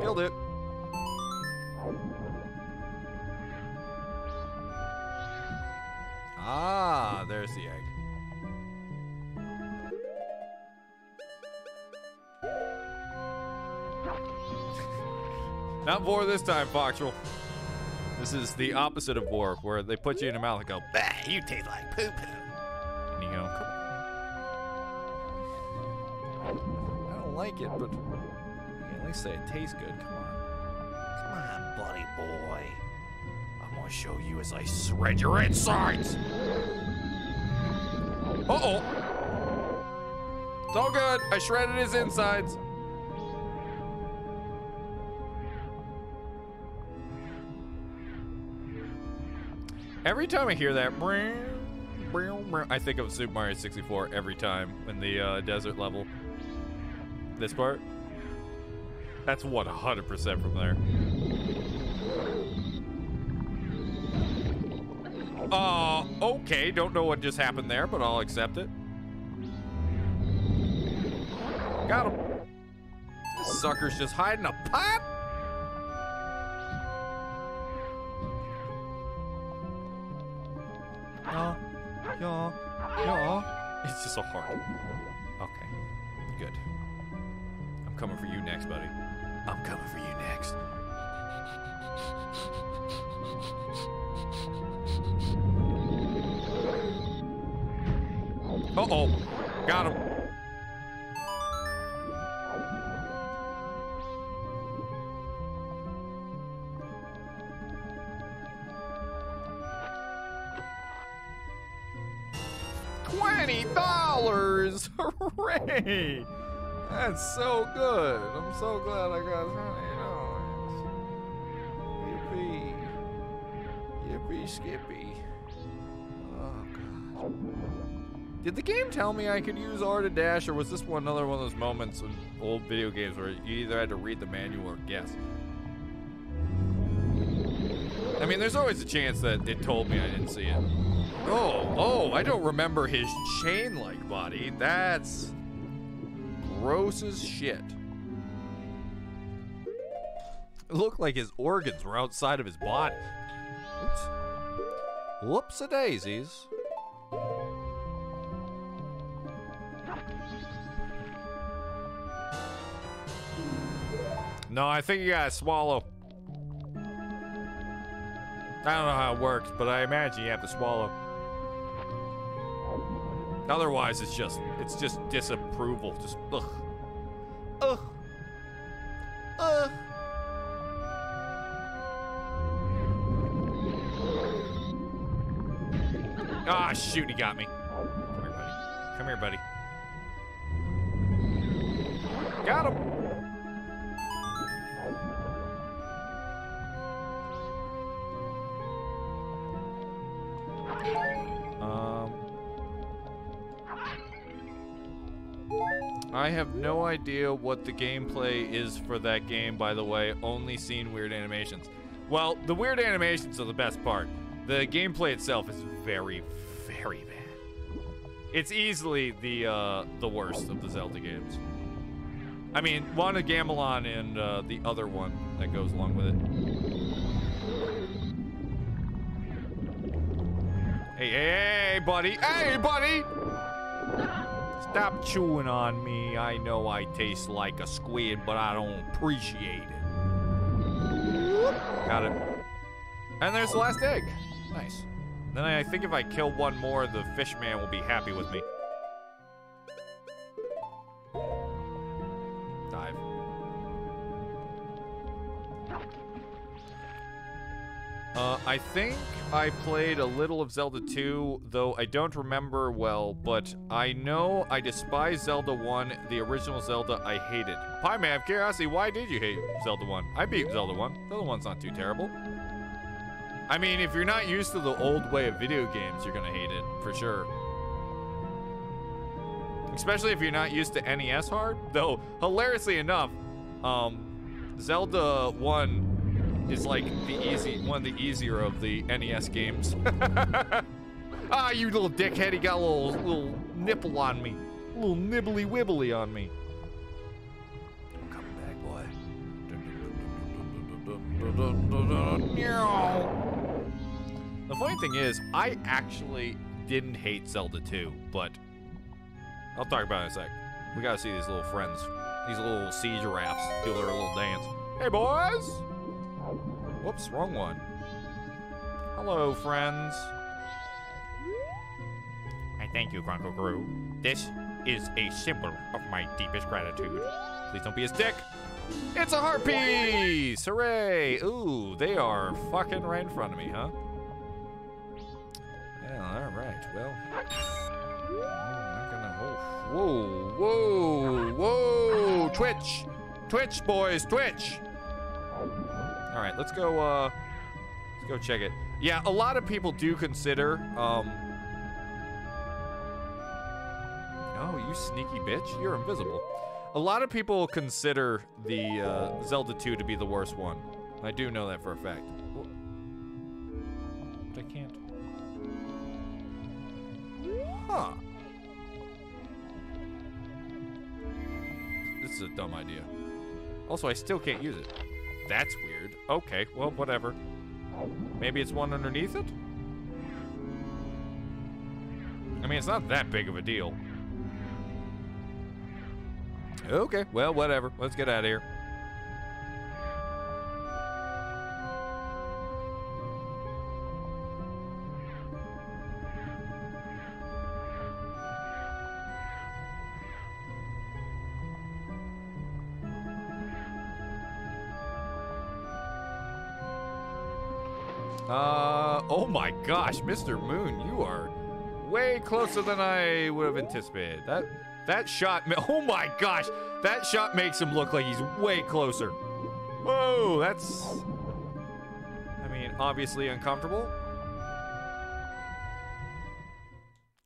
Killed it. Ah, there's the egg. Not vor this time, Foxrel. This is the opposite of war, where they put you in a mouth and go, bah, you taste like poo poo. And you go, come on. I don't like it, but at least say it tastes good. Come on. Come on, buddy boy. I'm gonna show you as I shred your insides. Uh oh. It's all good. I shredded his insides. Every time I hear that, I think of Super Mario 64 every time in the uh, desert level. This part? That's 100% from there. Uh, okay. Don't know what just happened there, but I'll accept it. Got him. Sucker's just hiding a pot? Yeah, yeah, yeah. It's just a heart. Okay, good. I'm coming for you next, buddy. I'm coming for you next. Uh oh, got him. Hooray! That's so good. I'm so glad I got twenty dollars. Yippee! Yippee skippy! Oh god. Did the game tell me I could use R to dash, or was this one another one of those moments in old video games where you either had to read the manual or guess? I mean, there's always a chance that it told me I didn't see it. Oh, oh, I don't remember his chain-like body. That's gross as shit. It looked like his organs were outside of his body. Oops. Whoops-a-daisies. No, I think you gotta swallow. I don't know how it works, but I imagine you have to swallow. Otherwise, it's just it's just disapproval. Just ugh, ugh, ugh. Ah, shoot! He got me. Come here, buddy. Come here, buddy. Got him. I have no idea what the gameplay is for that game, by the way. Only seen weird animations. Well, the weird animations are the best part. The gameplay itself is very, very bad. It's easily the uh, the worst of the Zelda games. I mean, of Gamelon and uh, the other one that goes along with it. Hey, hey, hey, buddy. Hey, buddy! Stop chewing on me. I know I taste like a squid, but I don't appreciate it. Got it. And there's the last egg. Nice. Then I think if I kill one more, the fish man will be happy with me. Dive. Uh, I think I played a little of Zelda 2, though I don't remember well, but I know I despise Zelda 1, the original Zelda I hated. Pie Man, of curiosity, why did you hate Zelda 1? I beat Zelda 1. Zelda 1's not too terrible. I mean, if you're not used to the old way of video games, you're gonna hate it, for sure. Especially if you're not used to NES hard. Though, hilariously enough, um, Zelda 1 is like the easy one of the easier of the NES games. ah, you little dickhead! He got a little little nipple on me, a little nibbly wibbly on me. I'm coming back, boy. The funny thing is, I actually didn't hate Zelda 2, but I'll talk about it in a sec. We gotta see these little friends, these little sea giraffes do their little dance. Hey, boys! Whoops, wrong one. Hello, friends. I thank you, Grunkle Gru. This is a symbol of my deepest gratitude. Please don't be a stick. It's a heart piece! Hooray! Ooh, they are fucking right in front of me, huh? Yeah, all right. Well, hmm, I'm gonna. Oh, whoa, whoa, whoa! Twitch, Twitch, boys, Twitch. All right, let's go. Uh, let's go check it. Yeah, a lot of people do consider. Um. Oh, you sneaky bitch! You're invisible. A lot of people consider the uh, Zelda 2 to be the worst one. I do know that for a fact. Wh- I can't. Huh. This is a dumb idea. Also, I still can't use it. That's weird. Okay, well, whatever. Maybe it's one underneath it? I mean, it's not that big of a deal. Okay, well, whatever. Let's get out of here. Uh, oh my gosh, Mr. Moon, you are way closer than I would have anticipated. That that shot, oh my gosh, that shot makes him look like he's way closer. Whoa, that's, I mean, obviously uncomfortable.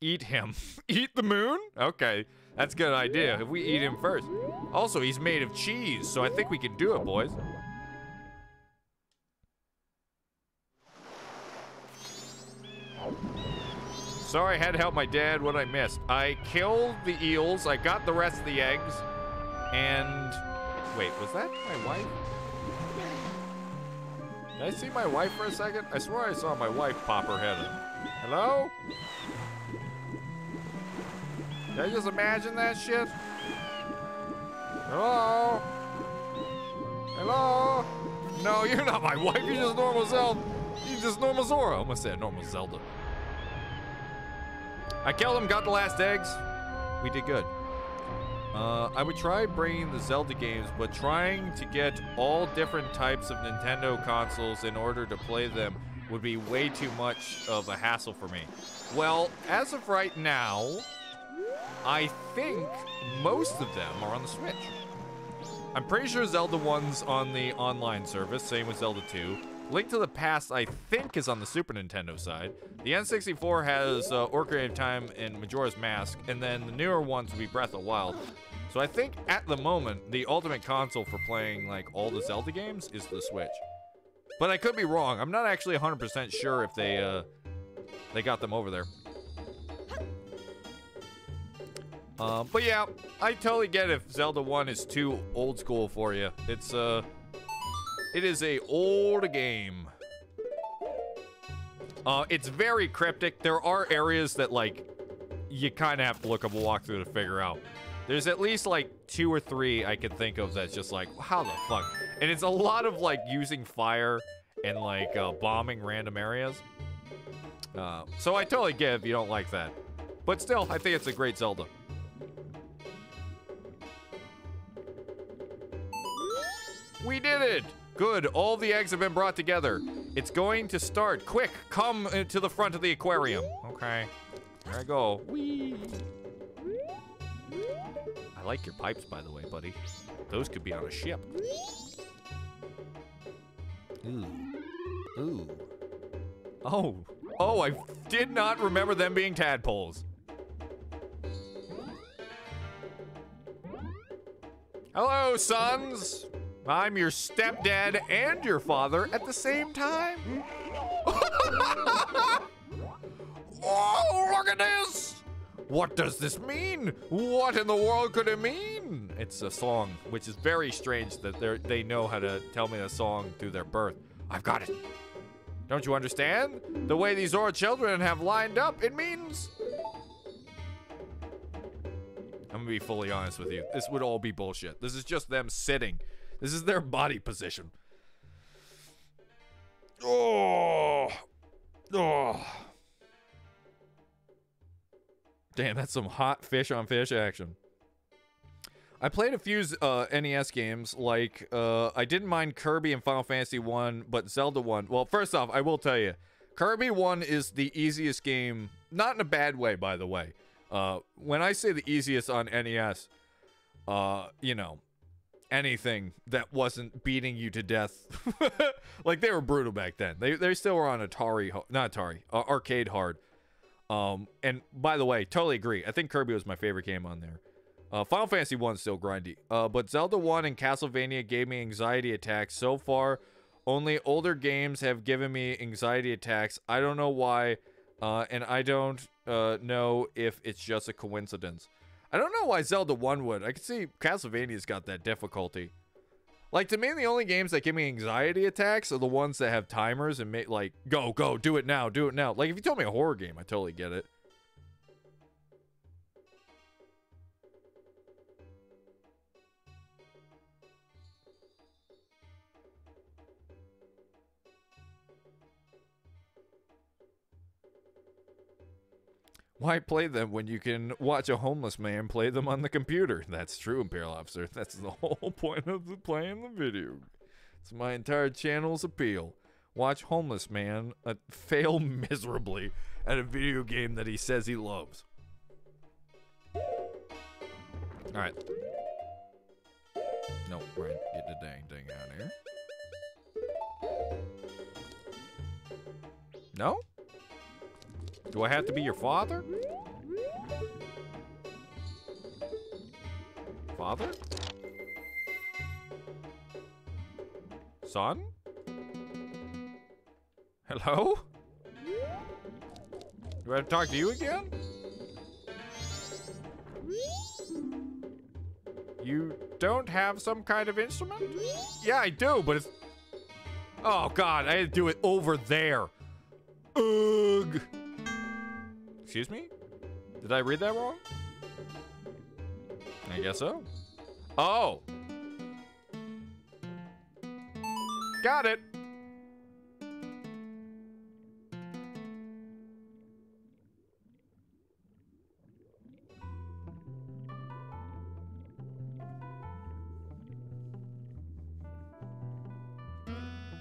Eat him. eat the moon? Okay, that's a good idea. If we eat him first. Also, he's made of cheese, so I think we can do it, boys. Sorry, I had to help my dad. What I missed. I killed the eels. I got the rest of the eggs. And wait, was that my wife? Did I see my wife for a second? I swear I saw my wife pop her head. Hello? Did I just imagine that shit? Hello? Hello? No, you're not my wife. You're just normal Zelda. You're just normal Zora. I almost said normal Zelda. I killed him, got the last eggs. We did good. Uh, I would try bringing the Zelda games, but trying to get all different types of Nintendo consoles in order to play them would be way too much of a hassle for me. Well, as of right now, I think most of them are on the Switch. I'm pretty sure Zelda 1's on the online service, same with Zelda 2. Link to the Past, I think, is on the Super Nintendo side. The N64 has uh, Ocarina of Time and Majora's Mask, and then the newer ones would be Breath of the Wild. So I think at the moment, the ultimate console for playing like all the Zelda games is the Switch. But I could be wrong. I'm not actually 100% sure if they uh, they got them over there. Uh, but yeah, I totally get if Zelda 1 is too old school for you. It's uh it is a old game. Uh, it's very cryptic. There are areas that like you kind of have to look up a walkthrough to figure out. There's at least like two or three I could think of that's just like, how the fuck? And it's a lot of like using fire and like uh, bombing random areas. Uh, so I totally get if you don't like that. But still, I think it's a great Zelda. We did it! Good, all the eggs have been brought together. It's going to start. Quick, come uh, to the front of the aquarium. Okay, here I go. Whee! I like your pipes, by the way, buddy. Those could be on a ship. Ooh. Ooh. Oh. Oh, I did not remember them being tadpoles. Hello, sons. I'm your stepdad and your father at the same time. look at this! What does this mean? What in the world could it mean? It's a song, which is very strange that they they know how to tell me a song through their birth. I've got it. Don't you understand? The way these Zora children have lined up, it means. I'm gonna be fully honest with you. This would all be bullshit. This is just them sitting. This is their body position. Oh. Oh. Damn, that's some hot fish on fish action. I played a few uh, NES games, like, uh, I didn't mind Kirby and Final Fantasy 1, but Zelda 1. Well, first off, I will tell you, Kirby 1 is the easiest game, not in a bad way, by the way. Uh, when I say the easiest on NES, uh, you know, anything that wasn't beating you to death. like they were brutal back then. They they still were on Atari, not Atari, uh, arcade hard. Um, and by the way, totally agree. I think Kirby was my favorite game on there. Uh, Final Fantasy 1 still grindy. Uh, but Zelda 1 and Castlevania gave me anxiety attacks. So far, only older games have given me anxiety attacks. I don't know why, uh, and I don't uh, know if it's just a coincidence. I don't know why Zelda 1 would. I can see Castlevania's got that difficulty. Like, to me, the only games that give me anxiety attacks are the ones that have timers and make, like, go, go, do it now, do it now. Like, if you told me a horror game, I totally get it. Why play them when you can watch a homeless man play them on the computer? That's true, Imperial Officer. That's the whole point of the playing the video. It's my entire channel's appeal. Watch homeless man uh, fail miserably at a video game that he says he loves. All right. No, right. Get the dang thing out here. No? Do I have to be your father? Father? Son? Hello? Do I have to talk to you again? You don't have some kind of instrument? Yeah, I do, but it's... Oh, God, I had to do it over there. Ugh. Excuse me? Did I read that wrong? I guess so. Oh. Got it.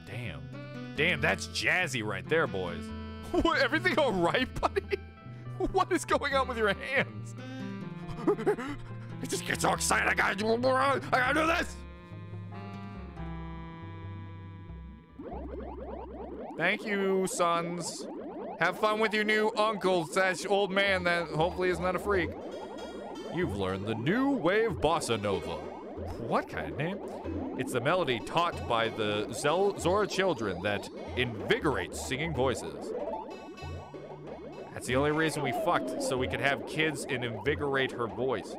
Damn. Damn, that's jazzy right there, boys. Everything all right, buddy? What is going on with your hands? I just get so excited. I gotta do more. I gotta do this. Thank you, sons. Have fun with your new uncle slash old man that hopefully is not a freak. You've learned the new wave bossa nova. What kind of name? It's the melody taught by the Zel- Zora children that invigorates singing voices. That's the only reason we fucked, so we could have kids and invigorate her voice.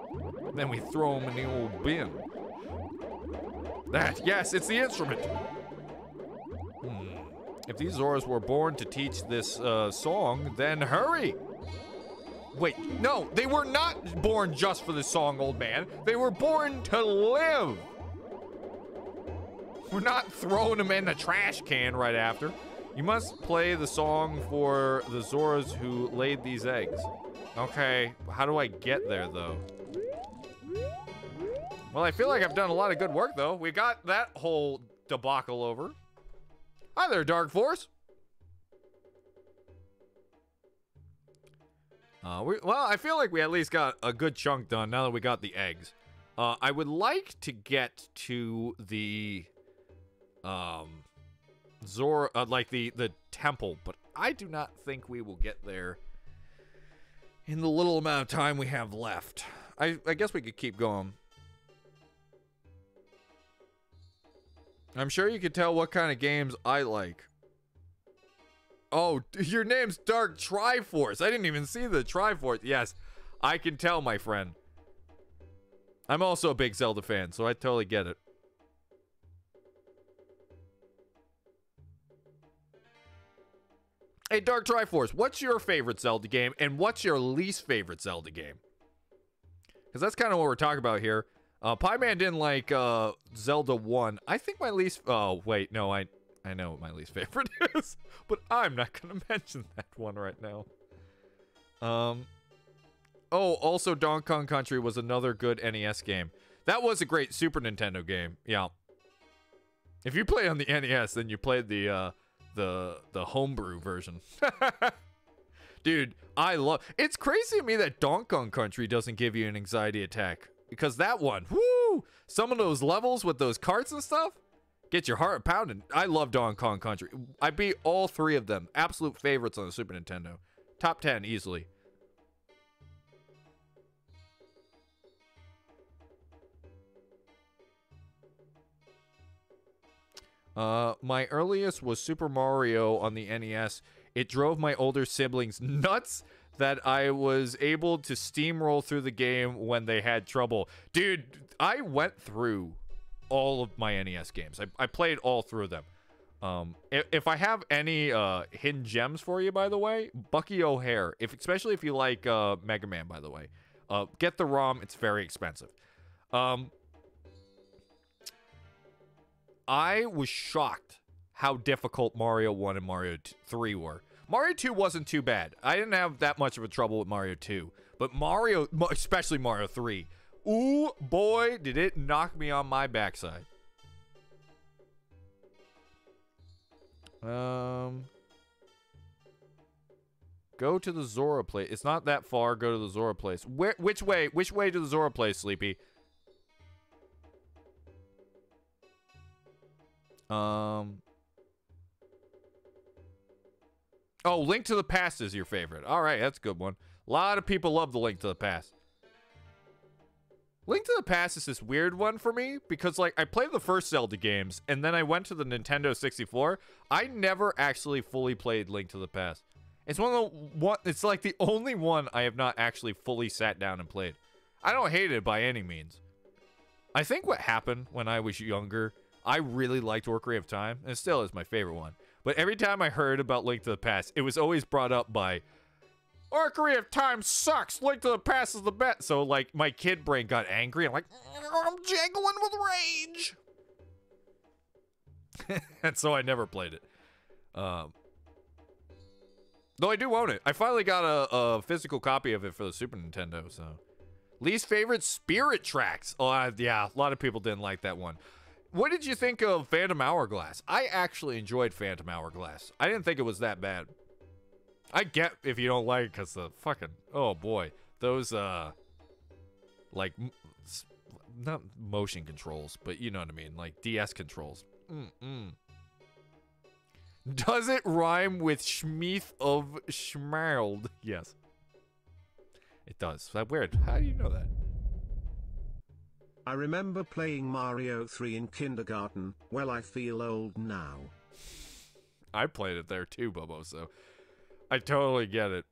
Then we throw them in the old bin. That, yes, it's the instrument. Hmm. If these Zoras were born to teach this uh, song, then hurry. Wait, no, they were not born just for this song, old man. They were born to live. We're not throwing them in the trash can right after. You must play the song for the Zoras who laid these eggs. Okay, how do I get there, though? Well, I feel like I've done a lot of good work, though. We got that whole debacle over. Hi there, Dark Force. Uh, we, well, I feel like we at least got a good chunk done now that we got the eggs. Uh, I would like to get to the, um, Zor, uh, like the the temple, but I do not think we will get there in the little amount of time we have left. I I guess we could keep going. I'm sure you could tell what kind of games I like. Oh, your name's Dark Triforce. I didn't even see the Triforce. Yes, I can tell, my friend. I'm also a big Zelda fan, so I totally get it. Hey, Dark Triforce, what's your favorite Zelda game and what's your least favorite Zelda game? Because that's kind of what we're talking about here. Uh, Man didn't like uh, Zelda 1. I think my least... Oh, wait, no, I I know what my least favorite is, but I'm not going to mention that one right now. Um... Oh, also Donkey Kong Country was another good NES game. That was a great Super Nintendo game. Yeah. If you play on the NES, then you played the uh, the the homebrew version. Dude, I love. It's crazy to me that Donkey Kong Country doesn't give you an anxiety attack because that one, whoo, some of those levels with those carts and stuff, get your heart pounding. I love Donkey Kong Country. I beat all three of them. Absolute favorites on the Super Nintendo. Top ten easily. Uh, my earliest was Super Mario on the NES. It drove my older siblings nuts that I was able to steamroll through the game when they had trouble. Dude, I went through all of my NES games. I, I played all through them. Um, if, if I have any uh, hidden gems for you, by the way, Bucky O'Hare, if especially if you like uh, Mega Man, by the way, uh, get the ROM. It's very expensive. Um, I was shocked how difficult Mario 1 and Mario 3 were. Mario 2 wasn't too bad. I didn't have that much of a trouble with Mario 2. But Mario, especially Mario 3, ooh, boy, did it knock me on my backside. Um, go to the Zora place. It's not that far. Go to the Zora place. Where? Which way? Which way to the Zora place, Sleepy? Um. Oh, Link to the Past is your favorite. All right, that's a good one. A lot of people love the Link to the Past. Link to the Past is this weird one for me because like I played the first Zelda games and then I went to the Nintendo 64. I never actually fully played Link to the Past. It's one of the one it's like the only one I have not actually fully sat down and played. I don't hate it by any means. I think what happened when I was younger, I really liked Ocarina of Time, and still is my favorite one. But every time I heard about Link to the Past, it was always brought up by Ocarina of Time sucks. Link to the Past is the best. So like my kid brain got angry. I'm like, I'm jangling with rage. and so I never played it. Um, though I do own it. I finally got a, a, physical copy of it for the Super Nintendo. So least favorite Spirit Tracks. Oh uh, yeah, a lot of people didn't like that one. What did you think of Phantom Hourglass? I actually enjoyed Phantom Hourglass. I didn't think it was that bad. I get if you don't like it because the fucking oh boy those uh like not motion controls but you know what I mean like DS controls. Mm-mm. Does it rhyme with Schmeath of Schmerld? Yes. It does. That weird. How do you know that? I remember playing Mario 3 in kindergarten. Well, I feel old now. I played it there too, Bobo, so I totally get it.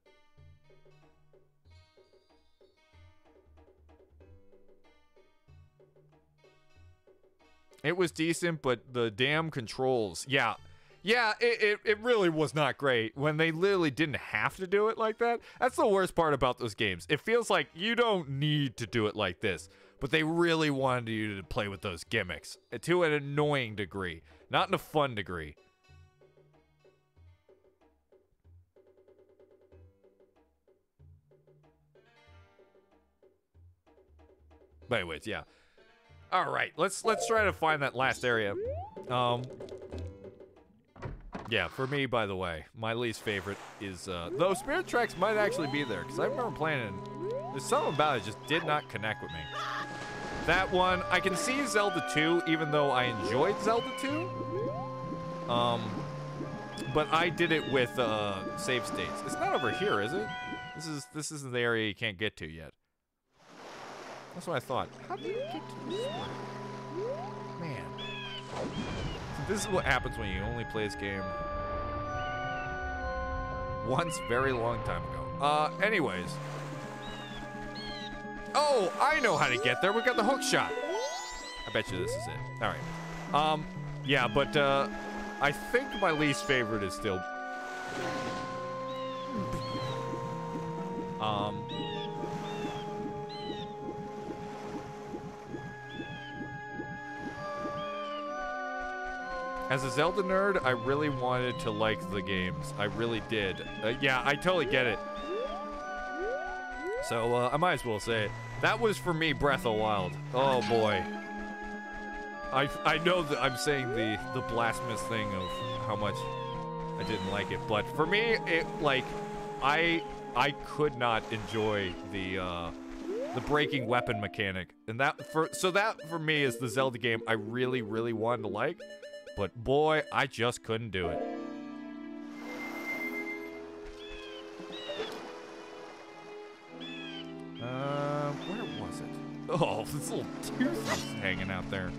It was decent, but the damn controls. Yeah. Yeah, it, it, it, really was not great when they literally didn't have to do it like that. That's the worst part about those games. It feels like you don't need to do it like this, but they really wanted you to play with those gimmicks to an annoying degree, not in a fun degree. But anyways, yeah. All right, let's let's try to find that last area. Um, yeah, for me, by the way, my least favorite is uh, though Spirit Tracks might actually be there because I remember playing. There's something about it just did not connect with me. That one, I can see Zelda 2, even though I enjoyed Zelda 2. Um, but I did it with uh, save states. It's not over here, is it? This is this isn't the area you can't get to yet. That's what I thought. How you get to this one? Man. This is what happens when you only play this game once very long time ago. Uh, anyways. Oh, I know how to get there. We've got the hook shot. I bet you this is it. All right. Um, yeah, but, uh, I think my least favorite is still... Um... As a Zelda nerd, I really wanted to like the games. I really did. Uh, yeah, I totally get it. So, uh, I might as well say it. That was for me Breath of Wild. Oh boy. I, I know that I'm saying the, the blasphemous thing of how much I didn't like it, but for me, it, like, I I could not enjoy the, uh, the breaking weapon mechanic. And that, for so that for me is the Zelda game I really, really wanted to like. But boy, I just couldn't do it. Uh, where was it? Oh, this little tooth is hanging out there.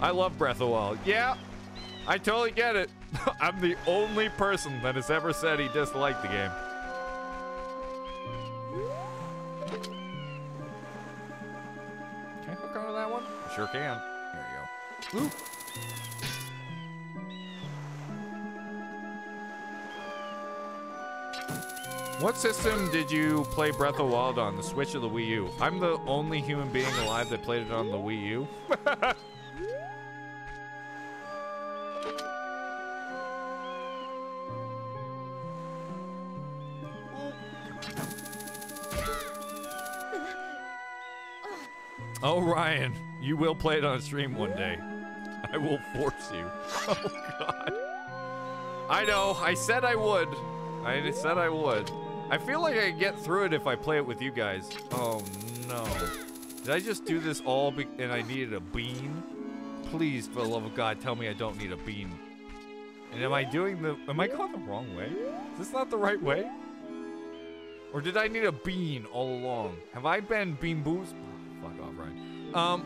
I love Breath of the Wild. Yeah, I totally get it. I'm the only person that has ever said he disliked the game. Can I hook onto that one? I sure can. There you go. Ooh. What system did you play Breath of the Wild on? The Switch or the Wii U? I'm the only human being alive that played it on the Wii U. oh, Ryan, you will play it on stream one day. I will force you. Oh, God. I know. I said I would. I said I would. I feel like I get through it if I play it with you guys. Oh, no. Did I just do this all and I needed a bean? Please, for the love of God, tell me I don't need a bean. And am I doing the... Am I going the wrong way? Is this not the right way? Or did I need a bean all along? Have I been bean boost? Oh, fuck off, Ryan. Um...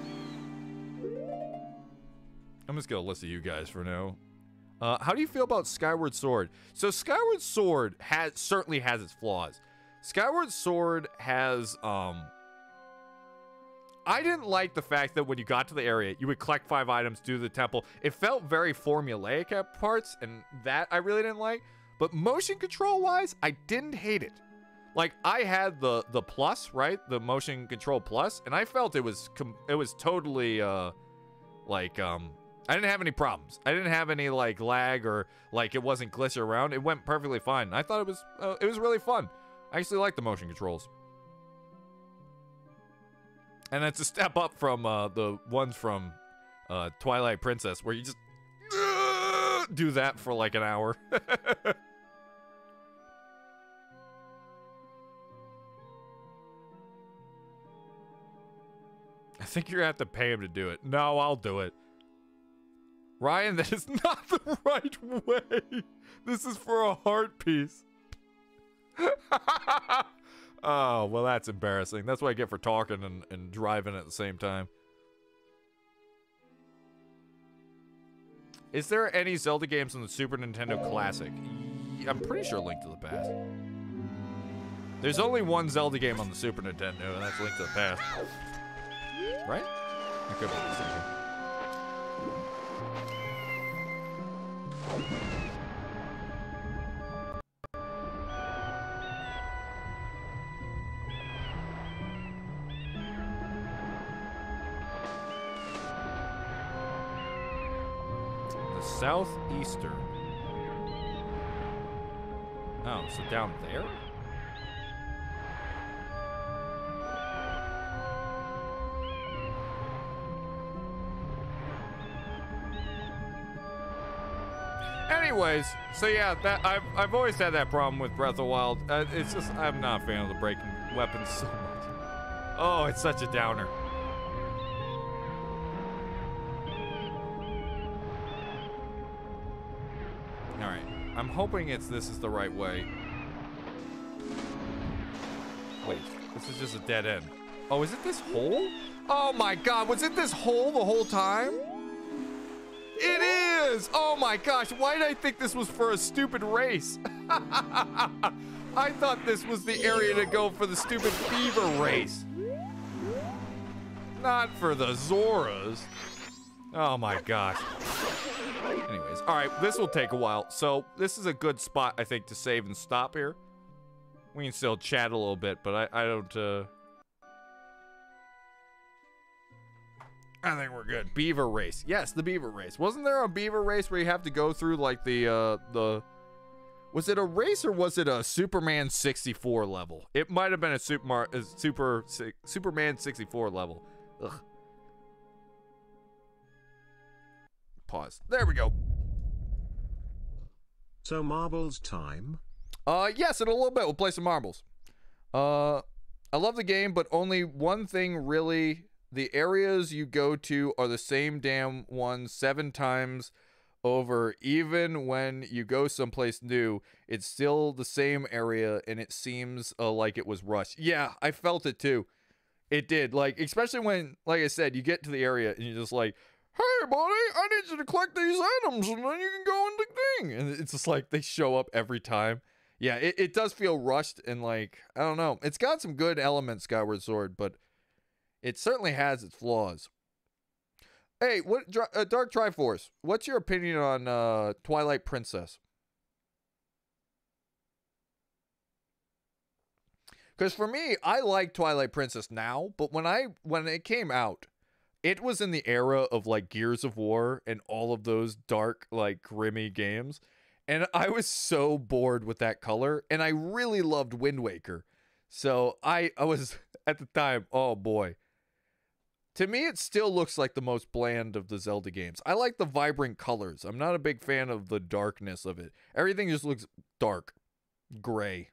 I'm just gonna listen to you guys for now. Uh, how do you feel about Skyward Sword? So Skyward Sword has certainly has its flaws. Skyward Sword has um I didn't like the fact that when you got to the area, you would collect five items, do the temple. It felt very formulaic at parts, and that I really didn't like. But motion control wise, I didn't hate it. Like I had the the plus, right? The motion control plus, and I felt it was it was totally uh like um I didn't have any problems. I didn't have any like lag or like it wasn't glitch around. It went perfectly fine. I thought it was uh, it was really fun. I actually like the motion controls. And it's a step up from uh, the ones from uh, Twilight Princess where you just uh, do that for like an hour. I think you're gonna have to pay him to do it. No, I'll do it. Ryan, that is not the right way. This is for a heart piece. oh, well, that's embarrassing. That's what I get for talking and, and driving at the same time. Is there any Zelda games on the Super Nintendo Classic? I'm pretty sure Link to the Past. There's only one Zelda game on the Super Nintendo, and that's Link to the Past. Right? The southeastern. Oh, so down there? Anyways, so yeah, that I've I've always had that problem with Breath of the Wild. Uh, it's just I'm not a fan of the breaking weapons so much. Oh, it's such a downer. All right, I'm hoping it's this is the right way. Wait, this is just a dead end. Oh, is it this hole? Oh my God, was it this hole the whole time? It is! Oh my gosh, why did I think this was for a stupid race? I thought this was the area to go for the stupid beaver race. Not for the Zoras. Oh my gosh. Anyways, all right, this will take a while. So this is a good spot, I think, to save and stop here. We can still chat a little bit, but I, I don't, uh... I think we're good. Beaver race. Yes, the beaver race. Wasn't there a beaver race where you have to go through like the uh the was it a race or was it a Superman 64 level? It might have been a Super a Super Superman 64 level. Ugh. Pause. There we go. So marbles time? Uh yes, in a little bit we'll play some marbles. Uh I love the game, but only one thing really the areas you go to are the same damn ones seven times over. Even when you go someplace new, it's still the same area and it seems uh, like it was rushed. Yeah, I felt it too. It did. Like, especially when, like I said, you get to the area and you're just like, hey, buddy, I need you to collect these items and then you can go in the thing. And it's just like they show up every time. Yeah, it, it does feel rushed and like, I don't know. It's got some good elements, Skyward Sword, but it certainly has its flaws. Hey, what uh, Dark Triforce? What's your opinion on uh, Twilight Princess? Because for me, I like Twilight Princess now, but when I when it came out, it was in the era of like Gears of War and all of those dark, like grimy games. And I was so bored with that color. And I really loved Wind Waker. So I, I was at the time, oh boy. To me, it still looks like the most bland of the Zelda games. I like the vibrant colors. I'm not a big fan of the darkness of it. Everything just looks dark, gray.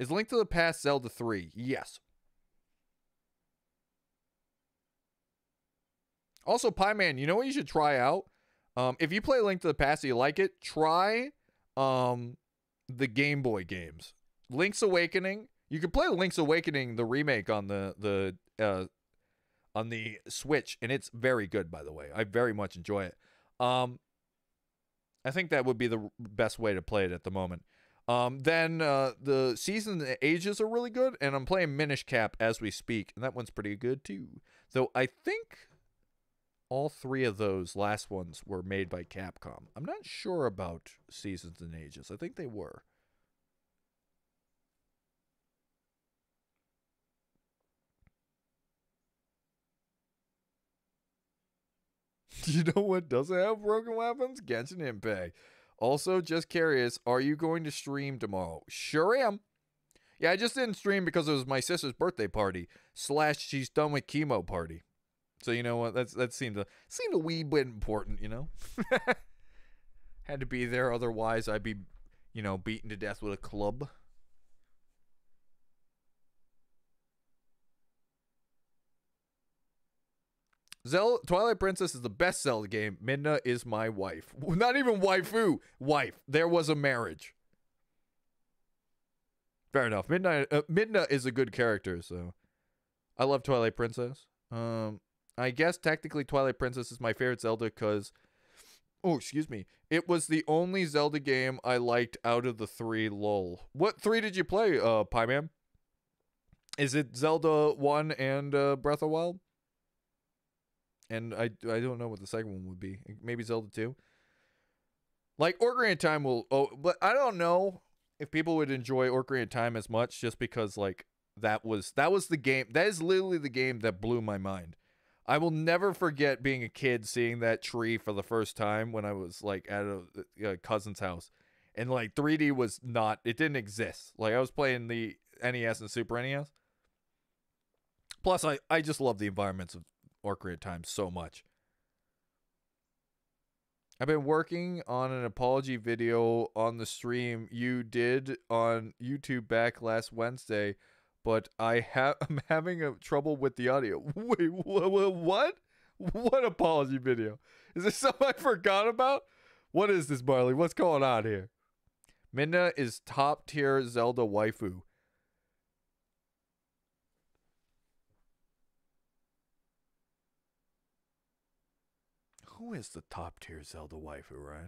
Is Link to the Past Zelda 3? Yes. Also, Pie Man, you know what you should try out? Um, if you play Link to the Past and you like it, try um, the Game Boy games. Link's Awakening. You can play Link's Awakening, the remake on the the uh, on the Switch, and it's very good. By the way, I very much enjoy it. Um, I think that would be the best way to play it at the moment. Um, then uh, the season ages are really good, and I'm playing Minish Cap as we speak, and that one's pretty good too. So I think all three of those last ones were made by Capcom. I'm not sure about Seasons and Ages. I think they were. you know what doesn't have broken weapons? Genshin Impact. Also, just curious, are you going to stream tomorrow? Sure am. Yeah, I just didn't stream because it was my sister's birthday party slash she's done with chemo party. So you know what? That's that seemed a seemed a wee bit important, you know. Had to be there, otherwise I'd be, you know, beaten to death with a club. Zelda Twilight Princess is the best Zelda game. Midna is my wife. Not even waifu, wife. There was a marriage. Fair enough. Midnight uh, Midna is a good character, so I love Twilight Princess. Um I guess technically Twilight Princess is my favorite Zelda because, oh, excuse me, it was the only Zelda game I liked out of the three. Lol. What three did you play, uh, Pie Man? Is it Zelda One and uh, Breath of Wild? And I I don't know what the second one would be. Maybe Zelda Two. Like Ocarina Time will. Oh, but I don't know if people would enjoy Ocarina Time as much just because like that was that was the game. That is literally the game that blew my mind I will never forget being a kid seeing that tree for the first time when I was like at a, a, cousin's house. And like 3D was not, it didn't exist. Like I was playing the NES and Super NES. Plus, I, I just love the environments of Ocarina Time so much. I've been working on an apology video on the stream you did on YouTube back last Wednesday but I have I'm having a trouble with the audio. Wait, wh- wh- what? What apology video? Is this something I forgot about? What is this, Barley? What's going on here? Midna is top tier Zelda waifu. Who is the top tier Zelda waifu, right?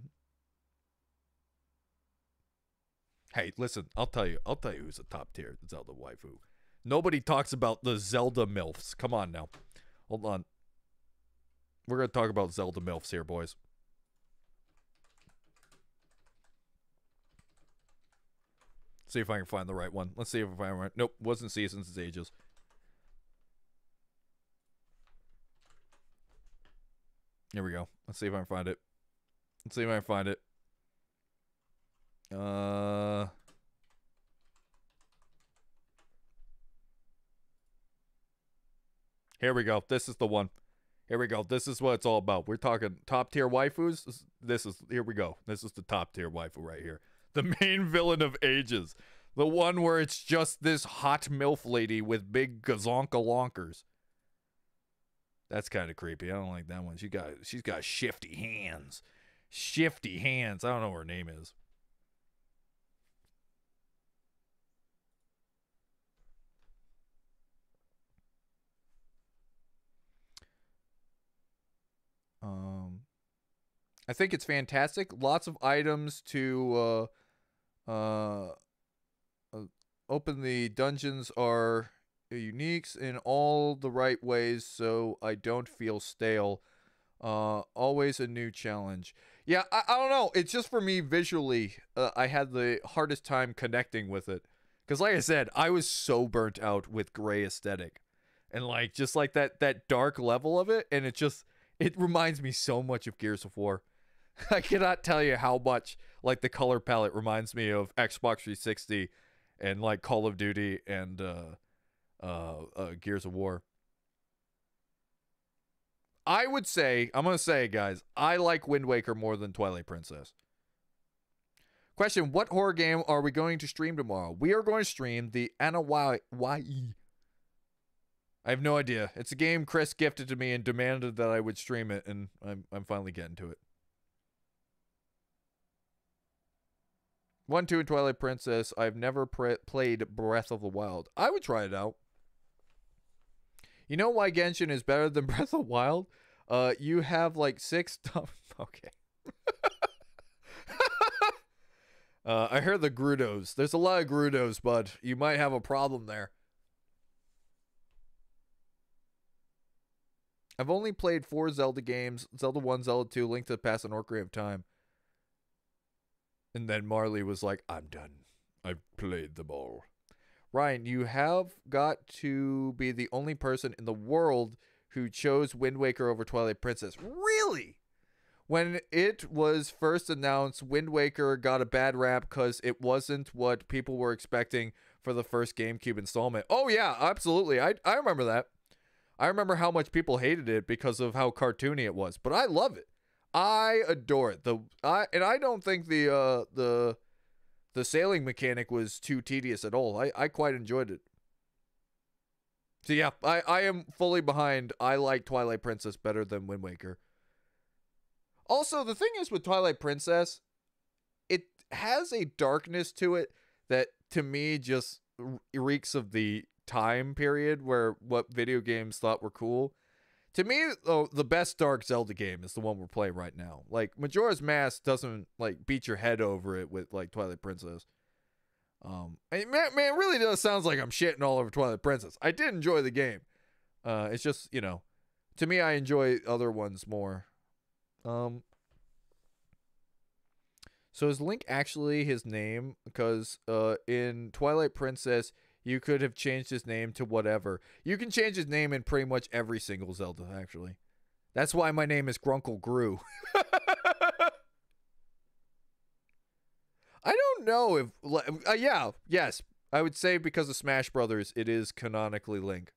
Hey, listen, I'll tell you. I'll tell you who's the top tier Zelda waifu. Nobody talks about the Zelda MILFs. Come on now. Hold on. We're to talk about Zelda MILFs here, boys. See if I can find the right one. Let's see if I find right. Nope, wasn't Seasons, it's Ages. Here we go. Let's see if I can find it. Let's see if I can find it. Uh Here we go. This is the one. Here we go. This is what it's all about. We're talking top tier waifus. This is here we go. This is the top tier waifu right here. The main villain of ages. The one where it's just this hot MILF lady with big gazonka lonkers. That's kind of creepy. I don't like that one. She got she's got shifty hands. Shifty hands. I don't know what her name is. Um I think it's fantastic. Lots of items to uh, uh, uh, open the dungeons are uniques in all the right ways, so I don't feel stale. Uh, always a new challenge. Yeah, I, I don't know. It's just for me visually, uh, I had the hardest time connecting with it. Because, like I said, I was so burnt out with gray aesthetic, and like just like that that dark level of it, and it just it reminds me so much of Gears of War. I cannot tell you how much like the color palette reminds me of Xbox 360 and like Call of Duty and uh, uh, uh, Gears of War. I would say, I'm gonna say, guys, I like Wind Waker more than Twilight Princess. Question: What horror game are we going to stream tomorrow? We are going to stream the Y. I have no idea. It's a game Chris gifted to me and demanded that I would stream it, and I'm I'm finally getting to it. One, two, and Twilight Princess. I've never played Breath of the Wild. I would try it out. You know why Genshin is better than Breath of the Wild? Uh, you have like six. okay. uh, I heard the Gerudos. There's a lot of Gerudos, bud. You might have a problem there. I've only played four Zelda games Zelda 1, Zelda 2, Link to the Past, and Ocarina of Time. And then Marley was like, I'm done. I've played them all. Ryan, you have got to be the only person in the world who chose Wind Waker over Twilight Princess. Really? When it was first announced, Wind Waker got a bad rap because it wasn't what people were expecting for the first GameCube installment. Oh, yeah, absolutely. I, I remember that. I remember how much people hated it because of how cartoony it was, but I love it. I adore it. The I and I don't think the uh the the sailing mechanic was too tedious at all. I I quite enjoyed it. So yeah, I I am fully behind. I like Twilight Princess better than Wind Waker. Also, the thing is with Twilight Princess, it has a darkness to it that to me just reeks of the time period where what video games thought were cool. To me, though, the best Dark Zelda game is the one we're playing right now. Like Majora's Mask doesn't like beat your head over it with like Twilight Princess. Um, man, man, really does sounds like I'm shitting all over Twilight Princess. I did enjoy the game. Uh, it's just you know, to me, I enjoy other ones more. Um, so is Link actually his name? Because uh, in Twilight Princess, you could have changed his name to whatever. You can change his name in pretty much every single Zelda, actually. That's why my name is Grunkle Gru. I don't know if. Uh, yeah, yes. I would say because of Smash Brothers, it is canonically Link.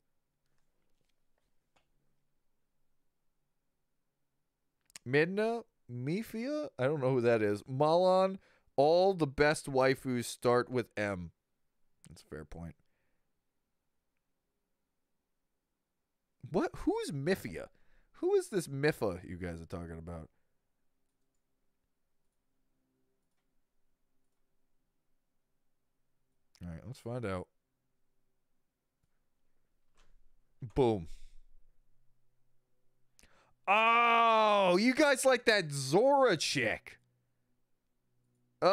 Midna? Mipha? I don't know who that is. Malon, all the best waifus start with M. That's a fair point. What? Who's Mipha? Who is this Mipha you guys are talking about? All right, let's find out. Boom. Oh, you guys like that Zora chick. Oh,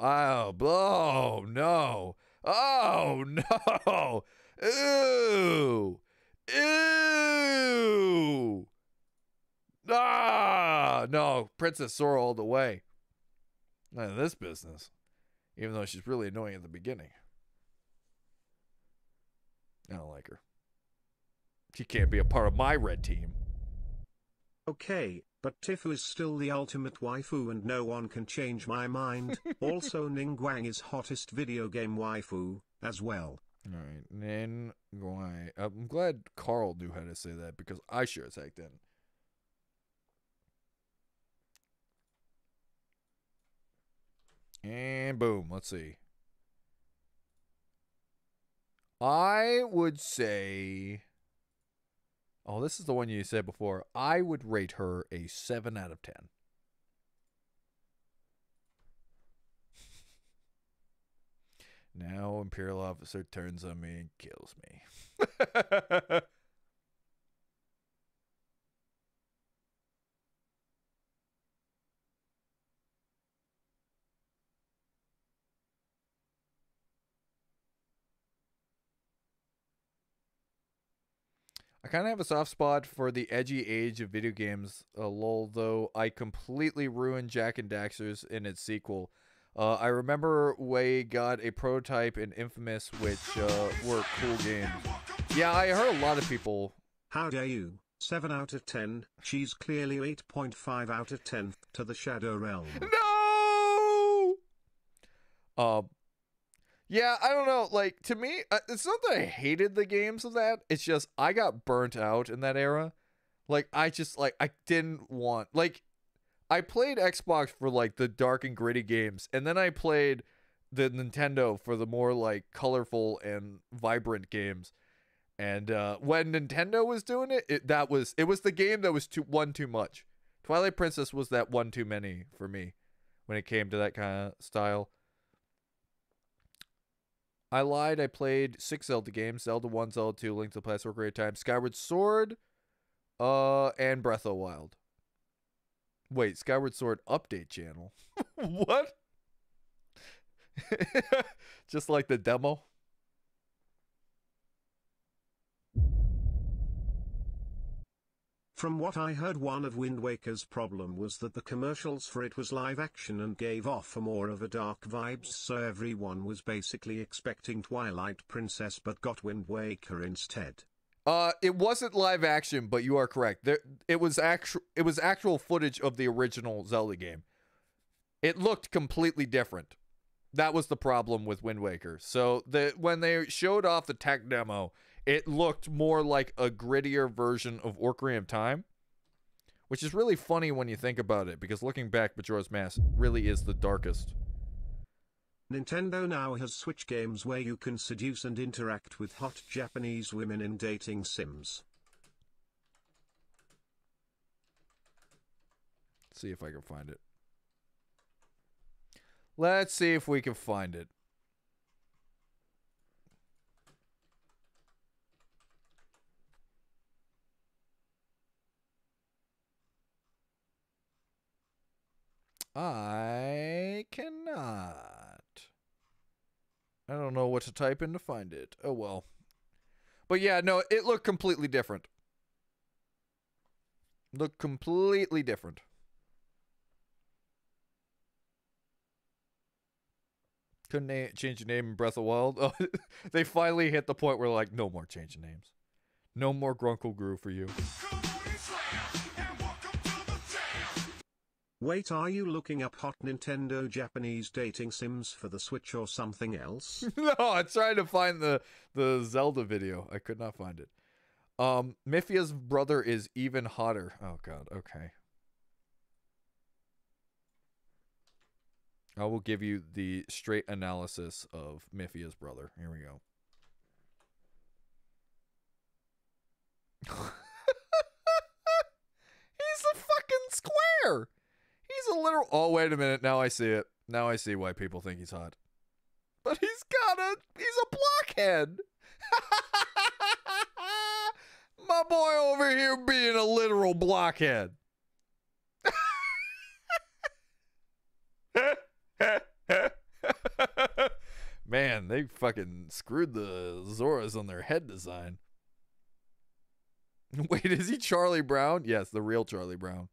oh, oh, no. Oh, no. Ooh. Ew. Ah, no. Princess Sora all the way. None of this business. Even though she's really annoying at the beginning. I don't like her. She can't be a part of my red team. Okay, but Tifa is still the ultimate waifu and no one can change my mind. also Ningguang is hottest video game waifu, as well. All right, Ningguang. I'm glad Carl knew how to say that because I sure as heck didn't. And boom, let's see. I would say Oh, this is the one you said before. I would rate her a 7 out of 10. Now Imperial officer turns on me and kills me. I kind of have a soft spot for the edgy age of video games, uh, lol, though I completely ruined Jak and Daxter's in its sequel. Uh, I remember we got a prototype in Infamous, which uh, were cool games. Yeah, I heard a lot of people. How dare you? 7 out of 10. She's clearly 8.5 out of 10 to the Shadow Realm. No! Uh, yeah, I don't know. Like, to me, uh, it's not that I hated the games of that. It's just I got burnt out in that era. Like, I just, like, I didn't want. Like, I played Xbox for like the dark and gritty games, and then I played the Nintendo for the more like colorful and vibrant games. And uh, when Nintendo was doing it, it, that was it was the game that was too one too much. Twilight Princess was that one too many for me when it came to that kind of style. I lied. I played six Zelda games: Zelda One, Zelda Two, Link to the Past, of Time, Skyward Sword, uh, and Breath of the Wild. Wait, Skyward Sword update channel. what? Just like the demo? From what I heard one of Wind Waker's problem was that the commercials for it was live action and gave off a more of a dark vibes so everyone was basically expecting Twilight Princess but got Wind Waker instead. Uh, it wasn't live action, but you are correct. There, it was actual. It was actual footage of the original Zelda game. It looked completely different. That was the problem with Wind Waker. So the when they showed off the tech demo, it looked more like a grittier version of Ocarina of Time, which is really funny when you think about it. Because looking back, Majora's Mask really is the darkest. Nintendo now has Switch games where you can seduce and interact with hot Japanese women in dating sims. Let's see if I can find it. Let's see if we can find it. I cannot. I don't know what to type in to find it. Oh well. But yeah, no, it looked completely different. Looked completely different. Couldn't change the name in Breath of Wild. Oh, they finally hit the point where like, no more changing names. No more Grunkle Gru for you. Wait, are you looking up hot Nintendo Japanese dating sims for the Switch or something else? no, I tried to find the the Zelda video. I could not find it. Um, Mipha's brother is even hotter. Oh god, okay. I will give you the straight analysis of Mipha's brother. Here we go. He's a fucking square. He's a literal. Oh, wait a minute. Now I see it. Now I see why people think he's hot. But he's got a. He's a blockhead. My boy over here being a literal blockhead. Man, they fucking screwed the Zoras on their head design. Wait, is he Charlie Brown? Yes, the real Charlie Brown.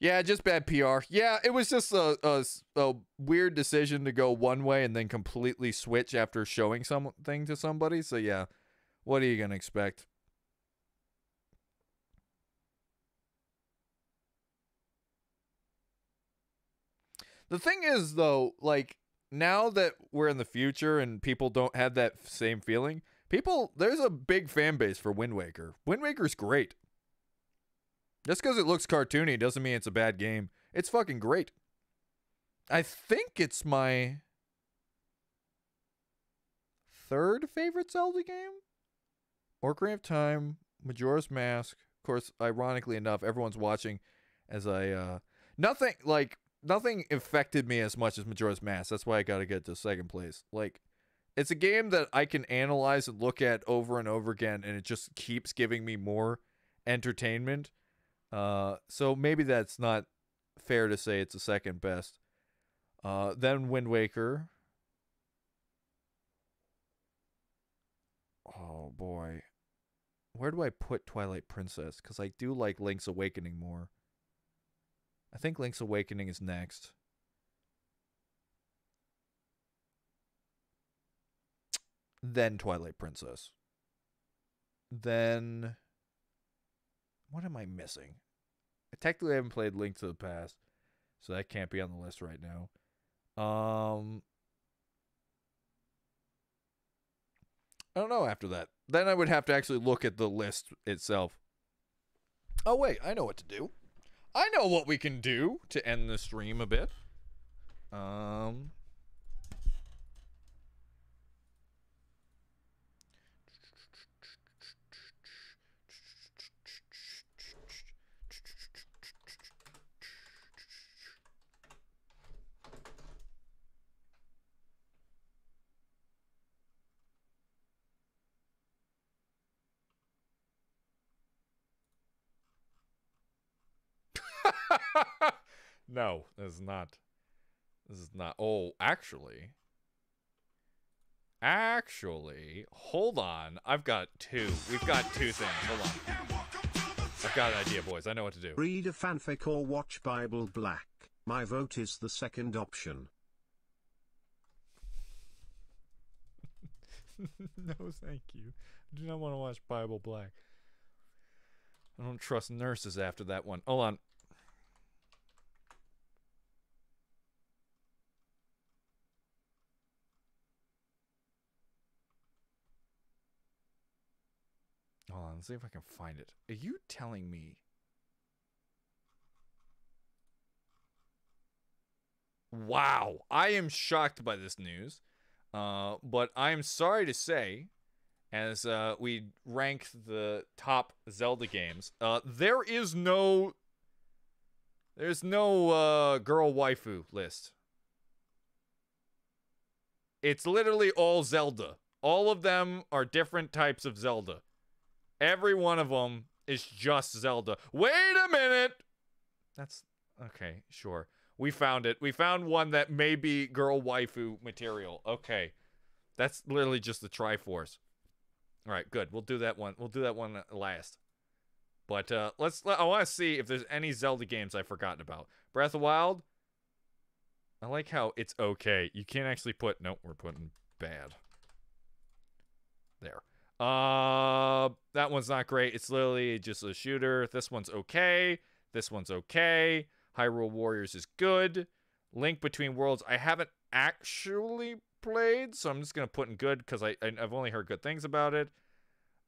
Yeah, just bad PR. Yeah, it was just a, a, a, weird decision to go one way and then completely switch after showing something to somebody. So, yeah, what are you going to expect? The thing is, though, like, now that we're in the future and people don't have that same feeling, people, there's a big fan base for Wind Waker. Wind Waker's great. Just because it looks cartoony doesn't mean it's a bad game. It's fucking great. I think it's my third favorite Zelda game. Ocarina of Time, Majora's Mask. Of course, ironically enough, everyone's watching as I uh nothing like nothing affected me as much as Majora's Mask. That's why I got to get to second place. Like it's a game that I can analyze and look at over and over again and it just keeps giving me more entertainment uh, so maybe that's not fair to say it's the second best. Uh, then Wind Waker. Oh boy. Where do I put Twilight Princess? Because I do like Link's Awakening more. I think Link's Awakening is next. Then Twilight Princess. Then. What am I missing? I technically, haven't played Link to the Past, so that can't be on the list right now. Um, I don't know after that. Then I would have to actually look at the list itself. Oh, wait, I know what to do. I know what we can do to end the stream a bit. Um, no, this is not. This is not. Oh, actually. Actually, hold on. I've got two. We've got two things. Hold on. I've got an idea, boys. I know what to do. Read a fanfic or watch Bible Black. My vote is the second option. no, thank you. I do not want to watch Bible Black. I don't trust nurses after that one. Hold on. Hold on, let's see if I can find it. Are you telling me? Wow, I am shocked by this news. Uh, but I'm sorry to say, as uh, we rank the top Zelda games, uh, there is no, there's no uh, girl waifu list. It's literally all Zelda. All of them are different types of Zelda. Every one of them is just Zelda. Wait a minute. That's okay, sure. We found it. We found one that may be girl waifu material. Okay. That's literally just the Triforce. All right, good. We'll do that one. We'll do that one last. But uh let's I want to see if there's any Zelda games I've forgotten about. Breath of Wild. I like how it's okay. You can't actually put nope, we're putting bad. There. Uh, that one's not great. It's literally just a shooter. This one's okay. This one's okay. Hyrule Warriors is good. Link Between Worlds, I haven't actually played, so I'm just gonna put in good because I I've only heard good things about it.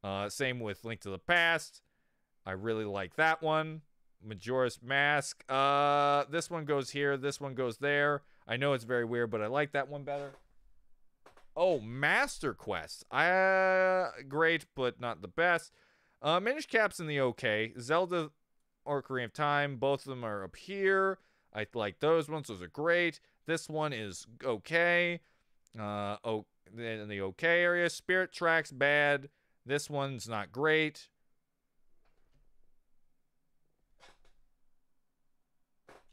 Uh, same with Link to the Past. I really like that one. Majora's Mask. Uh, this one goes here. This one goes there. I know it's very weird, but I like that one better. Oh, Master Quest. Uh, great, but not the best. Uh, Minish Cap's in the okay. Zelda Ocarina of Time, both of them are up here. I like those ones. Those are great. This one is okay. Uh, oh, in the okay area. Spirit Tracks, bad. This one's not great.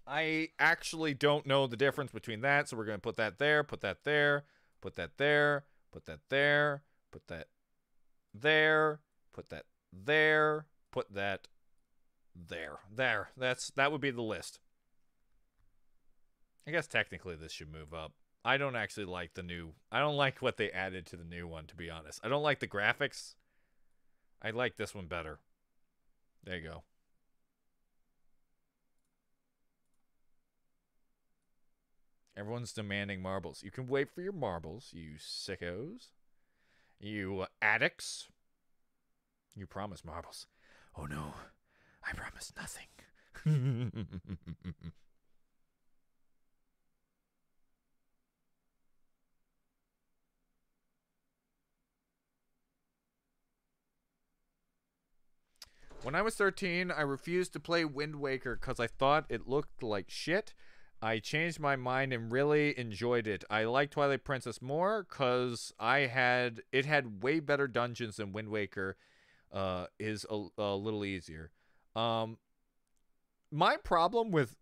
I actually don't know the difference between that, so we're going to put that there, put that there. Put that there. Put that there. Put that there. Put that there. Put that there. There. That's that would be the list. I guess technically this should move up. I don't actually like the new I don't like what they added to the new one to be honest. I don't like the graphics. I like this one better. There you go. Everyone's demanding marbles. You can wait for your marbles, you sickos. You uh, addicts. You promise marbles. Oh no, I promise nothing. when I was 13, I refused to play Wind Waker because I thought it looked like shit I changed my mind and really enjoyed it. I like Twilight Princess more because I had it had way better dungeons than Wind Waker. Uh, is a, a little easier. Um, my problem with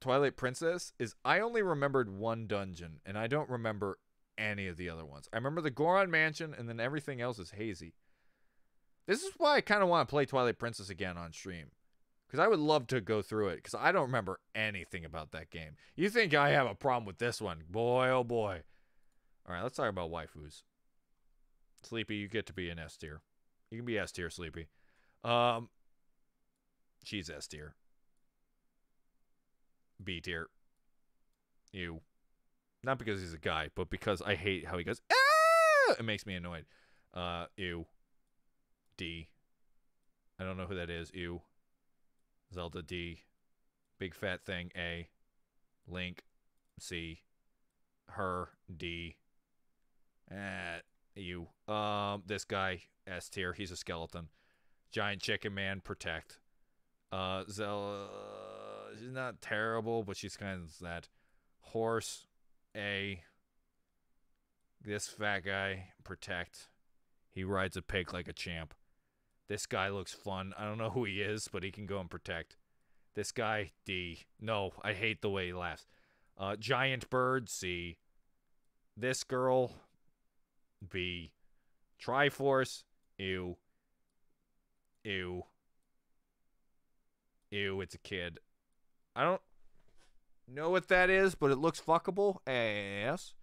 Twilight Princess is I only remembered one dungeon, and I don't remember any of the other ones. I remember the Goron Mansion, and then everything else is hazy. This is why I kind of want to play Twilight Princess again on stream. Because I would love to go through it, because I don't remember anything about that game. You think I have a problem with this one? Boy, oh boy. All right, let's talk about waifus. Sleepy, you get to be an S tier. You can be S tier, Sleepy. Um, she's S tier. B tier. You. Not because he's a guy, but because I hate how he goes, ah! It makes me annoyed. Uh, ew. D. I don't know who that is. Ew. Zelda D. Big fat thing A. Link C. Her D. Uh, you. Um, this guy S tier. He's a skeleton. Giant chicken man. Protect. Uh, Zelda. She's not terrible, but she's kind of that. Horse A. This fat guy. Protect. He rides a pig like a champ. This guy looks fun. I don't know who he is, but he can go and protect. This guy, D. No, I hate the way he laughs. Uh, giant bird, C. This girl, B. Triforce, ew. Ew. Ew, it's a kid. I don't know what that is, but it looks fuckable. Yes.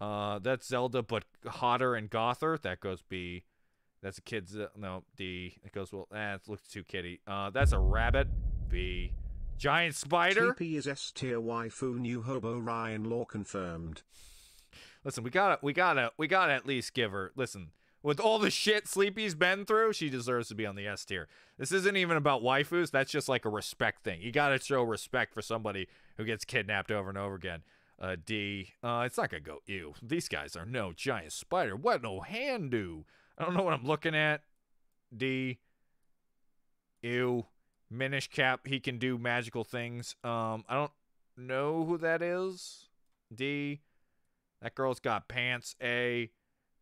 Uh, that's Zelda, but hotter and gother. That goes B. That's a kid's. Uh, no, D. It goes well. Eh, it looks too kitty. Uh, that's a rabbit. B. Giant spider. TP is S tier waifu new hobo Ryan Law confirmed. Listen, we gotta, we gotta, we gotta at least give her. Listen, with all the shit Sleepy's been through, she deserves to be on the S tier. This isn't even about waifus. That's just like a respect thing. You gotta show respect for somebody who gets kidnapped over and over again. Uh, D. Uh, it's not gonna go. Ew. These guys are no giant spider. What no hand do? I don't know what I'm looking at. D. Ew. Minish Cap. He can do magical things. Um, I don't know who that is. D. That girl's got pants. A.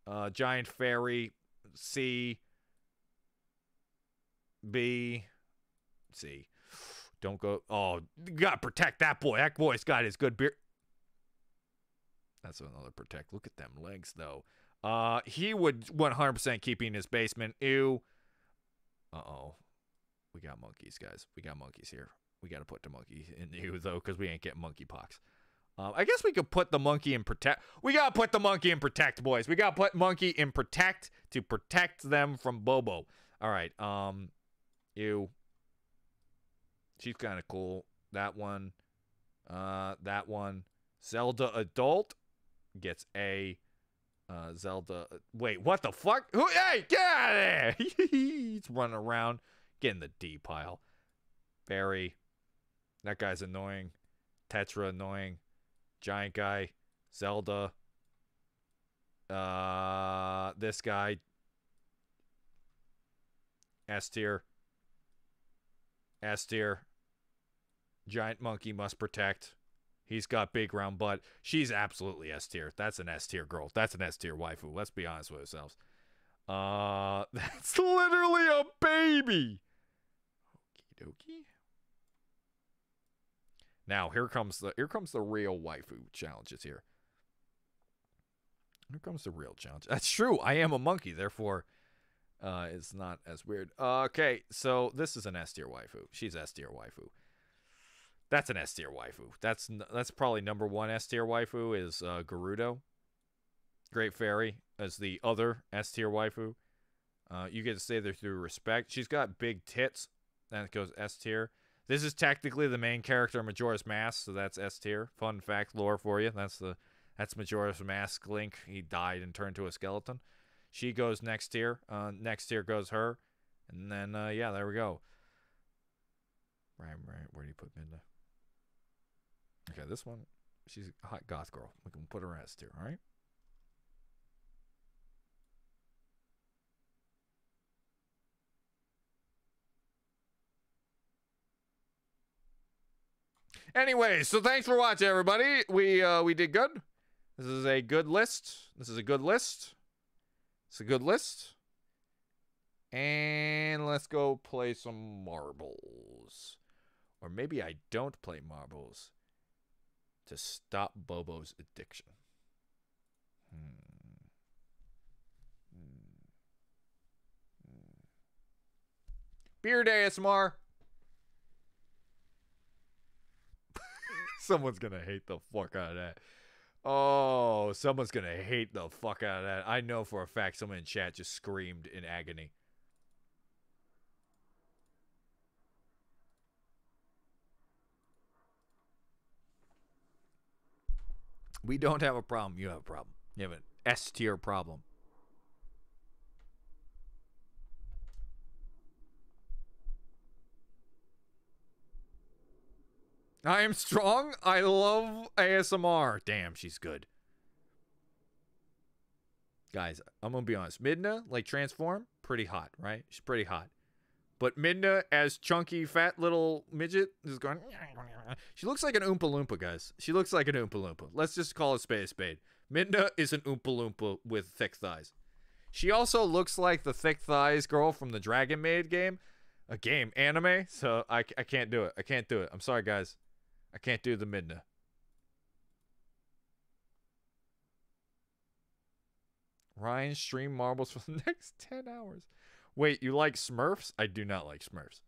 Uh, giant fairy. C. B. C. Don't go. Oh, you gotta protect that boy. That boy's got his good beard. That's another protect. Look at them legs, though. Uh, he would 100% keep in his basement. Ew. Uh oh. We got monkeys, guys. We got monkeys here. We got to put the monkey in ew, though, because we ain't getting monkeypox. Um, I guess we could put the monkey in protect. We got to put the monkey in protect, boys. We got to put monkey in protect to protect them from Bobo. All right. Um, ew. She's kind of cool. That one. Uh, that one. Zelda adult gets a. Uh, Zelda. Wait, what the fuck? Who? Hey, get out of there! He's running around, getting the D pile. Barry. That guy's annoying. Tetra annoying. Giant guy. Zelda. Uh, this guy. S tier. S tier. Giant monkey must protect. He's got big round butt. She's absolutely S tier. That's an S tier girl. That's an S tier waifu. Let's be honest with ourselves. Uh, that's literally a baby. Okie dokie. Now here comes the here comes the real waifu challenges here. Here comes the real challenge. That's true. I am a monkey, therefore, uh, it's not as weird. Uh, okay, so this is an S tier waifu. She's S tier waifu. That's an S tier waifu. That's that's probably number one S tier waifu is uh, Gerudo. Great Fairy as the other S tier waifu. Uh, you get to stay there through respect. She's got big tits. That goes S tier. This is technically the main character, Majora's Mask, so that's S tier. Fun fact, lore for you. That's the that's Majora's Mask. Link. He died and turned to a skeleton. She goes next tier. Uh, next tier goes her, and then uh, yeah, there we go. Right, right. Where do you put Midna? Okay, this one, she's a hot goth girl. We can put her S tier, all right? Anyway, so thanks for watching, everybody. We uh, we did good. This is a good list. This is a good list. It's a good list. And let's go play some marbles. Or maybe I don't play marbles to stop Bobo's addiction. Hmm. Beard ASMR. Someone's gonna hate the fuck out of that. Oh, someone's gonna hate the fuck out of that. I know for a fact someone in chat just screamed in agony. We don't have a problem. You have a problem. You have an S tier problem. I am strong. I love ASMR. Damn, she's good. Guys, I'm gonna be honest. Midna, like transform, pretty hot, right? She's pretty hot. But Midna as chunky, fat little midget is going. She looks like an Oompa Loompa, guys. She looks like an Oompa Loompa. Let's just call it spade a spade. Midna is an Oompa Loompa with thick thighs. She also looks like the thick thighs girl from the Dragon Maid game, a game anime. So I, I can't do it. I can't do it. I'm sorry, guys. I can't do the Midna. Ryan stream marbles for the next 10 hours. Wait, you like Smurfs? I do not like Smurfs.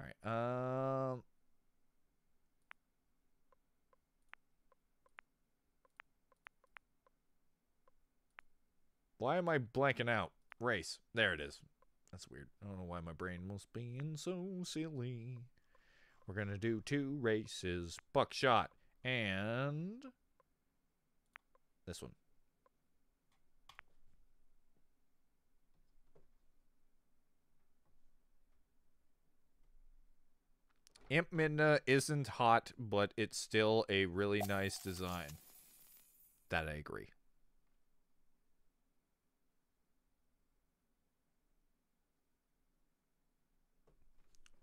All right. Um Why am I blanking out? Race. There it is. That's weird. I don't know why my brain was being so silly. We're going to do two races. Buckshot and this one. Imp Midna isn't hot, but it's still a really nice design. That I agree.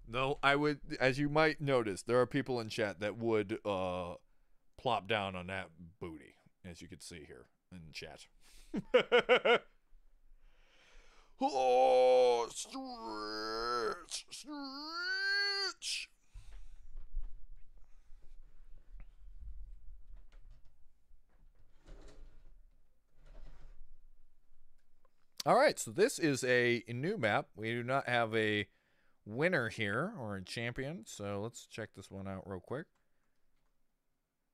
Though I would, as you might notice, there are people in chat that would uh, plop down on that booty, as you can see here in chat. oh, stretch, stretch. All right, so this is a, new map. We do not have a winner here or a champion. So let's check this one out real quick.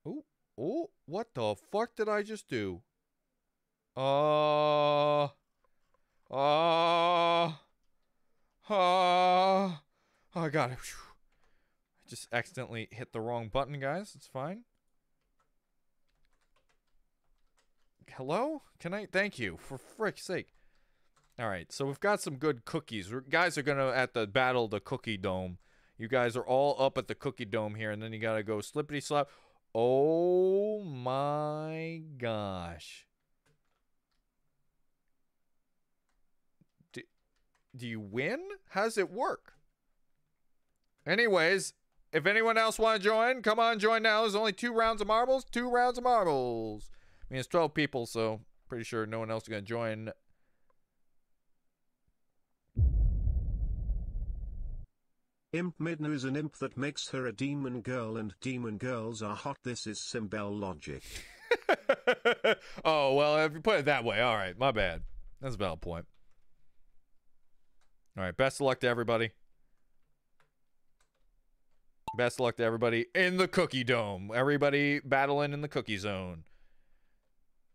Oh, oh, what the fuck did I just do? Uh, uh, uh, oh, I got it. I just accidentally hit the wrong button, guys. It's fine. Hello? Can I? Thank you. For frick's sake. All right, so we've got some good cookies. We're, guys are gonna at the battle the cookie dome. You guys are all up at the cookie dome here, and then you gotta go slippity slap. Oh my gosh! Do, do you win? How does it work? Anyways, if anyone else want to join, come on, join now. There's only two rounds of marbles. Two rounds of marbles. I mean, it's 12 people, so pretty sure no one else is gonna join Imp Midna is an imp that makes her a demon girl and demon girls are hot. This is Simbel logic. oh, well, if you put it that way, all right, my bad. That's a valid point. All right, best of luck to everybody. Best of luck to everybody in the cookie dome. Everybody battling in the cookie zone.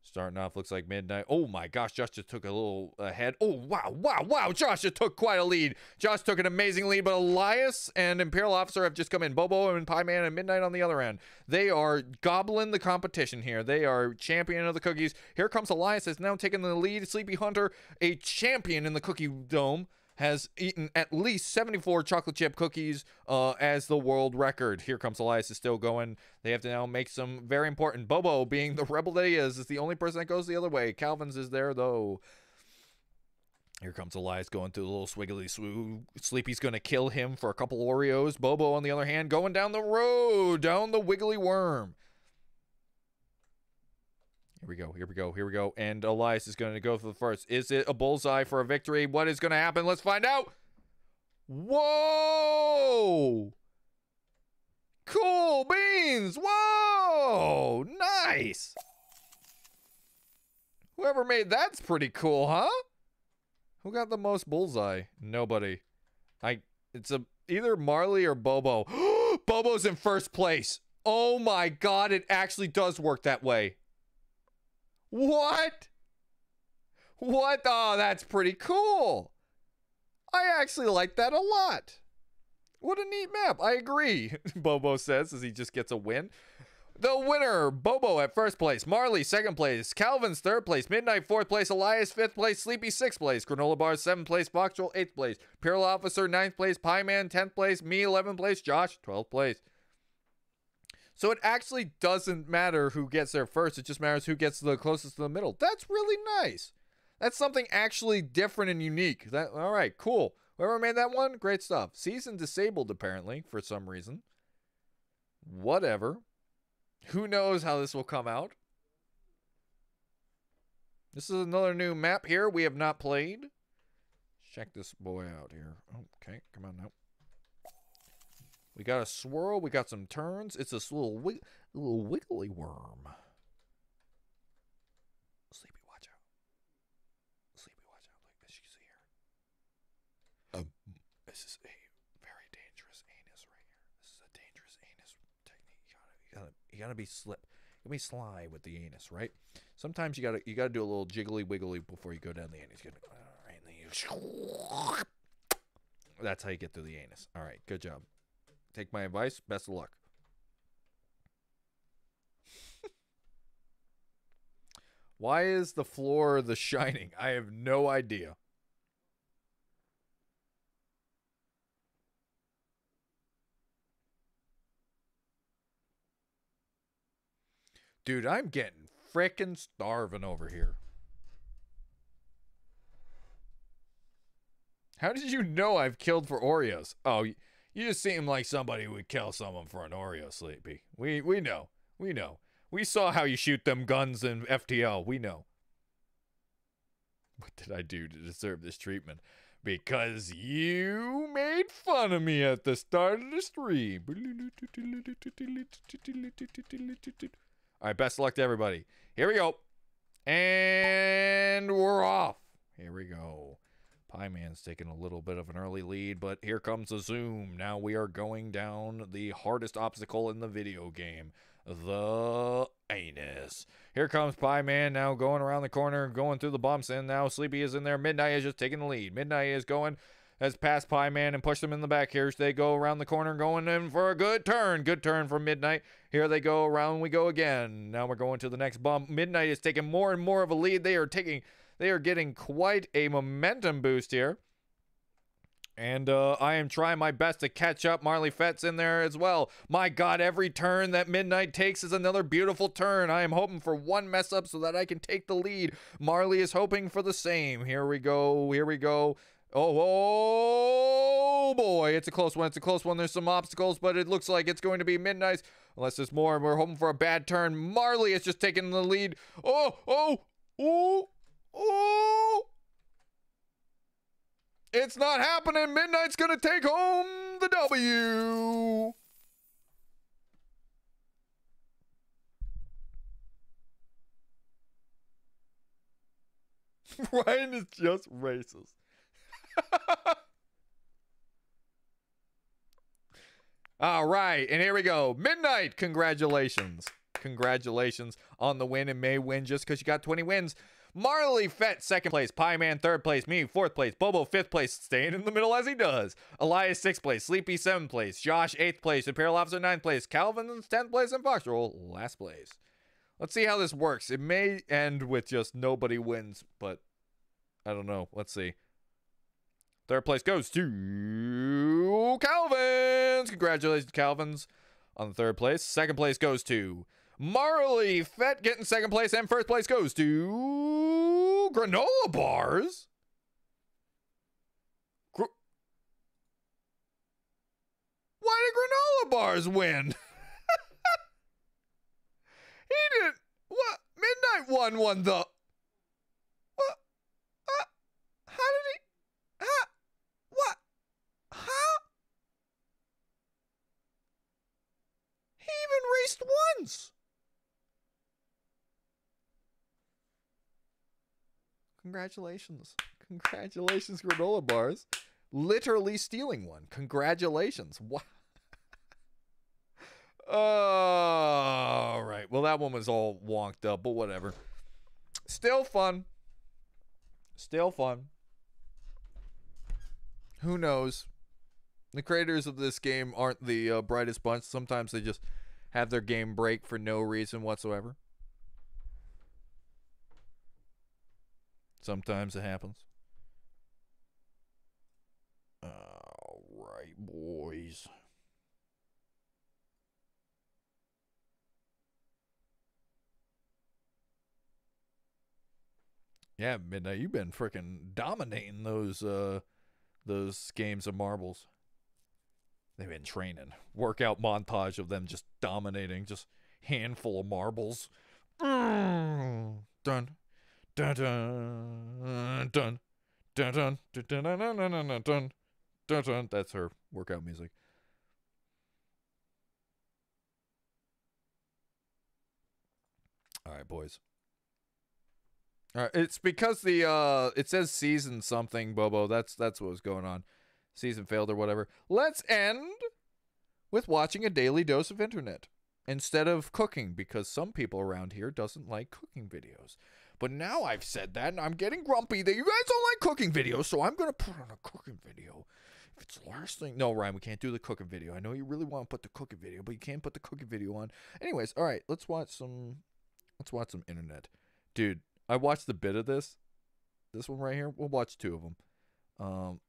Starting off looks like midnight. Oh my gosh, Josh just took a little ahead. Oh wow, wow, wow. Josh just took quite a lead. Josh took an amazing lead, but Elias and Imperial Officer have just come in. Bobo and Pie Man and Midnight on the other end. They are gobbling the competition here. They are champion of the cookies. Here comes Elias has now taken the lead. Sleepy Hunter, a champion in the cookie dome has eaten at least 74 chocolate chip cookies uh, as the world record. Here comes Elias is still going. They have to now make some very important. Bobo, being the rebel that he is, is the only person that goes the other way. Calvin's is there though. Here comes Elias going through a little swiggly swoo. Sleepy's going to kill him for a couple Oreos. Bobo, on the other hand, going down the road, down the wiggly worm. Here we go. Here we go. Here we go. And Elias is going to go for the first. Is it a bullseye for a victory? What is going to happen? Let's find out. Whoa! Cool beans. Whoa. Nice. Whoever made that's pretty cool, huh? Who got the most bullseye? Nobody. I it's a either Marley or Bobo. Bobo's in first place. Oh my god, it actually does work that way. What? What? Oh, that's pretty cool. I actually like that a lot. What a neat map. I agree, Bobo says as he just gets a win. The winner, Bobo at first place, Marley second place, Calvin's third place, Midnight fourth place, Elias fifth place, Sleepy sixth place, Granola Bar seventh place, Foxtrol eighth place, Imperial Officer ninth place, Pie Man tenth place, me eleventh place, Josh twelfth place. So it actually doesn't matter who gets there first, it just matters who gets the closest to the middle. That's really nice. That's something actually different and unique. That all right, cool. Whoever made that one, great stuff. Season disabled apparently for some reason. Whatever. Who knows how this will come out? This is another new map here we have not played. Check this boy out here. Okay, come on now. We got a swirl. We got some turns. It's this little wig- little wiggly worm. Sleepy, watch out. Sleepy, watch out. You see here. Um, this is a very dangerous anus right here. This is a dangerous anus technique. You gotta, you gotta, you gotta be slip. You gotta be sly with the anus, right? Sometimes you gotta, you gotta do a little jiggly wiggly before you go down the anus. You gotta, and then you. That's how you get through the anus. All right, good job. Take my advice. Best of luck. Why is the floor the shining? I have no idea. Dude, I'm getting frickin' starving over here. How did you know I've killed for Oreos? Oh, you just seem like somebody would kill someone for an Oreo, Sleepy. We we know. We know. We saw how you shoot them guns in FTL. We know. What did I do to deserve this treatment? Because you made fun of me at the start of the stream. All right, best of luck to everybody. Here we go. And we're off. Here we go. Pie Man's taking a little bit of an early lead, but here comes the zoom. Now we are going down the hardest obstacle in the video game the anus. Here comes Pie Man now going around the corner, going through the bumps, and now Sleepy is in there. Midnight is just taking the lead. Midnight is going, has passed Pie Man and pushed them in the back. Here they go around the corner, going in for a good turn. Good turn for Midnight. Here they go around. We go again. Now we're going to the next bump. Midnight is taking more and more of a lead. They are taking, they are getting quite a momentum boost here. And uh, I am trying my best to catch up. Marley Fett's in there as well. My God, every turn that Midnight takes is another beautiful turn. I am hoping for one mess up so that I can take the lead. Marley is hoping for the same. Here we go. Here we go. Oh, oh boy, it's a close one. It's a close one. There's some obstacles, but it looks like it's going to be Midnight's. Unless there's more, we're hoping for a bad turn. Marley is just taking the lead. Oh, oh, oh, oh. It's not happening. Midnight's going to take home the W. Ryan is just racist. All right, and here we go. Midnight, congratulations. Congratulations on the win and may win just because you got 20 wins. Marley Fett, second place. Pie Man, third place. Me, fourth place. Bobo, fifth place. Staying in the middle as he does. Elias, sixth place. Sleepy, seventh place. Josh, eighth place. Imperial Officer, ninth place. Calvin, tenth place. And Foxroll, last place. Let's see how this works. It may end with just nobody wins, but I don't know. Let's see. Third place goes to Calvin's. Congratulations, Calvin's, on the third place. Second place goes to Marley Fett getting second place, and first place goes to Granola Bars. Gr- Why did Granola Bars win? he didn't. What? Midnight won one the. What? Uh, how did he? What? How? least once. Congratulations. Congratulations, granola bars. Literally stealing one. Congratulations. Wow. All right. Well, that one was all wonked up, but whatever. Still fun. Still fun. Who knows? The creators of this game aren't the uh, brightest bunch. Sometimes they just have their game break for no reason whatsoever. Sometimes it happens. All right, boys. Yeah, midnight. You've been freaking dominating those uh those games of marbles. They've been training. Workout montage of them just dominating, just handful of marbles. Dun dun dun dun dun dun dun dun dun dun dun dun dun dun dun. That's her workout music. All right, boys. All right, it's because the uh it says season something, Bobo. That's that's what was going on. Season failed or whatever. Let's end with watching a daily dose of internet instead of cooking because some people around here doesn't like cooking videos. But now I've said that and I'm getting grumpy that you guys don't like cooking videos, so I'm gonna put on a cooking video. If it's the last thing, no, Ryan, we can't do the cooking video. I know you really want to put the cooking video, but you can't put the cooking video on. Anyways, all right, let's watch some. Let's watch some internet, dude. I watched a bit of this. This one right here. We'll watch two of them. Um,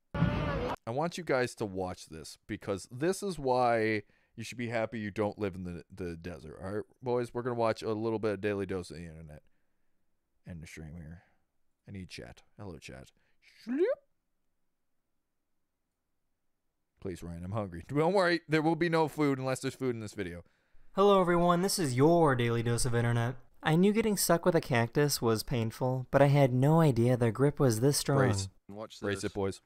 I want you guys to watch this because this is why you should be happy you don't live in the the desert. All right, boys, we're gonna watch a little bit of daily dose of the internet. End the stream here. I need chat. Hello, chat. Shloop. Please, Ryan, I'm hungry. Don't worry, there will be no food unless there's food in this video. Hello everyone, this is your daily dose of internet. I knew getting stuck with a cactus was painful, but I had no idea their grip was this strong. Brace. Watch Brace this. it, boys.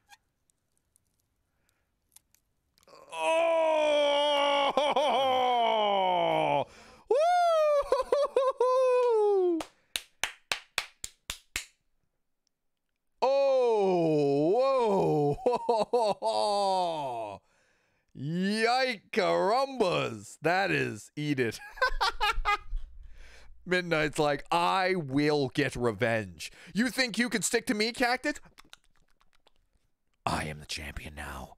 Oh! Oh! Whoa! Yike That is eat it. Midnight's like, I will get revenge. You think you can stick to me, Cactus? I am the champion now.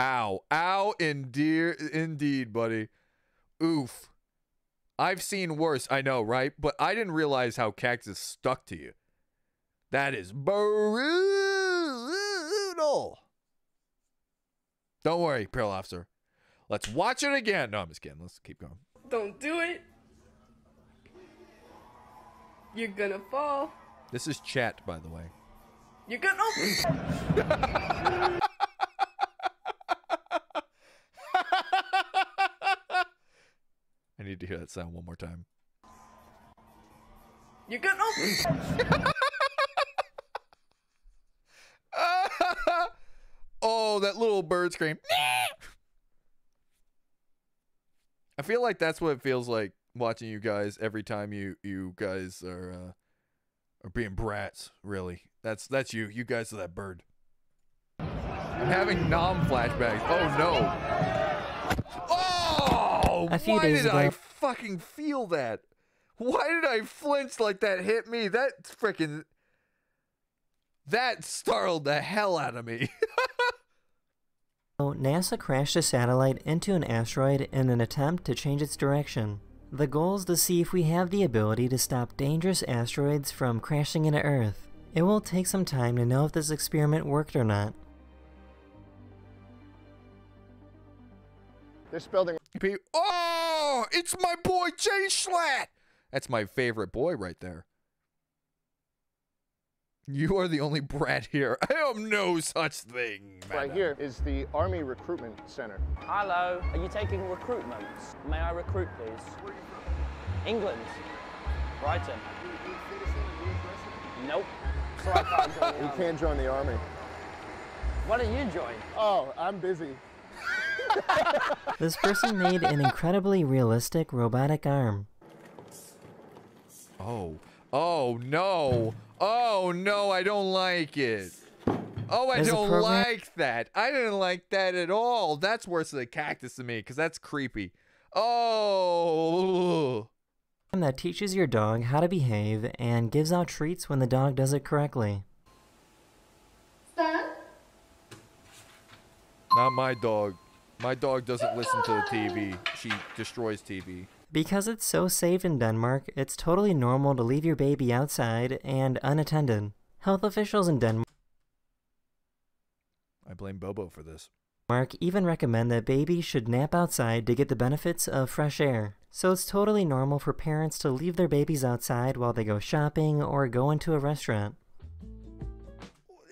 Ow. Ow, indeed, indeed, buddy. Oof. I've seen worse, I know, right? But I didn't realize how Cactus stuck to you. That is brutal. Don't worry, Pearl Officer. Let's watch it again. No, I'm just kidding. Let's keep going. Don't do it. You're gonna fall. This is chat, by the way. You're gonna. I need to hear that sound one more time. You're gonna. oh, that little bird scream. I feel like that's what it feels like watching you guys every time you you guys are uh, are being brats. Really, that's that's you. You guys are that bird. I'm having nom flashbacks. Oh no. Oh! A few why days did I fucking feel that? Why did I flinch like that hit me? That freaking that startled the hell out of me. So, NASA crashed a satellite into an asteroid in an attempt to change its direction. The goal is to see if we have the ability to stop dangerous asteroids from crashing into Earth. It will take some time to know if this experiment worked or not. This building Oh, it's my boy Jschlatt. That's my favorite boy right there. You are the only brat here. I am no such thing. right here is the Army Recruitment Center. Hello, are you taking recruitments? May I recruit, please? England. Brighton. Nope. So I can't join the You can't join the Army. Why don't you join? Oh, I'm busy. This person made an incredibly realistic robotic arm. Oh. Oh no. Oh no, I don't like it. Oh, I There's don't like that. I didn't like that at all. That's worse than a cactus to me because that's creepy. Oh. that teaches your dog how to behave and gives out treats when the dog does it correctly. Son? Not my dog. My dog doesn't listen to the TV. She destroys TV. Because it's so safe in Denmark, it's totally normal to leave your baby outside and unattended. Health officials in Denmark I blame Bobo for this. Mark even recommend that babies should nap outside to get the benefits of fresh air. So it's totally normal for parents to leave their babies outside while they go shopping or go into a restaurant.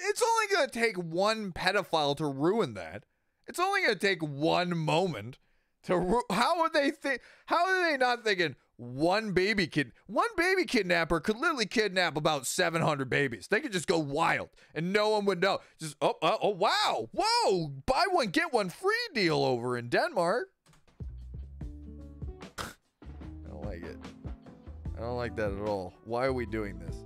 It's only going to take one pedophile to ruin that. It's only going to take one moment to how would they think how are they not thinking one baby kid one baby kidnapper could literally kidnap about 700 babies. They could just go wild and no one would know. Just oh oh, oh wow. Whoa, buy one get one free deal over in Denmark. I don't like it. I don't like that at all. Why are we doing this?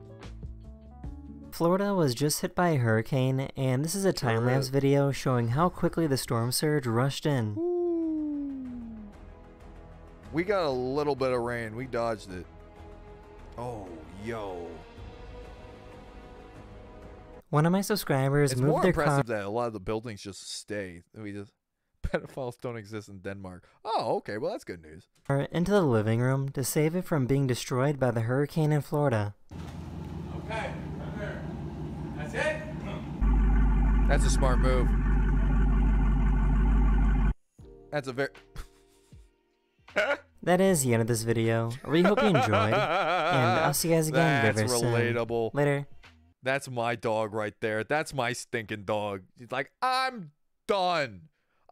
Florida was just hit by a hurricane, and this is a time lapse video showing how quickly the storm surge rushed in. We got a little bit of rain. We dodged it. Oh, yo. One of my subscribers It's moved more their car impressive that a lot of the buildings just stay. We just pedophiles don't exist in Denmark. Oh, okay. Well, that's good news. into the living room to save it from being destroyed by the hurricane in Florida. Okay, That's it. That's a smart move. That's a very. That is the end of this video. I really hope you enjoyed, and I'll see you guys again That's very soon. relatable. Later. That's my dog right there. That's my stinking dog. He's like, I'm done.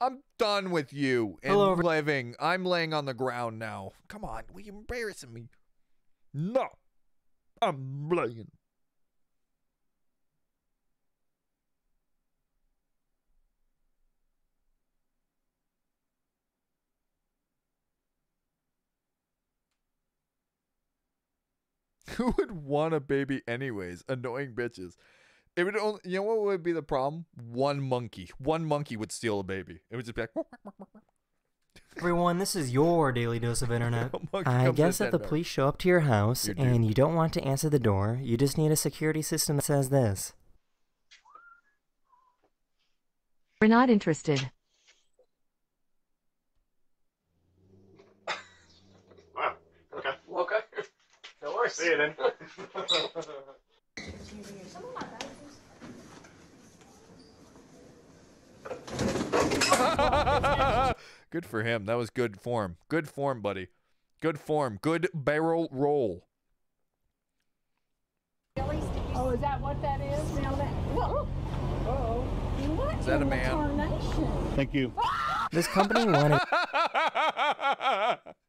I'm done with you and Hello, living. I'm laying on the ground now. Come on, are you embarrassing me? No, I'm laying. Who would want a baby anyways? Annoying bitches. It would only, you know what would be the problem? One monkey. One monkey would steal a baby. It would just be like, Everyone, this is your daily dose of internet. I guess in if the Denmark. police show up to your house You're and you don't want to answer the door, you just need a security system that says this. We're not interested. No worries. See you then. good for him. That was good form. Good form, buddy. Good form. Good barrel roll. Oh, is that what that is? Now that. Whoa. Uh-oh. What Is that a man? tarnation? Thank you. Ah! This company wanted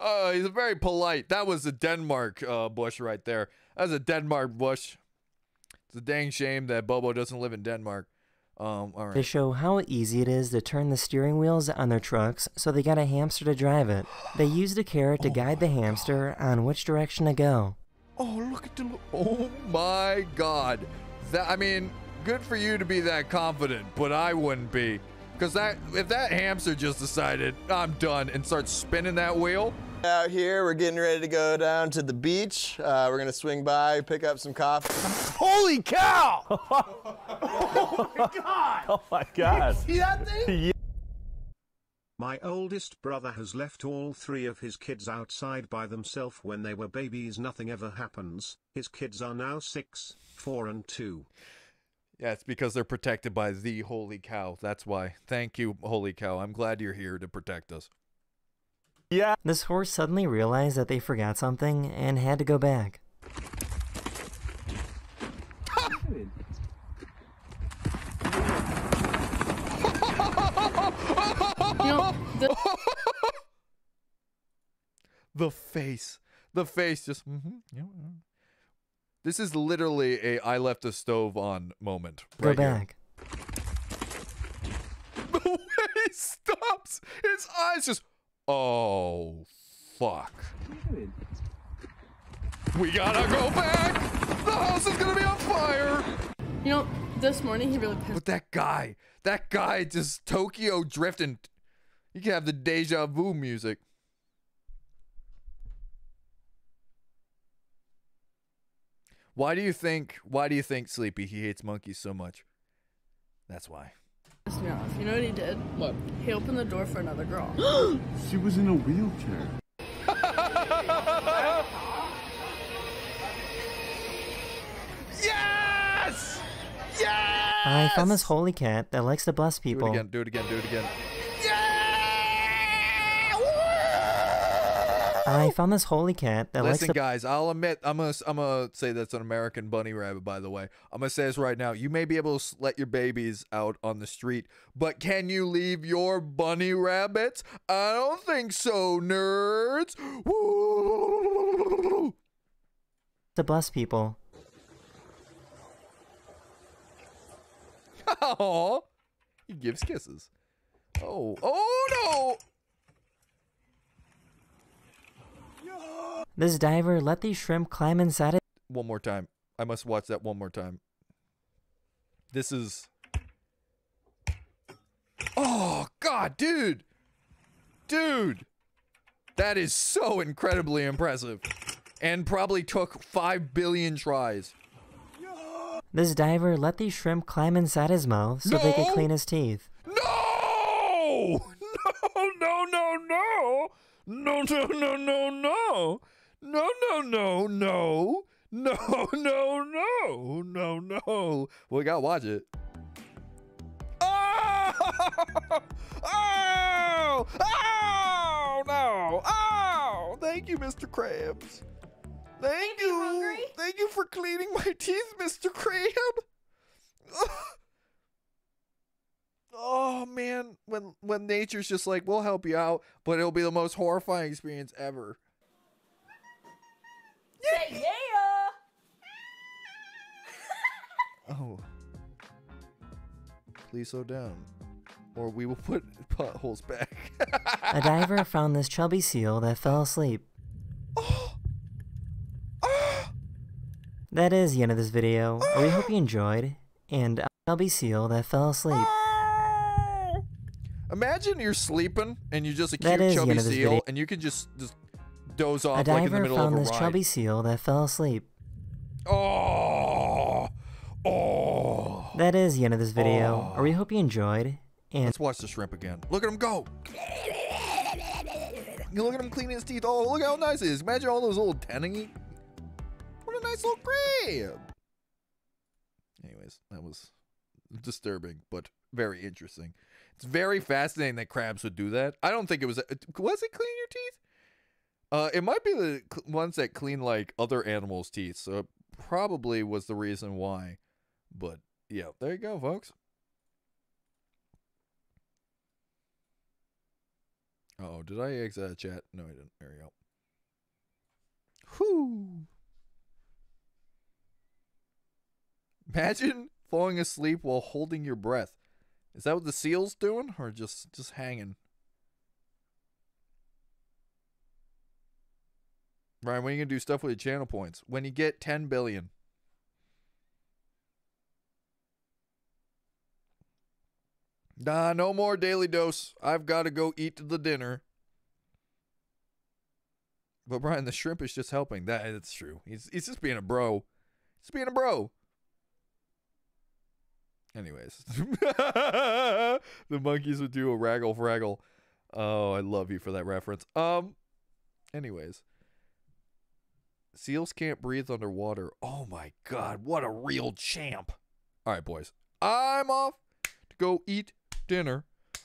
oh, he's very polite. That was a Denmark uh, bush right there. That was a Denmark bush. It's a dang shame that Bobo doesn't live in Denmark. Um, all to show how easy it is to turn the steering wheels on their trucks, so they got a hamster to drive it. They used a carrot to guide the hamster on which direction to go. Oh, look at the. Oh my God. That I mean, good for you to be that confident, but I wouldn't be. Cause that if that hamster just decided I'm done and starts spinning that wheel, Out here, we're getting ready to go down to the beach. Uh, we're gonna swing by, pick up some coffee. Holy cow! Oh my god. See that thing? My oldest brother has left all three of his kids outside by themselves when they were babies. Nothing ever happens. His kids are now six, four, and two. yeah, it's because they're protected by the holy cow. That's why. Thank you, holy cow. I'm glad you're here to protect us. Yeah. This horse suddenly realized that they forgot something and had to go back. The, The face, the face, just. Mm-hmm, yeah, yeah. This is literally a I left the stove on moment. Go right here. back. The way he stops, his eyes just. Oh, fuck. We gotta go back. The house is gonna be on fire. You know, this morning he really pissed. But that guy, that guy just Tokyo drifting. You can have the deja vu music. Why do you think? Why do you think Sleepy he hates monkeys so much? That's why. Pissed me off. You know what he did? What? He opened the door for another girl. She was in a wheelchair. Yes! Yes! I found this holy cat that likes to bless people. Do it people. again. Do it again. Do it again. I oh. found this holy cat that likes Listen, to guys, I'll admit, I'm gonna, I'm gonna say that's an American bunny rabbit. By the way, I'm gonna say this right now. You may be able to let your babies out on the street, but can you leave your bunny rabbits? I don't think so, nerds. Woo! to bless people. Aw, he gives kisses. Oh, oh no! This diver let the shrimp climb inside it. One more time. I must watch that one more time. This is. Oh, God, dude! Dude! That is so incredibly impressive. And probably took 5 billion tries. This diver let the shrimp climb inside his mouth so no! they could clean his teeth. No! No, no, no, no! No, no, no, no, no! No, no, no, no. No, no, no, no, no. Well, we gotta watch it. Oh! Oh! Oh, no. Oh! Thank you, Mr. Krabs. Thank Baby you. Hungry? Thank you for cleaning my teeth, Mr. Crab. oh man, when when nature's just like, we'll help you out, but it'll be the most horrifying experience ever. Say yeah. Oh. Please slow down. Or we will put potholes back. A diver found this chubby seal that fell asleep. That is the end of this video. We hope you enjoyed. And a chubby seal that fell asleep. Imagine you're sleeping and you just a That cute chubby end of this seal video. and you can just just doze off A like in the diver middle of found a this ride. chubby seal that fell asleep. Oh. Oh. That is the end of this video. We hope you enjoyed. And Let's watch the shrimp again. Look at him go. You look at him cleaning his teeth. Oh, look how nice it is. Imagine all those little tenny. What a nice little crab. Anyways, that was disturbing, but very interesting. It's very fascinating that crabs would do that. I don't think it was. Was it cleaning your teeth? Uh, it might be the ones that clean like other animals' teeth. So probably was the reason why. But yeah, there you go, folks. Oh, did I exit chat? No, I didn't. There we go. Whew. Imagine falling asleep while holding your breath. Is that what the seal's doing, or just just hanging? Ryan, when are you gonna do stuff with your channel points? When you get 10 billion. Nah, no more daily dose. I've got to go eat the dinner. But Brian, the shrimp is just helping. That it's true. He's he's just being a bro. He's being a bro. Anyways, the monkeys would do a raggle fraggle. Oh, I love you for that reference. Um. Anyways, seals can't breathe underwater. Oh my god, what a real champ! All right, boys, I'm off to go eat dinner.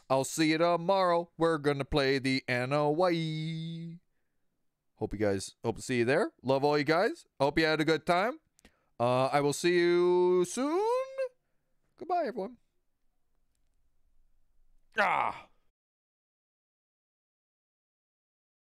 I'll see you tomorrow. We're gonna play the NOY. Hope you guys hope to see you there. Love all you guys. Hope you had a good time. Uh, I will see you soon. Goodbye, everyone. Ah.